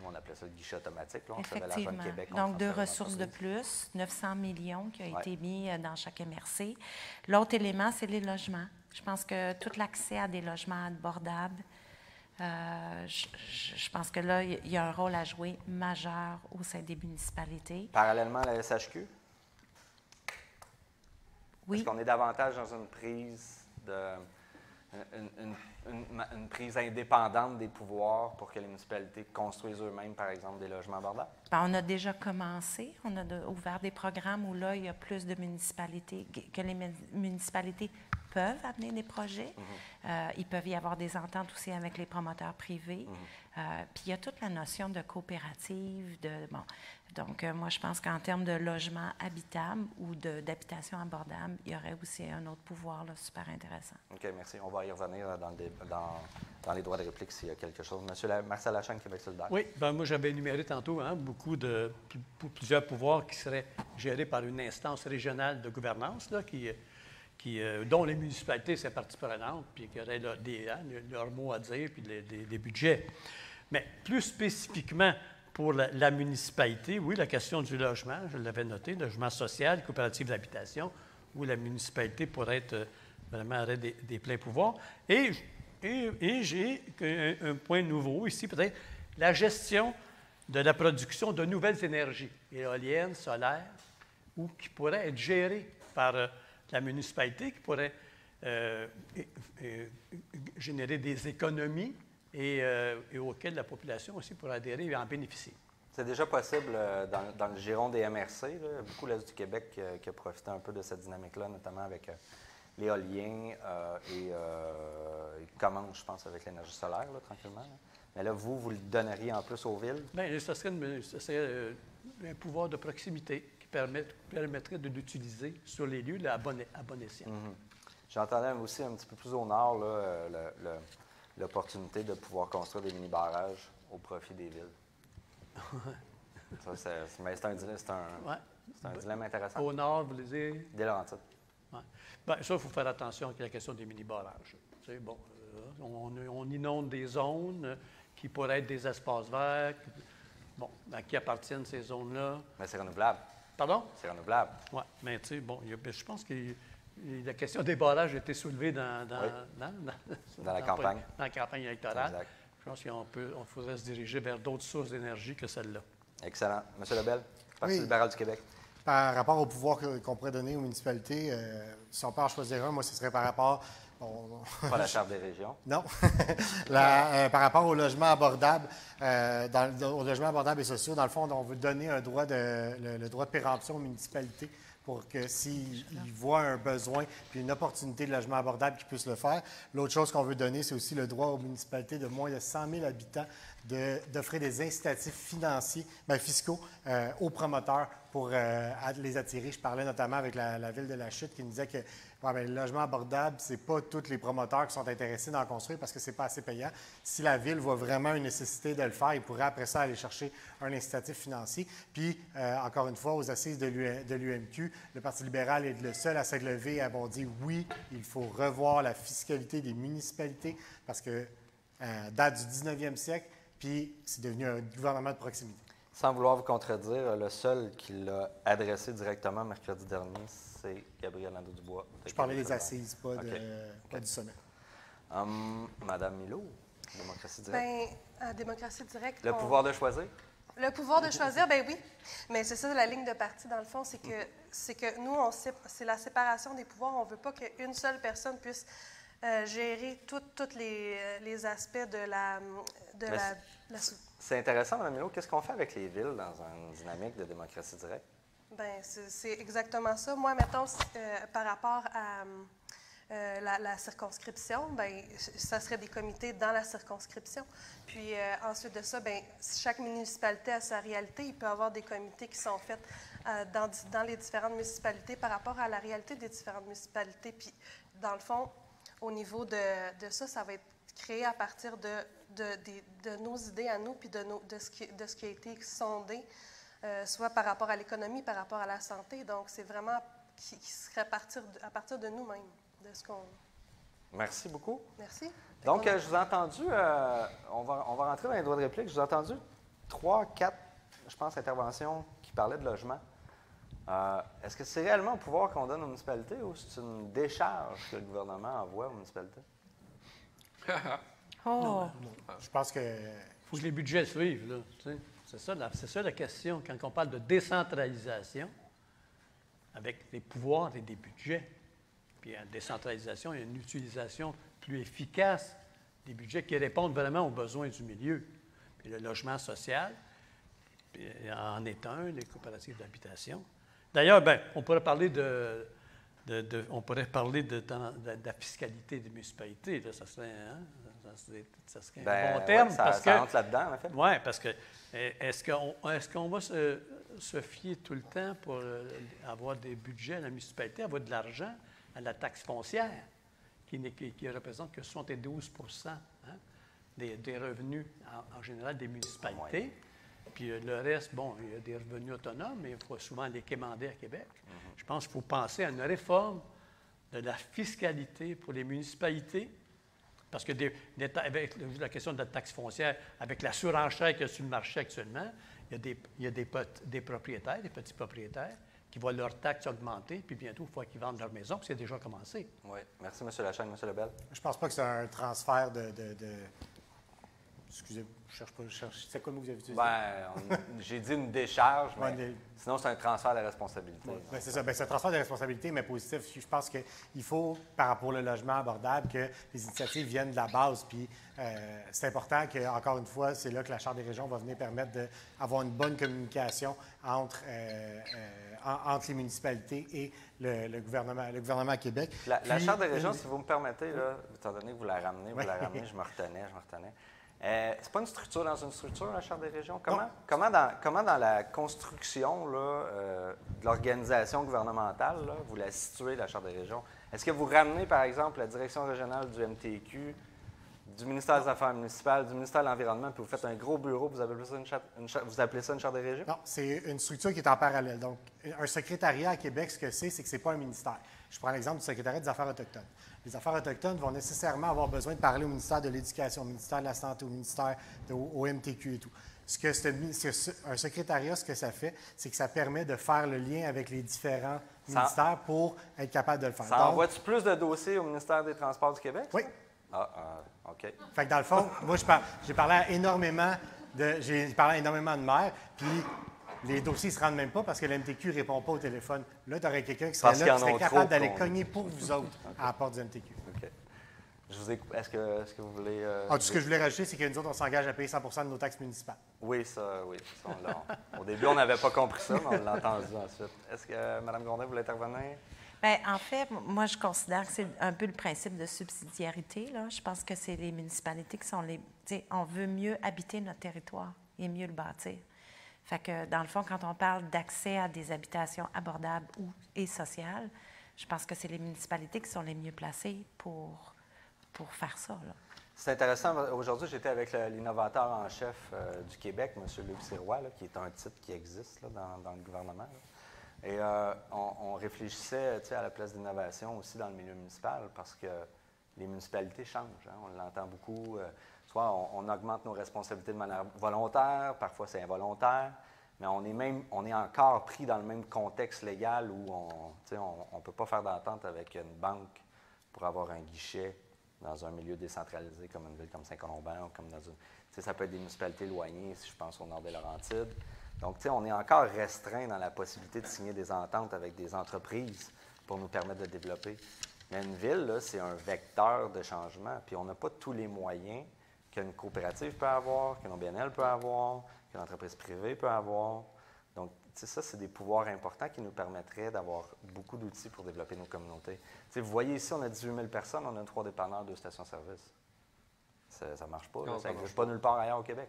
Nous, on appelait ça le guichet automatique. Là, on Effectivement. Québec. on Donc, deux ressources de plus, 900 millions qui ont Ouais. été mis euh, dans chaque MRC. L'autre élément, c'est les logements. Je pense que tout l'accès à des logements abordables, euh, je, pense que là, il y a un rôle à jouer majeur au sein des municipalités. Parallèlement à la SHQ, Oui, Est-ce qu'on est davantage dans une prise de une, une- une- ma- une prise indépendante des pouvoirs pour que les municipalités construisent eux-mêmes, par exemple, des logements abordables? Ben, on a déjà commencé. On a de- ouvert des programmes où là, il y a plus de municipalités, que- les mun- municipalités peuvent amener des projets. Euh, il peut y avoir des ententes aussi avec les promoteurs privés. Euh, puis il y a toute la notion de coopérative. De, bon, donc, euh, moi, je pense qu'en termes de logement habitable ou de- d'habitation abordable, il y aurait aussi un autre pouvoir là, super intéressant. OK, merci. On va y revenir dans, le dé- dans- dans les droits de réplique s'il y a quelque chose. Monsieur la, Marcel Lachane, Québec solidaire. Oui, ben moi j'avais énuméré tantôt hein, beaucoup de pl- pl- plusieurs pouvoirs qui seraient gérés par une instance régionale de gouvernance, là, qui, euh, dont les municipalités seraient partie prenante, puis qui auraient leur, des, hein, mot à dire, puis les- des, budgets. Mais plus spécifiquement pour la, municipalité, oui, la question du logement, je l'avais noté, logement social, coopérative d'habitation, où la municipalité pourrait être euh, vraiment aurait des, pleins pouvoirs. Et j'ai un, un point nouveau ici, peut-être, la gestion de la production de nouvelles énergies, éoliennes, solaires, ou qui pourraient être gérées par euh, la municipalité, qui pourraient euh, et- et- générer des économies et, euh, et auxquelles la population aussi pourrait adhérer et en bénéficier. C'est déjà possible euh, dans, dans le giron des MRC. là. Beaucoup l'Est du Québec qui a profité un peu de cette dynamique-là, notamment avec l'éolien et commence, je pense, avec l'énergie solaire, là, tranquillement. là. Mais là, vous, vous le donneriez en plus aux villes? Bien, ce serait, une- ce serait, un pouvoir de proximité permet- permettrait de l'utiliser sur les lieux là, à bon, à bon escient. Mhm. J'entendais aussi un petit peu plus au nord euh, l'opportunité de pouvoir construire des mini-barrages au profit des villes. Ça, c'est, un, un- Ouais. c'est un dilemme intéressant. Au nord, vous voulez dire? Dès Laurentides. Ouais. Ben, ça, il faut faire attention avec la question des mini-barrages. Bon, euh, on, on inonde des zones qui pourraient être des espaces verts, bon, à qui appartiennent ces zones-là. Mais c'est renouvelable. Pardon? C'est renouvelable. Oui, mais tu sais, bon, ben, je pense que la question des barrages a été soulevée dans, dans, Oui. dans- Dans la dans- campagne. Dans la campagne électorale. Exact. Je pense qu'on peut, on faudrait se diriger vers d'autres sources d'énergie que celle-là. Excellent. Monsieur Lebel, Parti Oui. libéral du Québec. Par rapport au pouvoir que- qu'on pourrait donner aux municipalités, euh, si on peut en choisir un, moi, ce serait par rapport Pas la Charte des régions. Non. La- euh, par rapport au logement abordable, euh, dans- au logement abordable et sociaux, dans le fond, on veut donner un droit de, le, le droit de péremption aux municipalités pour que s'ils ils voient un besoin puis une opportunité de logement abordable, qu'ils puissent le faire. L'autre chose qu'on veut donner, c'est aussi le droit aux municipalités de moins de 100 000 habitants de- d'offrir des incitatifs financiers, ben, fiscaux euh, aux promoteurs pour les attirer. Je parlais notamment avec la, la ville de la Chute qui nous disait que ben, le logement abordable, c'est pas tous les promoteurs qui sont intéressés d'en construire parce que c'est pas assez payant. Si la ville voit vraiment une nécessité de le faire, il pourrait après ça aller chercher un incitatif financier. Puis, euh, encore une fois, aux assises de l'U- de l'UMQ, le Parti libéral est le seul à s'être levé et avoir dit oui, il faut revoir la fiscalité des municipalités parce que euh, date du 19e siècle, puis c'est devenu un gouvernement de proximité. Sans vouloir vous contredire, le seul qui l'a adressé directement mercredi dernier, c'est Gabriel Nadeau-Dubois. de Je parlais des assises, pas, de- pas du sommet. Hum, Madame Milo, démocratie directe. Bien, à démocratie directe. le on- pouvoir de choisir? Le pouvoir de choisir, ben oui. Mais c'est ça la ligne de parti, dans le fond, c'est que, c'est que nous, on c'est la séparation des pouvoirs. On ne veut pas qu'une seule personne puisse euh, gérer tous les, euh, les aspects de la, de Mais la, C'est intéressant, Mme Milo. Qu'est-ce qu'on fait avec les villes dans une dynamique de démocratie directe? Ben, c'est exactement ça. Moi, mettons, euh, par rapport à euh, la, circonscription, ben, ça serait des comités dans la circonscription. Puis euh, ensuite de ça, ben, chaque municipalité a sa réalité. Il peut y avoir des comités qui sont faits dans, les différentes municipalités par rapport à la réalité des différentes municipalités. Puis, dans le fond, au niveau de, ça, ça va être créé à partir de, nos idées à nous, puis de ce qui a été sondé, euh, soit par rapport à l'économie, par rapport à la santé. Donc, c'est vraiment qui, qui serait à partir de, à partir de nous-mêmes, de ce qu'on... Merci beaucoup. Merci. Donc, euh, je vous ai entendu, euh, on, va, on va rentrer dans les droits de réplique. Je vous ai entendu trois, quatre, je pense, interventions qui parlaient de logement. Euh, Est-ce que c'est réellement au pouvoir qu'on donne aux municipalités ou c'est une décharge que le gouvernement envoie aux municipalités? Oh, Je pense que Il faut que les budgets suivent. là, tu sais. C'est ça, la- ça la question. Quand on parle de décentralisation, avec des pouvoirs et des budgets, puis en décentralisation, il y a une utilisation plus efficace des budgets qui répondent vraiment aux besoins du milieu. Puis le logement social en est un, les coopératives d'habitation. D'ailleurs, ben, on pourrait parler de, on pourrait parler de, la fiscalité des municipalités. Ça serait, hein, ça serait, un Ben, bon terme ouais, ça, parce ça que entre là-dedans, en fait. oui, parce que euh, est-ce qu'on est qu'on va se, se fier tout le temps pour euh, avoir des budgets à la municipalité, avoir de l'argent à la taxe foncière, qui, qui, qui représente que 72 hein, des, des revenus en, en général des municipalités. Puis euh, le reste, bon, il y a des revenus autonomes, mais il faut souvent les quémander à Québec. Je pense qu'il faut penser à une réforme de la fiscalité pour les municipalités parce que des- des ta- avec la question de la taxe foncière, avec la surenchère qu'il y a sur le marché actuellement, il y a, des, il y a des, pot- des propriétaires, des petits propriétaires, qui voient leur taxe augmenter, puis bientôt, il faut qu'ils vendent leur maison, puis c'est déjà commencé. Oui. Merci, M. Lachaine. M. Lebel. je pense pas que c'est un transfert de. de- de- Excusez, je cherche pas. Je cherche. C'est que vous avez utilisé? Ben, j'ai dit une décharge, mais Ouais, sinon, c'est un transfert de responsabilité. Ben, c'est ça. Ben, c'est un transfert de responsabilité, mais positif. Je pense qu'il faut, par rapport au logement abordable, que les initiatives viennent de la base. Puis euh, c'est important que, encore une fois, c'est là que la Charte des régions va venir permettre d'avoir une bonne communication entre, euh, euh, en- entre les municipalités et le, le gouvernement, le gouvernement à Québec. La, Charte des régions, si vous me permettez, là, étant donné que vous la ramenez, vous la ramenez, je me retenais, je me retenais. Euh, c'est pas une structure dans une structure, la Charte des régions? Comment, comment, dans, comment dans la construction là, euh, de l'organisation gouvernementale, là, vous la situez, la Charte des régions? Est-ce que vous ramenez, par exemple, la direction régionale du MTQ, du ministère des Affaires municipales, du ministère de l'Environnement, puis vous faites un gros bureau, vous appelez ça une, charte- une charte- vous appelez ça une Charte des régions? Non, c'est une structure qui est en parallèle. Donc, un secrétariat à Québec, ce que c'est, c'est que ce n'est pas un ministère. Je prends l'exemple du secrétariat des Affaires autochtones. Les Affaires autochtones vont nécessairement avoir besoin de parler au ministère de l'Éducation, au ministère de la Santé, au ministère, de- au MTQ et tout. Ce que ce un secrétariat, ce que ça fait, c'est que ça permet de faire le lien avec les différents Ça- ministères pour être capable de le faire. Ça envoie-tu plus de dossiers au ministère des Transports du Québec? Oui. Ah, ah, OK. Fait que dans le fond, moi, j'ai parlé à énormément de, j'ai parlé à énormément de maires, puis les dossiers ne se rendent même pas parce que l'MTQ ne répond pas au téléphone. Là, tu aurais quelqu'un qui serait Parce là, qui en serait capable d'aller cogner pour vous autres à la porte du MTQ. OK. Est-ce que, est que, vous voulez. Euh, ah, tout ce que je voulais rajouter, c'est que nous autres, on s'engage à payer 100 de nos taxes municipales. Oui, ça, oui. au début, on n'avait pas compris ça, mais on l'a entendu ensuite. Est-ce que euh, Mme Gondin voulait intervenir? Bien, en fait, moi, je considère que c'est un peu le principe de subsidiarité. Là. Je pense que c'est les municipalités qui sont les. On veut mieux habiter notre territoire et mieux le bâtir. Fait dans le fond, quand on parle d'accès à des habitations abordables ou, et sociales, je pense que c'est les municipalités qui sont les mieux placées pour, pour faire ça. C'est intéressant. Aujourd'hui, j'étais avec l'innovateur en chef euh, du Québec, M. Luc Sirois, qui est un titre qui existe dans, le gouvernement. Et euh, on, réfléchissait à la place d'innovation aussi dans le milieu municipal parce que les municipalités changent. Hein. on l'entend beaucoup. Euh, soit on, augmente nos responsabilités de manière volontaire, parfois c'est involontaire, mais on est même, on est encore pris dans le même contexte légal où on ne peut pas faire d'entente avec une banque pour avoir un guichet dans un milieu décentralisé comme une ville comme Saint-Colomban ou comme dans une. Ça peut être des municipalités éloignées, si je pense au nord des Laurentides. Donc, on est encore restreint dans la possibilité de signer des ententes avec des entreprises pour nous permettre de développer. Mais une ville, c'est un vecteur de changement. Puis on n'a pas tous les moyens qu'une coopérative peut avoir, qu'une OBNL peut avoir, qu'une entreprise privée peut avoir. Donc, ça, c'est des pouvoirs importants qui nous permettraient d'avoir beaucoup d'outils pour développer nos communautés. vous voyez ici, on a 18 000 personnes, on a trois dépanneurs, deux stations-service. Ça ne marche pas. ça n'existe pas nulle part ailleurs au Québec.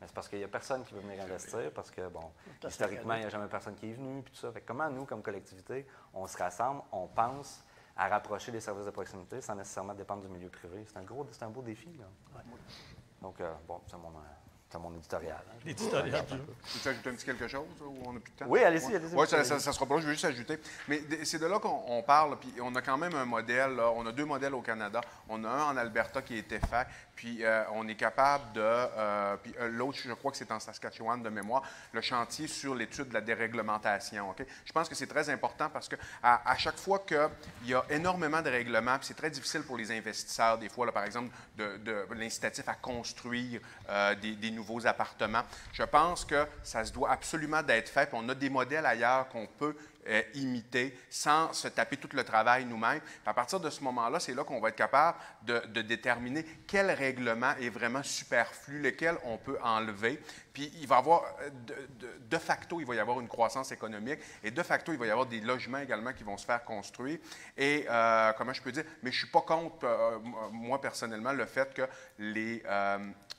Mais c'est parce qu'il n'y a personne qui veut venir investir, parce que, bon, historiquement, il n'y a jamais personne qui est venu, puis tout ça. Fait comment, nous, comme collectivité, on se rassemble, on pense à rapprocher les services de proximité sans nécessairement dépendre du milieu privé? C'est un, gros, c'est un beau défi. Donc, euh, bon, c'est mon, c'est mon éditorial. Hein. L'éditorial. Tu ajouter un petit quelque chose ou on n'a plus de temps? Oui, allez-y, allez-y. Oui, ça, ça, sera pas long, je vais juste ajouter. Mais c'est de là qu'on parle, puis on a quand même un modèle, on a deux modèles au Canada. On a un en Alberta qui a été fait, puis euh, on est capable de. Euh, puis euh, l'autre, je crois que c'est en Saskatchewan de mémoire, le chantier sur l'étude de la déréglementation. Je pense que c'est très important parce que à, chaque fois qu'il y a énormément de règlements, puis c'est très difficile pour les investisseurs, des fois, par exemple, de, l'incitatif à construire des, des nouveaux appartements. Je pense que ça se doit absolument d'être fait. on a des modèles ailleurs qu'on peut euh, imiter sans se taper tout le travail nous-mêmes. À partir de ce moment-là, c'est là, qu'on va être capable de, déterminer quel règlement est vraiment superflu, lequel on peut enlever. Puis il va avoir, euh, de, facto, il va y avoir une croissance économique et de facto, il va y avoir des logements également qui vont se faire construire. Et euh, comment je peux dire, mais je ne suis pas contre, moi personnellement, le fait que les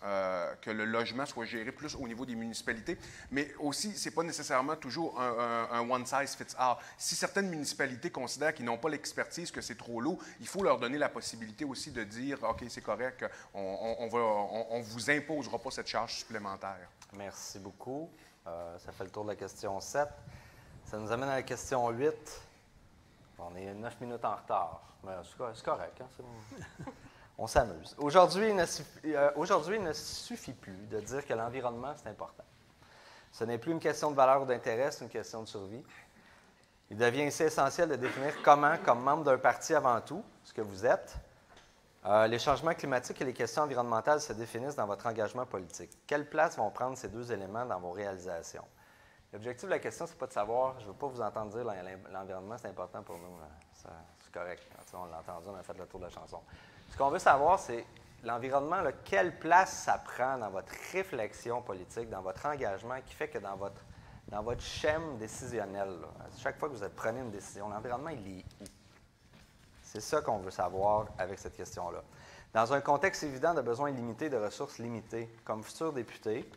euh, que le logement soit géré plus au niveau des municipalités, mais aussi, ce n'est pas nécessairement toujours un, one size fits all. Si certaines municipalités considèrent qu'ils n'ont pas l'expertise, que c'est trop lourd, il faut leur donner la possibilité aussi de dire, OK, c'est correct, on ne on, vous imposera pas cette charge supplémentaire. Merci beaucoup. Euh, ça fait le tour de la question 7. Ça nous amène à la question 8. On est 9 minutes en retard. C'est correct, hein? on s'amuse. Aujourd'hui, il, euh, aujourd'hui, ne suffit plus de dire que l'environnement, c'est important. Ce n'est plus une question de valeur ou d'intérêt, c'est une question de survie. Il devient ici essentiel de définir comment, comme membre d'un parti avant tout, ce que vous êtes, euh, les changements climatiques et les questions environnementales se définissent dans votre engagement politique. Quelle place vont prendre ces deux éléments dans vos réalisations? L'objectif de la question, ce n'est pas de savoir, je ne veux pas vous entendre dire l'environnement, c'est important pour nous. C'est correct. On l'a entendu, on a fait le tour de la chanson. Ce qu'on veut savoir, c'est l'environnement, quelle place ça prend dans votre réflexion politique, dans votre engagement, qui fait que dans votre, dans votre schème décisionnel, chaque fois que vous prenez une décision, l'environnement, il est où? C'est ça qu'on veut savoir avec cette question-là. Dans un contexte évident de besoins limités, de ressources limitées, comme futur député,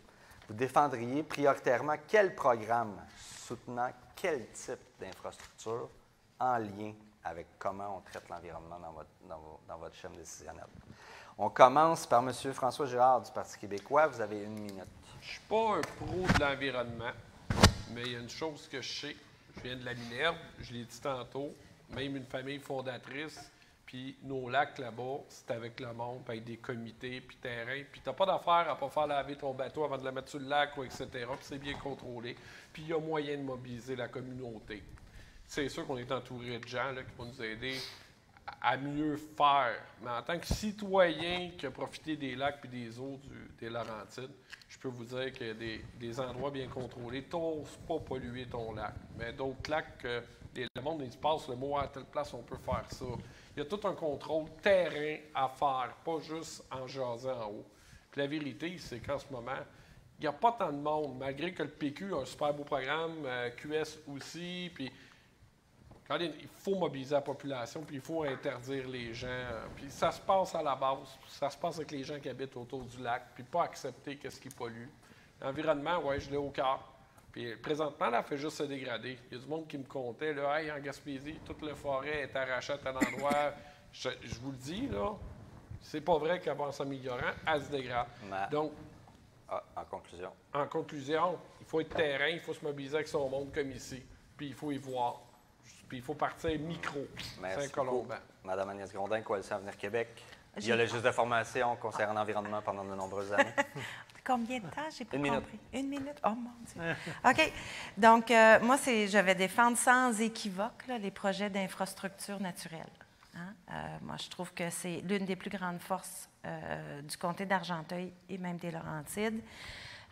vous défendriez prioritairement quel programme soutenant quel type d'infrastructure en lien avec comment on traite l'environnement dans votre, dans, votre chaîne décisionnelle? On commence par M. François Girard du Parti québécois. Vous avez une minute. Je ne suis pas un pro de l'environnement, mais il y a une chose que je sais. Je viens de la Minerve, je l'ai dit tantôt, même une famille fondatrice, puis nos lacs là-bas, c'est avec le monde, avec des comités, puis terrain. Puis tu n'as pas d'affaire à pas faire laver ton bateau avant de le mettre sur le lac, ou etc. Puis c'est bien contrôlé. Puis il y a moyen de mobiliser la communauté c'est sûr qu'on est entouré de gens qui vont nous aider à mieux faire. Mais en tant que citoyen qui a profité des lacs et des eaux des Laurentides, je peux vous dire y a des, endroits bien contrôlés. Tu pas polluer ton lac. Mais d'autres lacs, le monde, il se passe le mot à telle place, on peut faire ça. Il y a tout un contrôle terrain à faire, pas juste en jasant en haut. Puis la vérité, c'est qu'en ce moment, il n'y a pas tant de monde, malgré que le PQ a un super beau programme, euh, QS aussi, puis il faut mobiliser la population, puis il faut interdire les gens. Puis ça se passe à la base, ça se passe avec les gens qui habitent autour du lac, puis pas accepter qu'est-ce qui pollue. L'environnement, oui, je l'ai au cœur. Puis présentement, là, fait juste se dégrader. Il y a du monde qui me comptait, là, hey, en Gaspésie, toute la forêt est arrachée à tel endroit. je, vous le dis, là, c'est pas vrai qu'en s'améliorant, elle se dégrade. Donc, ah, en conclusion. En conclusion, il faut être terrain, il faut se mobiliser avec son monde comme ici. Puis il faut y voir. Puis il faut partir micro. Saint-Colomban. Madame Agnès Grondin, Coalition Avenir Québec. Il y a le juste de formation concernant l'environnement pendant de nombreuses années. Combien de temps? J'ai pas Une compris. Une minute? Oh mon Dieu. OK. Donc, euh, moi, je vais défendre sans équivoque les projets d'infrastructure naturelle. Hein. Euh, moi, je trouve que c'est l'une des plus grandes forces euh, du comté d'Argenteuil et même des Laurentides.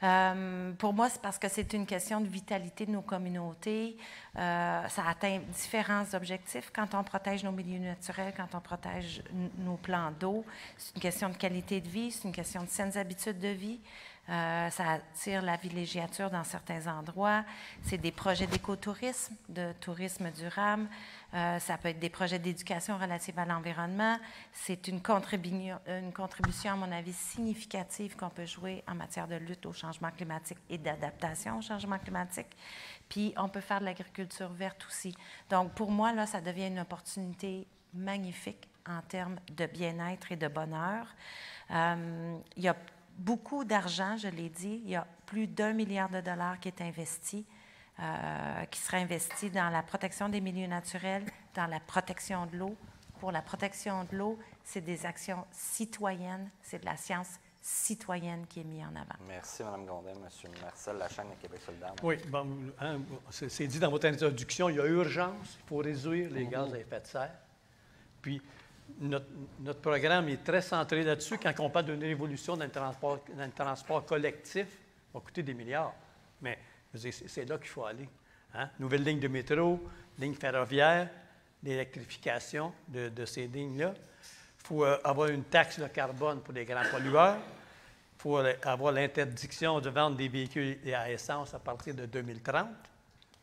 Euh, pour moi, c'est parce que c'est une question de vitalité de nos communautés. Euh, ça atteint différents objectifs quand on protège nos milieux naturels, quand on protège nos plans d'eau. C'est une question de qualité de vie, c'est une question de saines habitudes de vie. Euh, ça attire la villégiature dans certains endroits. C'est des projets d'écotourisme, de tourisme durable. Euh, ça peut être des projets d'éducation relatifs à l'environnement. C'est une, une contribution, à mon avis, significative qu'on peut jouer en matière de lutte au changement climatique et d'adaptation au changement climatique. Puis, on peut faire de l'agriculture verte aussi. Donc, pour moi, là, ça devient une opportunité magnifique en termes de bien-être et de bonheur. Euh, il y a beaucoup d'argent, je l'ai dit. Il y a plus d'un milliard de dollars qui est investi, euh, qui sera investi dans la protection des milieux naturels, dans la protection de l'eau. Pour la protection de l'eau, c'est des actions citoyennes, c'est de la science citoyenne qui est mise en avant. Merci, Mme Gondin. M. Marcel Lachane de Québec solidaire. Oui, bon, hein, c'est dit dans votre introduction, il y a urgence, il faut réduire les gaz à effet de serre. Puis, notre, programme est très centré là-dessus. Quand on parle d'une révolution dans le transport, transport collectif, ça va coûter des milliards. Mais c'est là qu'il faut aller. Hein? Nouvelle ligne de métro, ligne ferroviaire, l'électrification de, ces lignes-là. Il faut euh, avoir une taxe de carbone pour les grands pollueurs. Il faut euh, avoir l'interdiction de vendre des véhicules à essence à partir de 2030.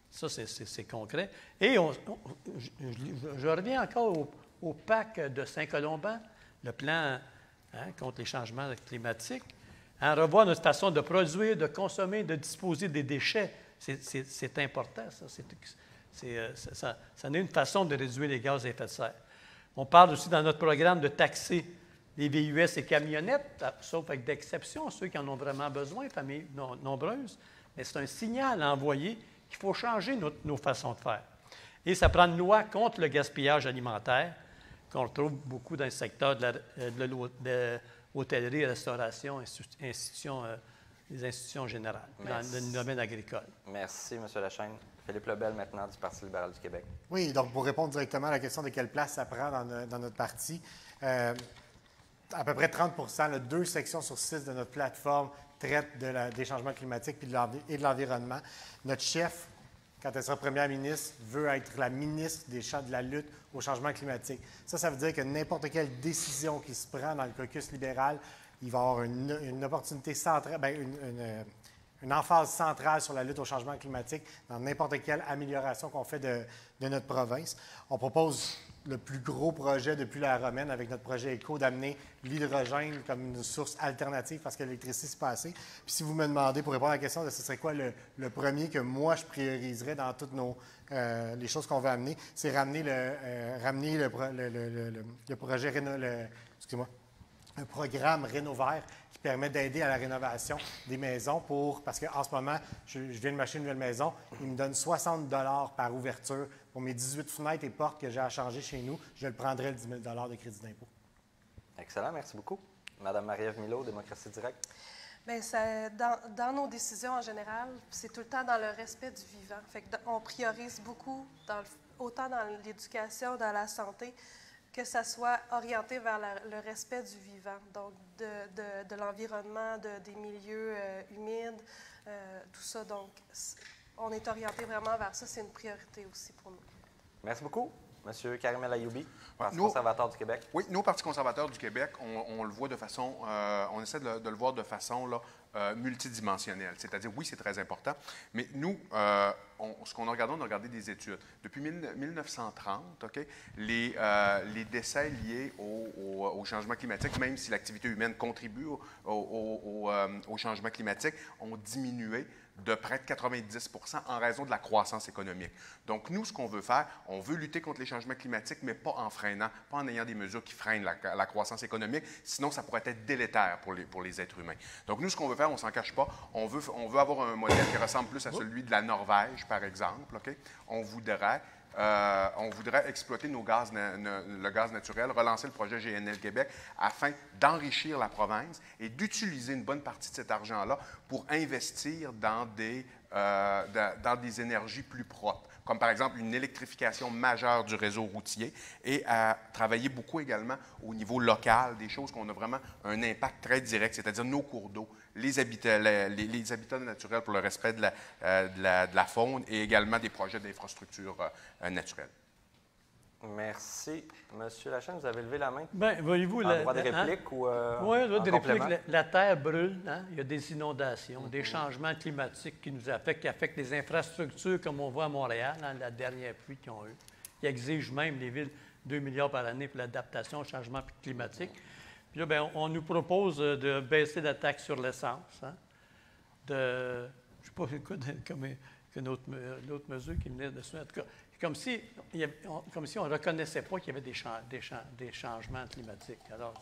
Ça, c'est concret. Et je, reviens encore au, au PAC de Saint-Colomban, le plan hein, contre les changements climatiques, à revoir notre façon de produire, de consommer, de disposer des déchets. C'est important, ça. Euh, ça, ça, une façon de réduire les gaz à effet de serre. On parle aussi dans notre programme de taxer les VUS et camionnettes, sauf avec d'exceptions, ceux qui en ont vraiment besoin, familles nombreuses. Mais c'est un signal à envoyer qu'il faut changer nos façons de faire. Et ça prend une loi contre le gaspillage alimentaire qu'on retrouve beaucoup dans le secteur de l'hôtellerie, la, restauration, institutions, euh, les institutions générales, dans le domaine agricole. Merci, M. Lachaine. Philippe Lebel, maintenant, du Parti libéral du Québec. Oui, donc pour répondre directement à la question de quelle place ça prend dans, notre parti, euh, à peu près 30% deux sections sur six de notre plateforme traitent de des changements climatiques et de l'environnement. Notre chef, quand elle sera première ministre, veut être la ministre des champs de la lutte au changement climatique. Ça, ça veut dire que n'importe quelle décision qui se prend dans le caucus libéral, il va avoir une, opportunité centrale, bien, une, une, emphase centrale sur la lutte au changement climatique dans n'importe quelle amélioration qu'on fait de, de notre province. On propose le plus gros projet depuis la romaine avec notre projet ECO d'amener l'hydrogène comme une source alternative parce que l'électricité, c'est pas assez. Puis si vous me demandez, pour répondre à la question de ce serait quoi le, premier que moi je prioriserais dans toutes nos, euh, les choses qu'on veut amener, c'est ramener le, euh, ramener le, le projet excusez-moi, un programme Rénovert qui permet d'aider à la rénovation des maisons pour, parce qu'en ce moment, je, viens de m'acheter une nouvelle maison, il me donne 60 par ouverture pour mes 18 fenêtres et portes que j'ai à changer chez nous. Je le prendrai le 10 000 de crédit d'impôt. Excellent, merci beaucoup. Madame Marie-Ève Milo, Démocratie Directe. Bien, dans, dans, nos décisions en général, c'est tout le temps dans le respect du vivant. Fait on priorise beaucoup, dans autant dans l'éducation, dans la santé, que ça soit orienté vers le respect du vivant, donc de, de, l'environnement, de, des milieux euh, humides, euh, tout ça. Donc, on est orienté vraiment vers ça. C'est une priorité aussi pour nous. Merci beaucoup. Monsieur Karim El Ayoubi, Parti conservateur du Québec. Oui, nous, Parti conservateur du Québec, on, on le voit de façon, euh, on essaie de, le- de le voir de façon là, euh, multidimensionnelle. C'est-à-dire, oui, c'est très important, mais nous, euh, on- ce qu'on a regardé, on a regardé des études. Depuis mille- 1930, OK, les, les décès liés au, au- au changement climatique, même si l'activité humaine contribue au, au changement climatique, ont diminué de près de 90 en raison de la croissance économique. Donc, nous, ce qu'on veut faire, on veut lutter contre les changements climatiques, mais pas en freinant, pas en ayant des mesures qui freinent la, la croissance économique, sinon ça pourrait être délétère pour les, pour les êtres humains. Donc, nous, ce qu'on veut faire, on s'en cache pas, on veut, on veut avoir un modèle qui ressemble plus à celui de la Norvège, par exemple. OK? On voudrait euh, on voudrait exploiter nos gaz le gaz naturel, relancer le projet GNL Québec afin d'enrichir la province et d'utiliser une bonne partie de cet argent-là pour investir dans des, euh, dans des énergies plus propres, comme par exemple une électrification majeure du réseau routier et à travailler beaucoup également au niveau local, des choses qu'on a vraiment un impact très direct, c'est-à-dire nos cours d'eau, les habitats, les, les- les habitats naturels pour le respect de la, euh, de la- de la faune et également des projets d'infrastructures euh, naturelles. Merci. Monsieur Lachaine, vous avez levé la main? Bien, voyez-vous... En la- droit de hein? réplique ou euh, Oui, complément? répliques. La, la terre brûle, hein? il y a des inondations, des changements climatiques qui nous affectent, qui affectent les infrastructures, comme on voit à Montréal, dans la dernière pluie qu'ils ont eue, qui exigent même les villes 2 milliards par année pour l'adaptation au changement climatique. Puis là, bien, on, nous propose euh, de baisser la taxe sur l'essence, hein? de, je ne sais pas comme une autre, me- une autre mesure qui venait de ça. En tout cas, comme si, il y avait- on, comme si on ne reconnaissait pas qu'il y avait des, des chan- des changements climatiques. Alors,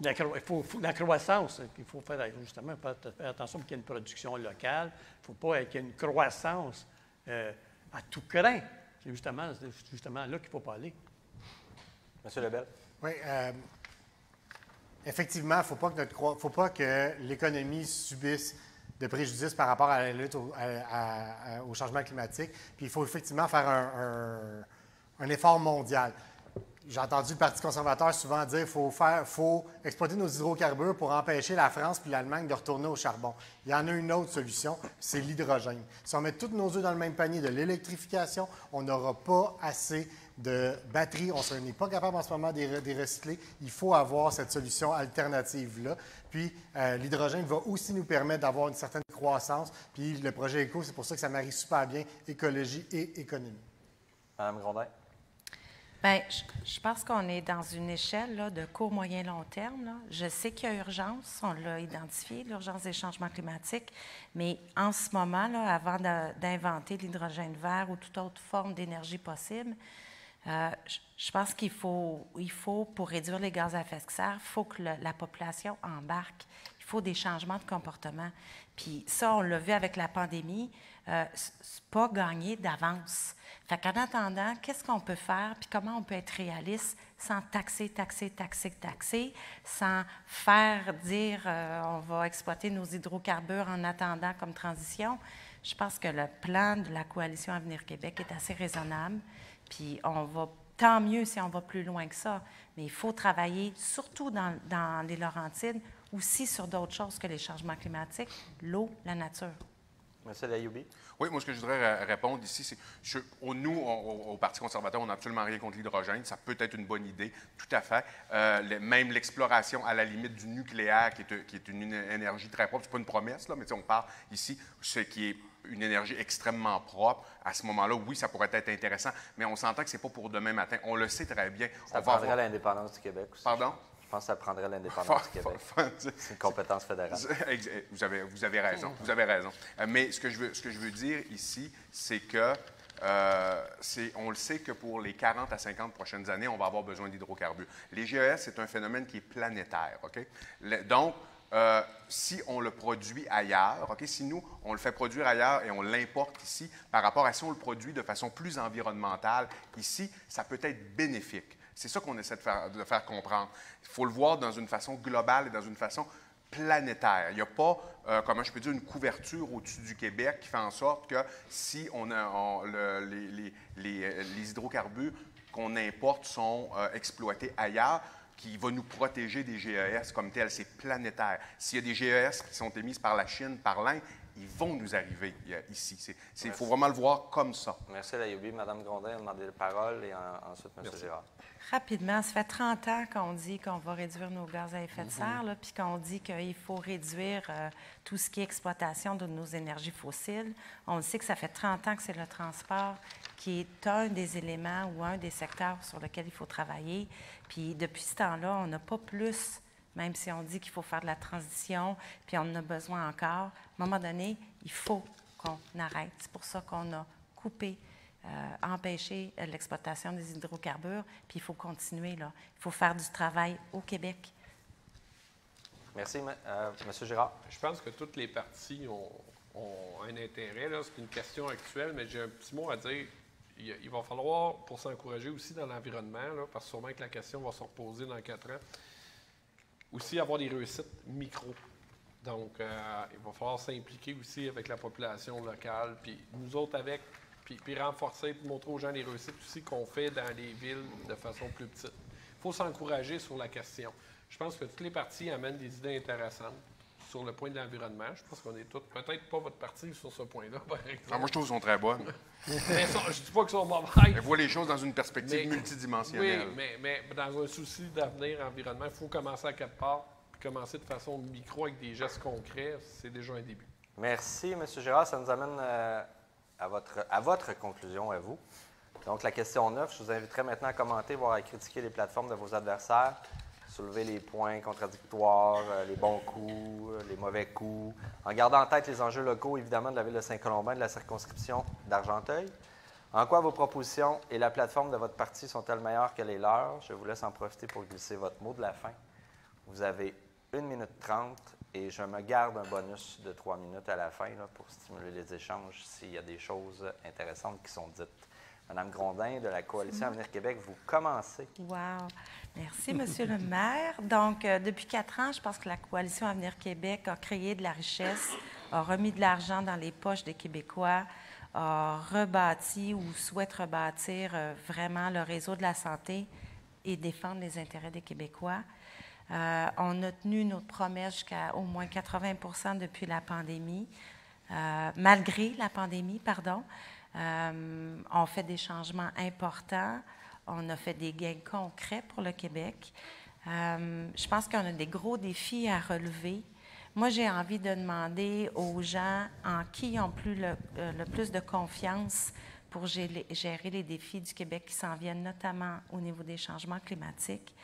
la, il faut, faut- la croissance, il faut faire justement faire, faire attention pour qu'il y ait une production locale. Il ne faut pas qu'il y ait une croissance euh, à tout craint. C'est justement, c'est justement là qu'il ne faut pas aller. Monsieur Lebel. Oui. euh, effectivement, il ne faut pas que, l'économie subisse de préjudice par rapport à la lutte au, changement climatique. Puis il faut effectivement faire un, effort mondial. J'ai entendu le Parti conservateur souvent dire qu'il faut, faut exploiter nos hydrocarbures pour empêcher la France puis l'Allemagne de retourner au charbon. Il y en a une autre solution, c'est l'hydrogène. Si on met tous nos œufs dans le même panier de l'électrification, on n'aura pas assez de batteries. On n'est pas capable en ce moment de les recycler. Il faut avoir cette solution alternative-là. Puis euh, l'hydrogène va aussi nous permettre d'avoir une certaine croissance. Puis le projet ECO, c'est pour ça que ça marie super bien écologie et économie. Madame Grondin. Bien, je, je pense qu'on est dans une échelle là, de court, moyen, long terme. là. Je sais qu'il y a urgence, on l'a identifié, l'urgence des changements climatiques, mais en ce moment, là, avant d'inventer l'hydrogène vert ou toute autre forme d'énergie possible, euh, je, pense qu'il faut, il faut, pour réduire les gaz à effet de serre, il faut que la population embarque. Il faut des changements de comportement. Puis ça, on l'a vu avec la pandémie, euh, pas gagné d'avance. Fait qu'en attendant, qu'est-ce qu'on peut faire, puis comment on peut être réaliste sans taxer, taxer, taxer, taxer, sans faire dire euh, on va exploiter nos hydrocarbures en attendant comme transition? Je pense que le plan de la coalition Avenir Québec est assez raisonnable, puis on va tant mieux si on va plus loin que ça, mais il faut travailler surtout dans, dans les Laurentides, aussi sur d'autres choses que les changements climatiques, l'eau, la nature. Monsieur Layoubi. Oui, moi, ce que je voudrais euh, répondre ici, c'est je- au- nous, on- au, Parti conservateur, on n'a absolument rien contre l'hydrogène. Ça peut être une bonne idée, tout à fait. Euh, même l'exploration à la limite du nucléaire, qui est, qui est une, une énergie très propre, c'est pas une promesse, là, mais on parle ici, ce qui est une énergie extrêmement propre. À ce moment-là, oui, ça pourrait être intéressant, mais on s'entend que c'est pas pour demain matin. On le sait très bien. Ça on va avoir- l'indépendance du Québec aussi. Pardon? Je pense que ça prendrait l'indépendance du Québec. C'est une compétence fédérale. Vous avez, vous avez raison. Vous avez raison. Euh, Mais ce que je veux, ce que je veux dire ici, c'est que euh, on le sait que pour les 40 à 50 prochaines années, on va avoir besoin d'hydrocarbures. Les GES, c'est un phénomène qui est planétaire. OK? Le- donc, euh, si on le produit ailleurs, OK, si nous, on le fait produire ailleurs et on l'importe ici, par rapport à si on le produit de façon plus environnementale ici, ça peut être bénéfique. C'est ça qu'on essaie de faire, comprendre. Il faut le voir dans une façon globale et dans une façon planétaire. Il n'y a pas, euh, comment je peux dire, une couverture au-dessus du Québec qui fait en sorte que si on a, euh, les hydrocarbures qu'on importe sont euh, exploités ailleurs, qui va nous protéger des GES comme tel. C'est planétaire. S'il y a des GES qui sont émises par la Chine, par l'Inde, ils vont nous arriver ici. Il faut vraiment le voir comme ça. Merci, Layoubi. Madame Grondin a demandé la parole et ensuite M. Gérard. Rapidement, ça fait 30 ans qu'on dit qu'on va réduire nos gaz à effet de serre, puis qu'on dit qu'il faut réduire euh, tout ce qui est exploitation de nos énergies fossiles. On sait que ça fait 30 ans que c'est le transport qui est un des éléments ou un des secteurs sur lesquels il faut travailler. Puis depuis ce temps-là, on n'a pas plus, même si on dit qu'il faut faire de la transition, puis on en a besoin encore. À un moment donné, il faut qu'on arrête. C'est pour ça qu'on a coupé euh, empêcher euh, l'exploitation des hydrocarbures, puis il faut continuer. Là. Il faut faire du travail au Québec. Merci, euh, M. Girard. Je pense que toutes les parties ont, un intérêt. C'est une question actuelle, mais j'ai un petit mot à dire. Il, va falloir, pour s'encourager aussi dans l'environnement, parce que sûrement que la question va se reposer dans quatre ans, aussi avoir des réussites micro. Donc, il va falloir s'impliquer aussi avec la population locale, puis nous autres avec puis, renforcer, puis montrer aux gens les réussites aussi qu'on fait dans les villes de façon plus petite. Il faut s'encourager sur la question. Je pense que toutes les parties amènent des idées intéressantes sur le point de l'environnement. Je pense qu'on est tous, peut-être pas votre parti sur ce point-là, par exemple. Ah, moi, je trouve qu'elles sont très bonnes. je ne dis pas qu'elles sont mauvaises. Elles voient les choses dans une perspective multidimensionnelle. Oui, mais, mais, dans un souci d'avenir environnement, il faut commencer à quatre parts, puis commencer de façon micro avec des gestes concrets. C'est déjà un début. Merci, M. Gérard. Ça nous amène euh, à votre, à votre conclusion, à vous. Donc, la question 9, je vous inviterai maintenant à commenter, voire à critiquer les plateformes de vos adversaires, soulever les points contradictoires, euh, les bons coups, euh, les mauvais coups, en gardant en tête les enjeux locaux, évidemment, de la ville de Saint-Colombin, de la circonscription d'Argenteuil. En quoi vos propositions et la plateforme de votre parti sont-elles meilleures que les leurs? Je vous laisse en profiter pour glisser votre mot de la fin. Vous avez 1 minute 30 et je me garde un bonus de trois minutes à la fin pour stimuler les échanges s'il y a des choses intéressantes qui sont dites. Madame Grondin de la Coalition Avenir Québec, vous commencez. Wow. Merci, Monsieur le maire. Donc, euh, depuis quatre ans, je pense que la Coalition Avenir Québec a créé de la richesse, a remis de l'argent dans les poches des Québécois, a rebâti ou souhaite rebâtir euh, vraiment le réseau de la santé et défendre les intérêts des Québécois. Euh, on a tenu notre promesse jusqu'à au moins 80% depuis la pandémie, malgré la pandémie, pardon. Euh, on fait des changements importants. On a fait des gains concrets pour le Québec. je pense qu'on a des gros défis à relever. Moi, j'ai envie de demander aux gens en qui ils ont plus le, plus de confiance pour gérer, les défis du Québec qui s'en viennent, notamment au niveau des changements climatiques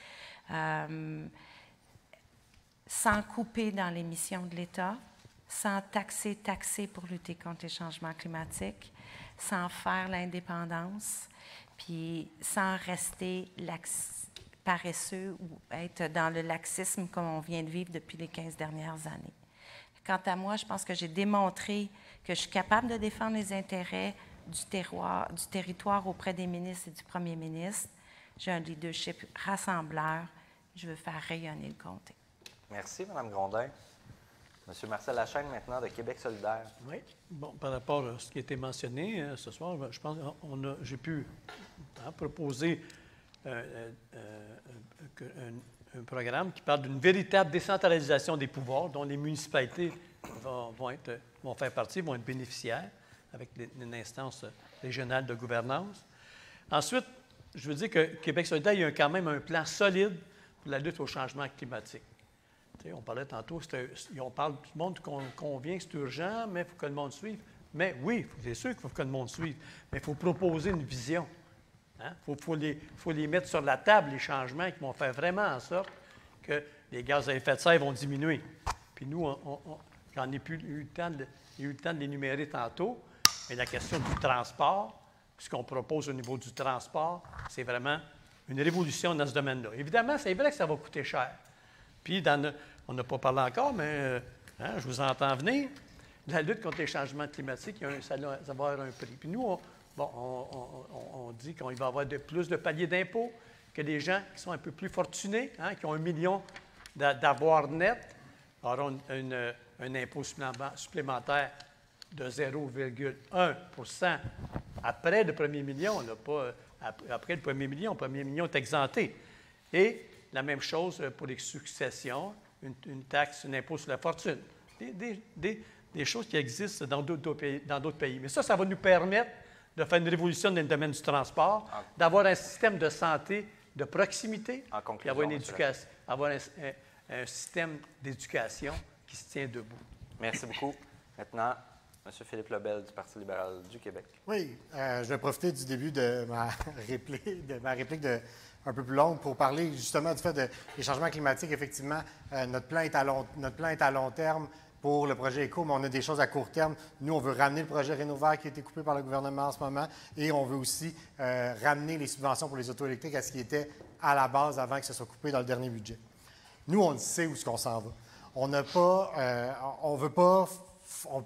sans couper dans les missions de l'État, sans taxer, taxer pour lutter contre les changements climatiques, sans faire l'indépendance, puis sans rester paresseux ou être dans le laxisme comme on vient de vivre depuis les 15 dernières années. Quant à moi, je pense que j'ai démontré que je suis capable de défendre les intérêts du, terroir, du territoire auprès des ministres et du premier ministre. J'ai un leadership rassembleur. Je veux faire rayonner le comté. Merci, Mme Grondin. Monsieur Marcel Lachaine, maintenant, de Québec solidaire. Oui. Bon, par rapport à ce qui a été mentionné euh, ce soir, je pense que j'ai pu hein, proposer euh, euh, un, programme qui parle d'une véritable décentralisation des pouvoirs dont les municipalités vont, vont faire partie, vont être bénéficiaires avec une instance régionale de gouvernance. Ensuite, je veux dire que Québec solidaire, il y a quand même un plan solide pour la lutte au changement climatique on parlait tantôt, on parle, tout le monde convient c'est urgent, mais il faut que le monde suive. Mais oui, c'est sûr qu'il faut que le monde suive, mais il faut proposer une vision. Il hein. faut, les, mettre sur la table, les changements qui vont faire vraiment en sorte que les gaz à effet de serre vont diminuer. Puis nous, j'en ai plus eu le temps de, eu le l'énumérer tantôt, mais la question du transport, ce qu'on propose au niveau du transport, c'est vraiment une révolution dans ce domaine-là. Évidemment, c'est vrai que ça va coûter cher. Puis, dans, on n'a pas parlé encore, mais euh, hein, je vous entends venir. La lutte contre les changements climatiques, ça, va avoir un prix. Puis nous, on, dit qu'il va y avoir de, plus de paliers d'impôts que les gens qui sont un peu plus fortunés, hein, qui ont un million d'avoir net, auront un impôt supplémentaire de 0,1% après le premier million. pas, euh, après le premier million, le premier million est exempté. Et la même chose pour les successions, une, taxe, un impôt sur la fortune. Des, des choses qui existent dans d'autres pays, dans d'autres pays. Mais ça, ça va nous permettre de faire une révolution dans le domaine du transport, Ah. d'avoir un système de santé de proximité, En puis conclusion, avoir, une éducation, avoir un, un- un système d'éducation qui se tient debout. Merci beaucoup. Maintenant, M. Philippe Lebel du Parti libéral du Québec. Oui, euh, je vais profiter du début de ma réplique, de ma réplique de- un peu plus longue pour parler justement du fait de- des changements climatiques. Effectivement, euh, notre, plan est à long, terme pour le projet ECO, mais on a des choses à court terme. Nous, on veut ramener le projet Rénovaire qui a été coupé par le gouvernement en ce moment et on veut aussi euh, ramener les subventions pour les auto électriques à ce qui était à la base avant que ce soit coupé dans le dernier budget. Nous, on sait où ce qu'on s'en va. On n'a pas, euh, on veut pas,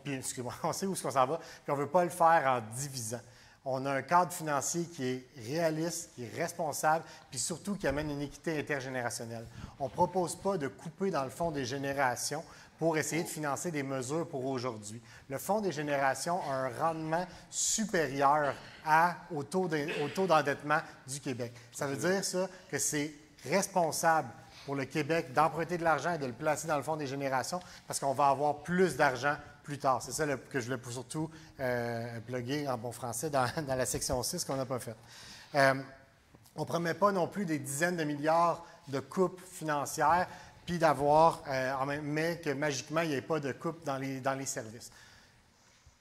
excusez-moi, on sait où ce qu'on s'en va, puis on veut pas le faire en divisant. On a un cadre financier qui est réaliste, qui est responsable, puis surtout qui amène une équité intergénérationnelle. On ne propose pas de couper dans le fonds des générations pour essayer de financer des mesures pour aujourd'hui. Le fonds des générations a un rendement supérieur à- au taux d'en- au taux d'endettement du Québec. Ça veut dire ça que c'est responsable pour le Québec d'emprunter de l'argent et de le placer dans le fonds des générations parce qu'on va avoir plus d'argent plus tard. C'est ça que je voulais surtout euh, plugger en bon français dans, la section 6 qu'on n'a pas faite. Euh, on ne promet pas non plus des dizaines de milliards de coupes financières, puis d'avoir, euh, mais que magiquement, il n'y ait pas de coupe dans les, dans les services.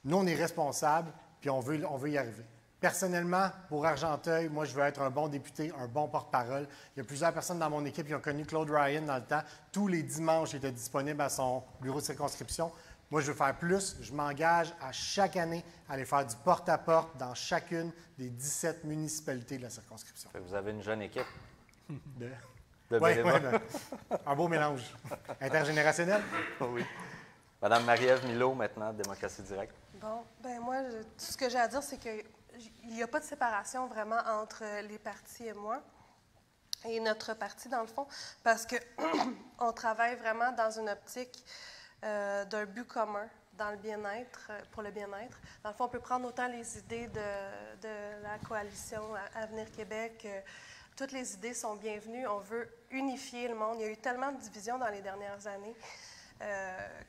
Nous, on est responsables, puis on veut, on veut y arriver. Personnellement, pour Argenteuil, moi, je veux être un bon député, un bon porte-parole. Il y a plusieurs personnes dans mon équipe qui ont connu Claude Ryan dans le temps. Tous les dimanches, il était disponible à son bureau de circonscription. Moi, je veux faire plus. Je m'engage à chaque année à aller faire du porte-à-porte dans chacune des 17 municipalités de la circonscription. Vous avez une jeune équipe De- de Ouais, ben, un beau mélange. Intergénérationnel? oui. Madame Marie-Ève Milot, maintenant, de Démocratie directe. Bon, ben moi, je- tout ce que j'ai à dire, c'est qu'il n'y a pas de séparation vraiment entre les partis et moi et notre parti, dans le fond, parce que on travaille vraiment dans une optique euh, d'un but commun dans le bien-être, euh, pour le bien-être. Dans le fond, on peut prendre autant les idées de, de la coalition Avenir Québec. euh, toutes les idées sont bienvenues. On veut unifier le monde. Il y a eu tellement de divisions dans les dernières années.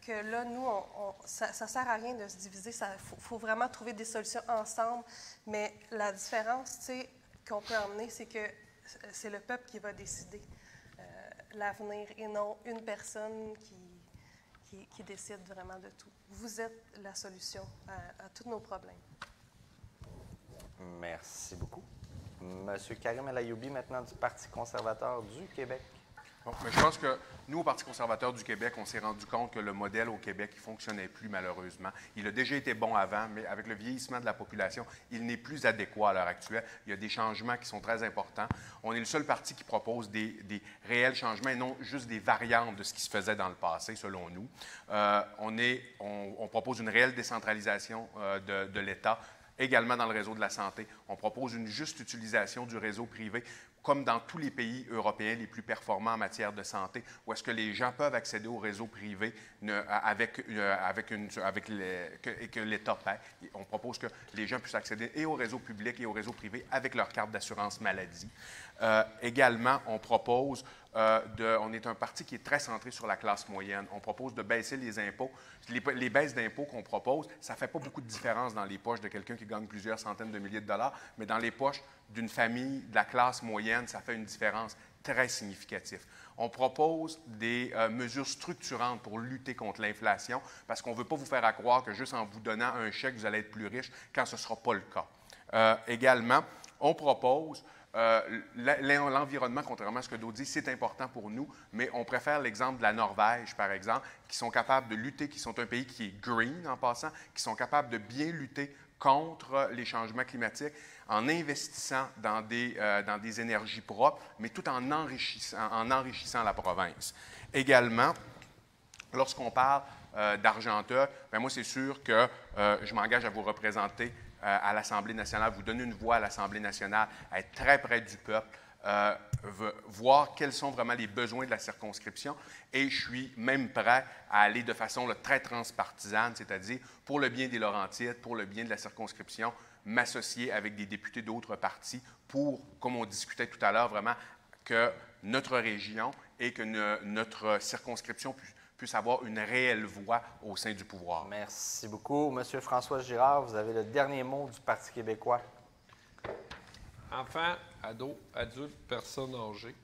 Que là, nous, ça ne sert à rien de se diviser. Il faut, vraiment trouver des solutions ensemble. Mais la différence qu'on peut emmener, c'est que c'est le peuple qui va décider l'avenir et non une personne qui, qui, décide vraiment de tout. Vous êtes la solution à, à tous nos problèmes. Merci beaucoup. Monsieur Karim El Ayoubi, maintenant du Parti conservateur du Québec. Mais je pense que nous, au Parti conservateur du Québec, on s'est rendu compte que le modèle au Québec ne fonctionnait plus, malheureusement. Il a déjà été bon avant, mais avec le vieillissement de la population, il n'est plus adéquat à l'heure actuelle. Il y a des changements qui sont très importants. On est le seul parti qui propose des, réels changements et non juste des variantes de ce qui se faisait dans le passé, selon nous. Euh, on, propose une réelle décentralisation euh, de l'État également dans le réseau de la santé. On propose une juste utilisation du réseau privé, comme dans tous les pays européens les plus performants en matière de santé, où est-ce que les gens peuvent accéder au réseau privé avec, euh, avec, avec les- et que l'État paie. On propose que les gens puissent accéder et au réseau public et au réseau privé avec leur carte d'assurance maladie. Euh, également, on propose euh, on est un parti qui est très centré sur la classe moyenne. On propose de baisser les impôts. Les, les baisses d'impôts qu'on propose, ça ne fait pas beaucoup de différence dans les poches de quelqu'un qui gagne plusieurs centaines de milliers de dollars, mais dans les poches d'une famille de la classe moyenne, ça fait une différence très significative. On propose des euh, mesures structurantes pour lutter contre l'inflation parce qu'on ne veut pas vous faire à croire que juste en vous donnant un chèque, vous allez être plus riche quand ce ne sera pas le cas. Euh, également, on propose euh, l'environnement, contrairement à ce que d'autres disent, c'est important pour nous, mais on préfère l'exemple de la Norvège, par exemple, qui sont capables de lutter, qui sont un pays qui est green en passant, qui sont capables de bien lutter contre les changements climatiques en investissant dans des, euh, énergies propres, mais tout en enrichissant, en enrichissant la province. Également, lorsqu'on parle euh, d'Argenteuil, ben moi, c'est sûr que euh, je m'engage à vous représenter euh, à l'Assemblée nationale, vous donner une voix à l'Assemblée nationale, être très près du peuple, euh, voir quels sont vraiment les besoins de la circonscription. Et je suis même prêt à aller de façon très transpartisane, c'est-à-dire pour le bien des Laurentides, pour le bien de la circonscription, m'associer avec des députés d'autres partis pour, comme on discutait tout à l'heure, vraiment que notre région et que notre circonscription pu- puissent avoir une réelle voix au sein du pouvoir. Merci beaucoup. Monsieur François Girard, vous avez le dernier mot du Parti québécois. Enfants, ados, adultes, personnes âgées.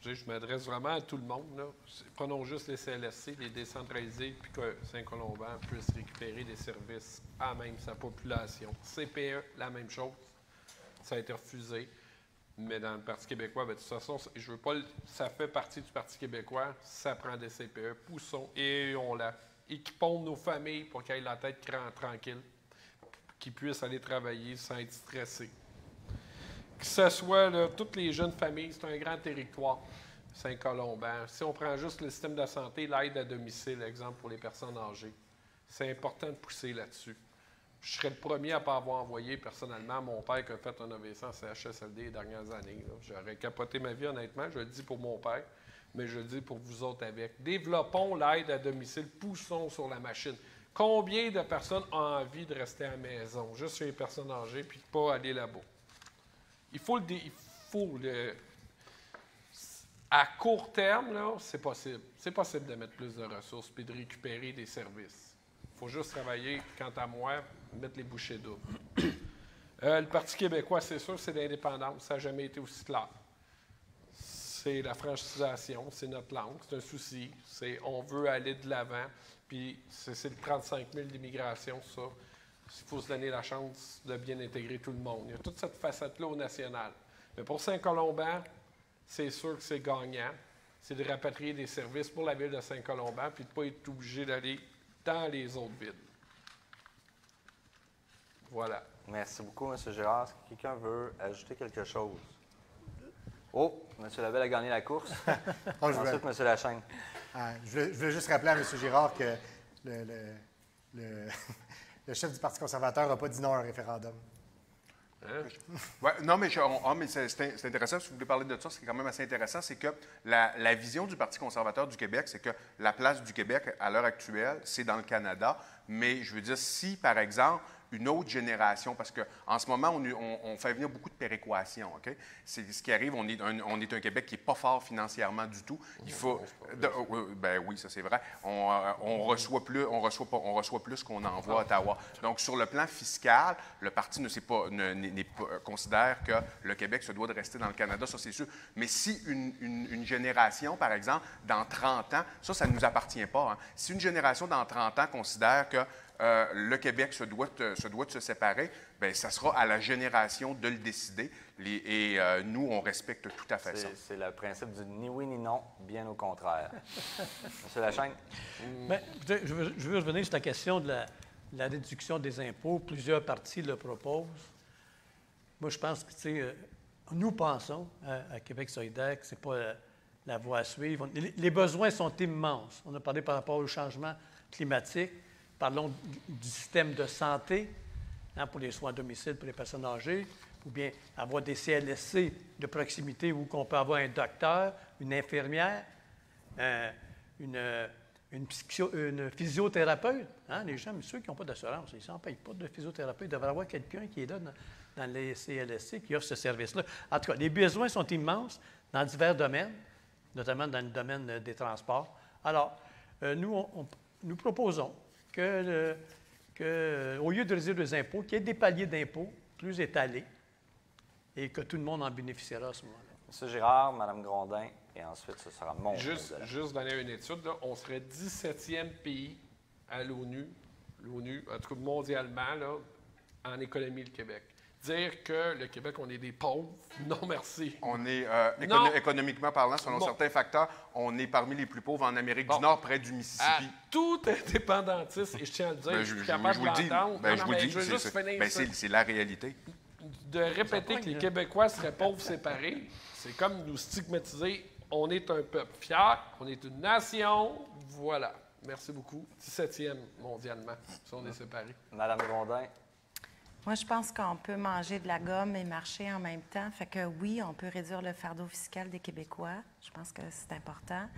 Je, m'adresse vraiment à tout le monde. Prenons juste les CLSC, les décentralisés, puis que Saint-Colomban puisse récupérer des services à même sa population. CPE, la même chose. Ça a été refusé. Mais dans le Parti québécois, bien, de toute façon, je veux pas. Ça fait partie du Parti québécois. Ça prend des CPE. Poussons et on la. Équipons nos familles pour qu'elles aient la tête tranquille, qu'ils puissent aller travailler sans être stressés que ce soit toutes les jeunes familles, c'est un grand territoire, Saint-Colomban. Si on prend juste le système de santé, l'aide à domicile, exemple pour les personnes âgées, c'est important de pousser là-dessus. Je serais le premier à ne pas avoir envoyé personnellement mon père qui a fait un AVC en CHSLD les dernières années. J'aurais capoté ma vie, honnêtement. Je le dis pour mon père, mais je le dis pour vous autres avec. Développons l'aide à domicile, poussons sur la machine. Combien de personnes ont envie de rester à la maison, juste chez les personnes âgées, puis pas aller là-bas? Il faut le. Il faut le à court terme, c'est possible. C'est possible de mettre plus de ressources puis de récupérer des services. Il faut juste travailler, quant à moi, mettre les bouchées doubles. Euh, le Parti québécois, c'est sûr, c'est l'indépendance. Ça n'a jamais été aussi clair. C'est la franchisation, c'est notre langue, c'est un souci. C'est on veut aller de l'avant. Puis c'est le 35 000 d'immigration, ça. Il faut se donner la chance de bien intégrer tout le monde. Il y a toute cette facette-là au national. Mais pour Saint-Colomban, c'est sûr que c'est gagnant. C'est de rapatrier des services pour la ville de Saint-Colomban puis de ne pas être obligé d'aller dans les autres villes. Voilà. Merci beaucoup, M. Gérard. Est-ce que quelqu'un veut ajouter quelque chose? Oh, M. Labelle a gagné la course. oh, je Ensuite, M. Lachaine. Ah, je, veux, juste rappeler à M. Girard que le le chef du Parti conservateur n'a pas dit non à un référendum. Hein? non, mais, ah, mais c'est intéressant. Si vous voulez parler de ça, c'est quand même assez intéressant. C'est que la, la, vision du Parti conservateur du Québec, c'est que la place du Québec à l'heure actuelle, c'est dans le Canada. Mais je veux dire, si, par exemple, une autre génération, parce qu'en ce moment, on, fait venir beaucoup de péréquations. OK? C'est ce qui arrive, on est un, on est un Québec qui n'est pas fort financièrement du tout. Il faut. ben oui, ça c'est vrai. On, euh, on, reçoit plus, on reçoit pas, on reçoit plus qu'on envoie à Ottawa. Donc, sur le plan fiscal, le parti ne, pas, ne, pas, considère que le Québec se doit de rester dans le Canada, ça c'est sûr. Mais si une, une, génération, par exemple, dans 30 ans, ça, ça ne nous appartient pas. Hein. Si une génération dans 30 ans considère que euh, le Québec se doit, de, se doit de se séparer, bien, ça sera à la génération de le décider. et euh, nous, on respecte tout à fait ça. C'est le principe du ni oui ni non, bien au contraire. Monsieur Lachaine? Bien, je, veux, je, veux, revenir sur la question de la, réduction des impôts. Plusieurs partis le proposent. Moi, je pense que, tu sais, euh, nous pensons à, Québec solidaire que ce n'est pas la, voie à suivre. Les, les besoins sont immenses. On a parlé par rapport au changement climatique. Parlons du système de santé hein, pour les soins à domicile pour les personnes âgées, ou bien avoir des CLSC de proximité où on peut avoir un docteur, une infirmière, euh, une, une, physiothérapeute. Hein, les gens, ceux qui n'ont pas d'assurance, ils ne payent pas de physiothérapeute. Il devrait y avoir quelqu'un qui est là dans, les CLSC qui offre ce service-là. En tout cas, les besoins sont immenses dans divers domaines, notamment dans le domaine des transports. Alors, euh, nous, nous proposons que, que, au lieu de réduire les impôts, qu'il y ait des paliers d'impôts plus étalés et que tout le monde en bénéficiera à ce moment-là. M. Girard, Mme Grondin, et ensuite ce sera mon. Juste, juste donner une étude, on serait 17e pays à l'ONU, l'ONU, en tout cas mondialement, là, en économie, le Québec dire que le Québec, on est des pauvres. Non, merci. On est, euh, économiquement parlant, selon certains facteurs, on est parmi les plus pauvres en Amérique du Nord, près du Mississippi. tout indépendantiste, et je tiens à le dire, ben, je, suis capable de l'entendre. Ben, je vous le dis, c'est la réalité. De répéter que les Québécois seraient pauvres séparés, c'est comme nous stigmatiser. On est un peuple fier, on est une nation, voilà. Merci beaucoup. 17e mondialement, si on est séparés. Madame Grondin. Moi, je pense qu'on peut manger de la gomme et marcher en même temps. Fait que oui, on peut réduire le fardeau fiscal des Québécois. Je pense que c'est important.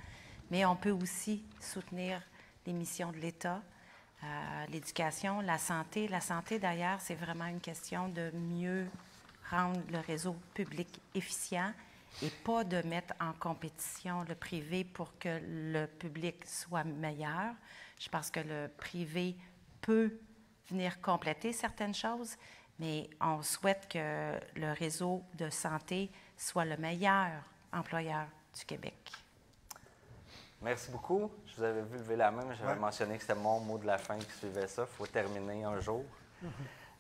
Mais on peut aussi soutenir les missions de l'État, euh, l'éducation, la santé. La santé, d'ailleurs, c'est vraiment une question de mieux rendre le réseau public efficient et pas de mettre en compétition le privé pour que le public soit meilleur. Je pense que le privé peut venir compléter certaines choses, mais on souhaite que le réseau de santé soit le meilleur employeur du Québec. Merci beaucoup. Je vous avais vu lever la main, mais j'avais mentionné que c'était mon mot de la fin qui suivait ça. Il faut terminer un jour.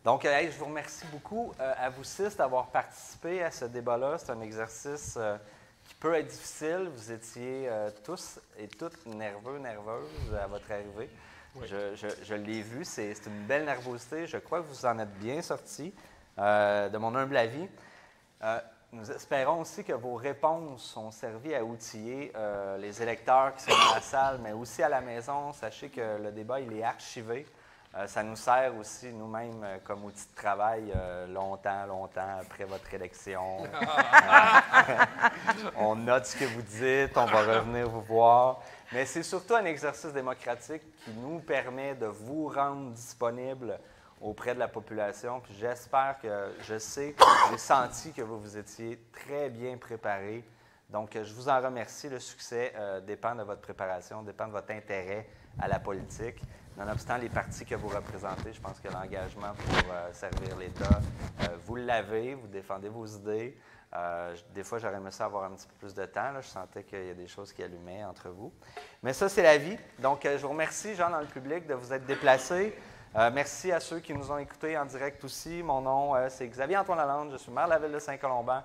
Donc, je vous remercie beaucoup euh, à vous six d'avoir participé à ce débat-là. C'est un exercice euh, qui peut être difficile. Vous étiez euh, tous et toutes nerveux, nerveuses à votre arrivée. Je, l'ai vu, c'est une belle nervosité. Je crois que vous en êtes bien sortis, de mon humble avis. nous espérons aussi que vos réponses ont servi à outiller les électeurs qui sont dans la salle, mais aussi à la maison. Sachez que le débat, il est archivé. Euh, ça nous sert aussi nous-mêmes euh, comme outil de travail euh, longtemps, longtemps après votre élection. on note ce que vous dites, on va revenir vous voir. Mais c'est surtout un exercice démocratique qui nous permet de vous rendre disponible auprès de la population. Puis j'espère que, je sais, j'ai senti que vous vous étiez très bien préparé. Donc, je vous en remercie. Le succès dépend de votre préparation, dépend de votre intérêt à la politique. Nonobstant les partis que vous représentez, je pense que l'engagement pour euh, servir l'État, euh, vous l'avez, vous défendez vos idées. Euh, des fois, j'aurais aimé ça avoir un petit peu plus de temps. Je sentais qu'il y a des choses qui allumaient entre vous. Mais ça, c'est la vie. Donc, je vous remercie, Jean, dans le public, de vous être déplacés. merci à ceux qui nous ont écoutés en direct aussi. Mon nom, c'est Xavier-Antoine Lalande. Je suis maire de la ville de Saint-Colomban.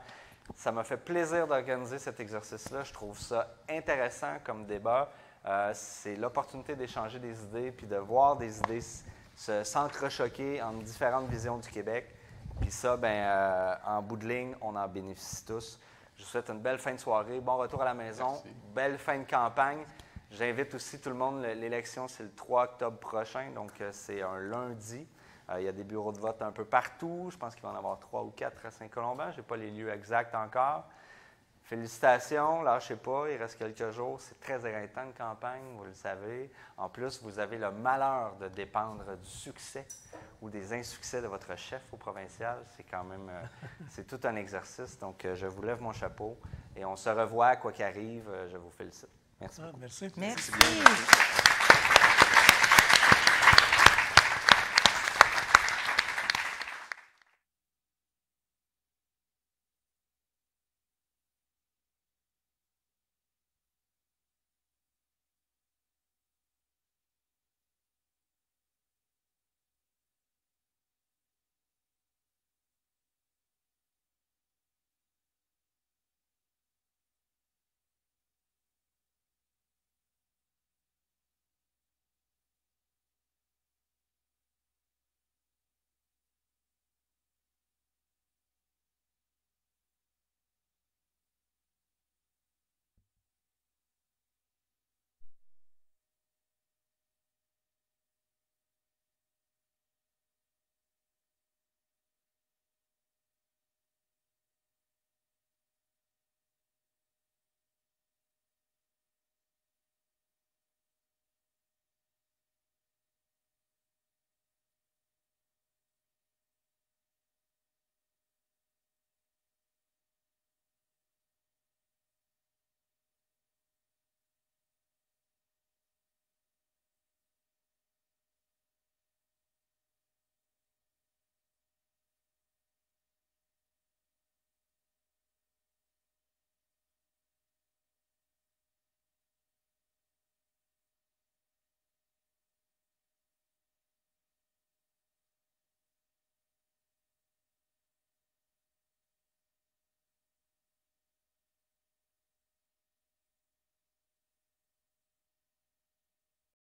Ça m'a fait plaisir d'organiser cet exercice-là. Je trouve ça intéressant comme débat. Euh, c'est l'opportunité d'échanger des idées puis de voir des idées s'entrechoquer entre différentes visions du Québec. Puis ça, ben, euh, en bout de ligne, on en bénéficie tous. Je vous souhaite une belle fin de soirée, bon retour à la maison, belle fin de campagne. J'invite aussi tout le monde, l'élection c'est le 3 octobre prochain, donc euh, c'est un lundi. il y a des bureaux de vote un peu partout. Je pense qu'il va en avoir trois ou quatre à Saint-Colomban. Je n'ai pas les lieux exacts encore. Félicitations, lâchez pas, il reste quelques jours. C'est très éreintant de campagne, vous le savez. En plus, vous avez le malheur de dépendre du succès ou des insuccès de votre chef au provincial. C'est quand même, euh, c'est tout un exercice. Donc, euh, je vous lève mon chapeau et on se revoit quoi qu'il arrive. Euh, je vous félicite. Merci. Ah, merci. Merci.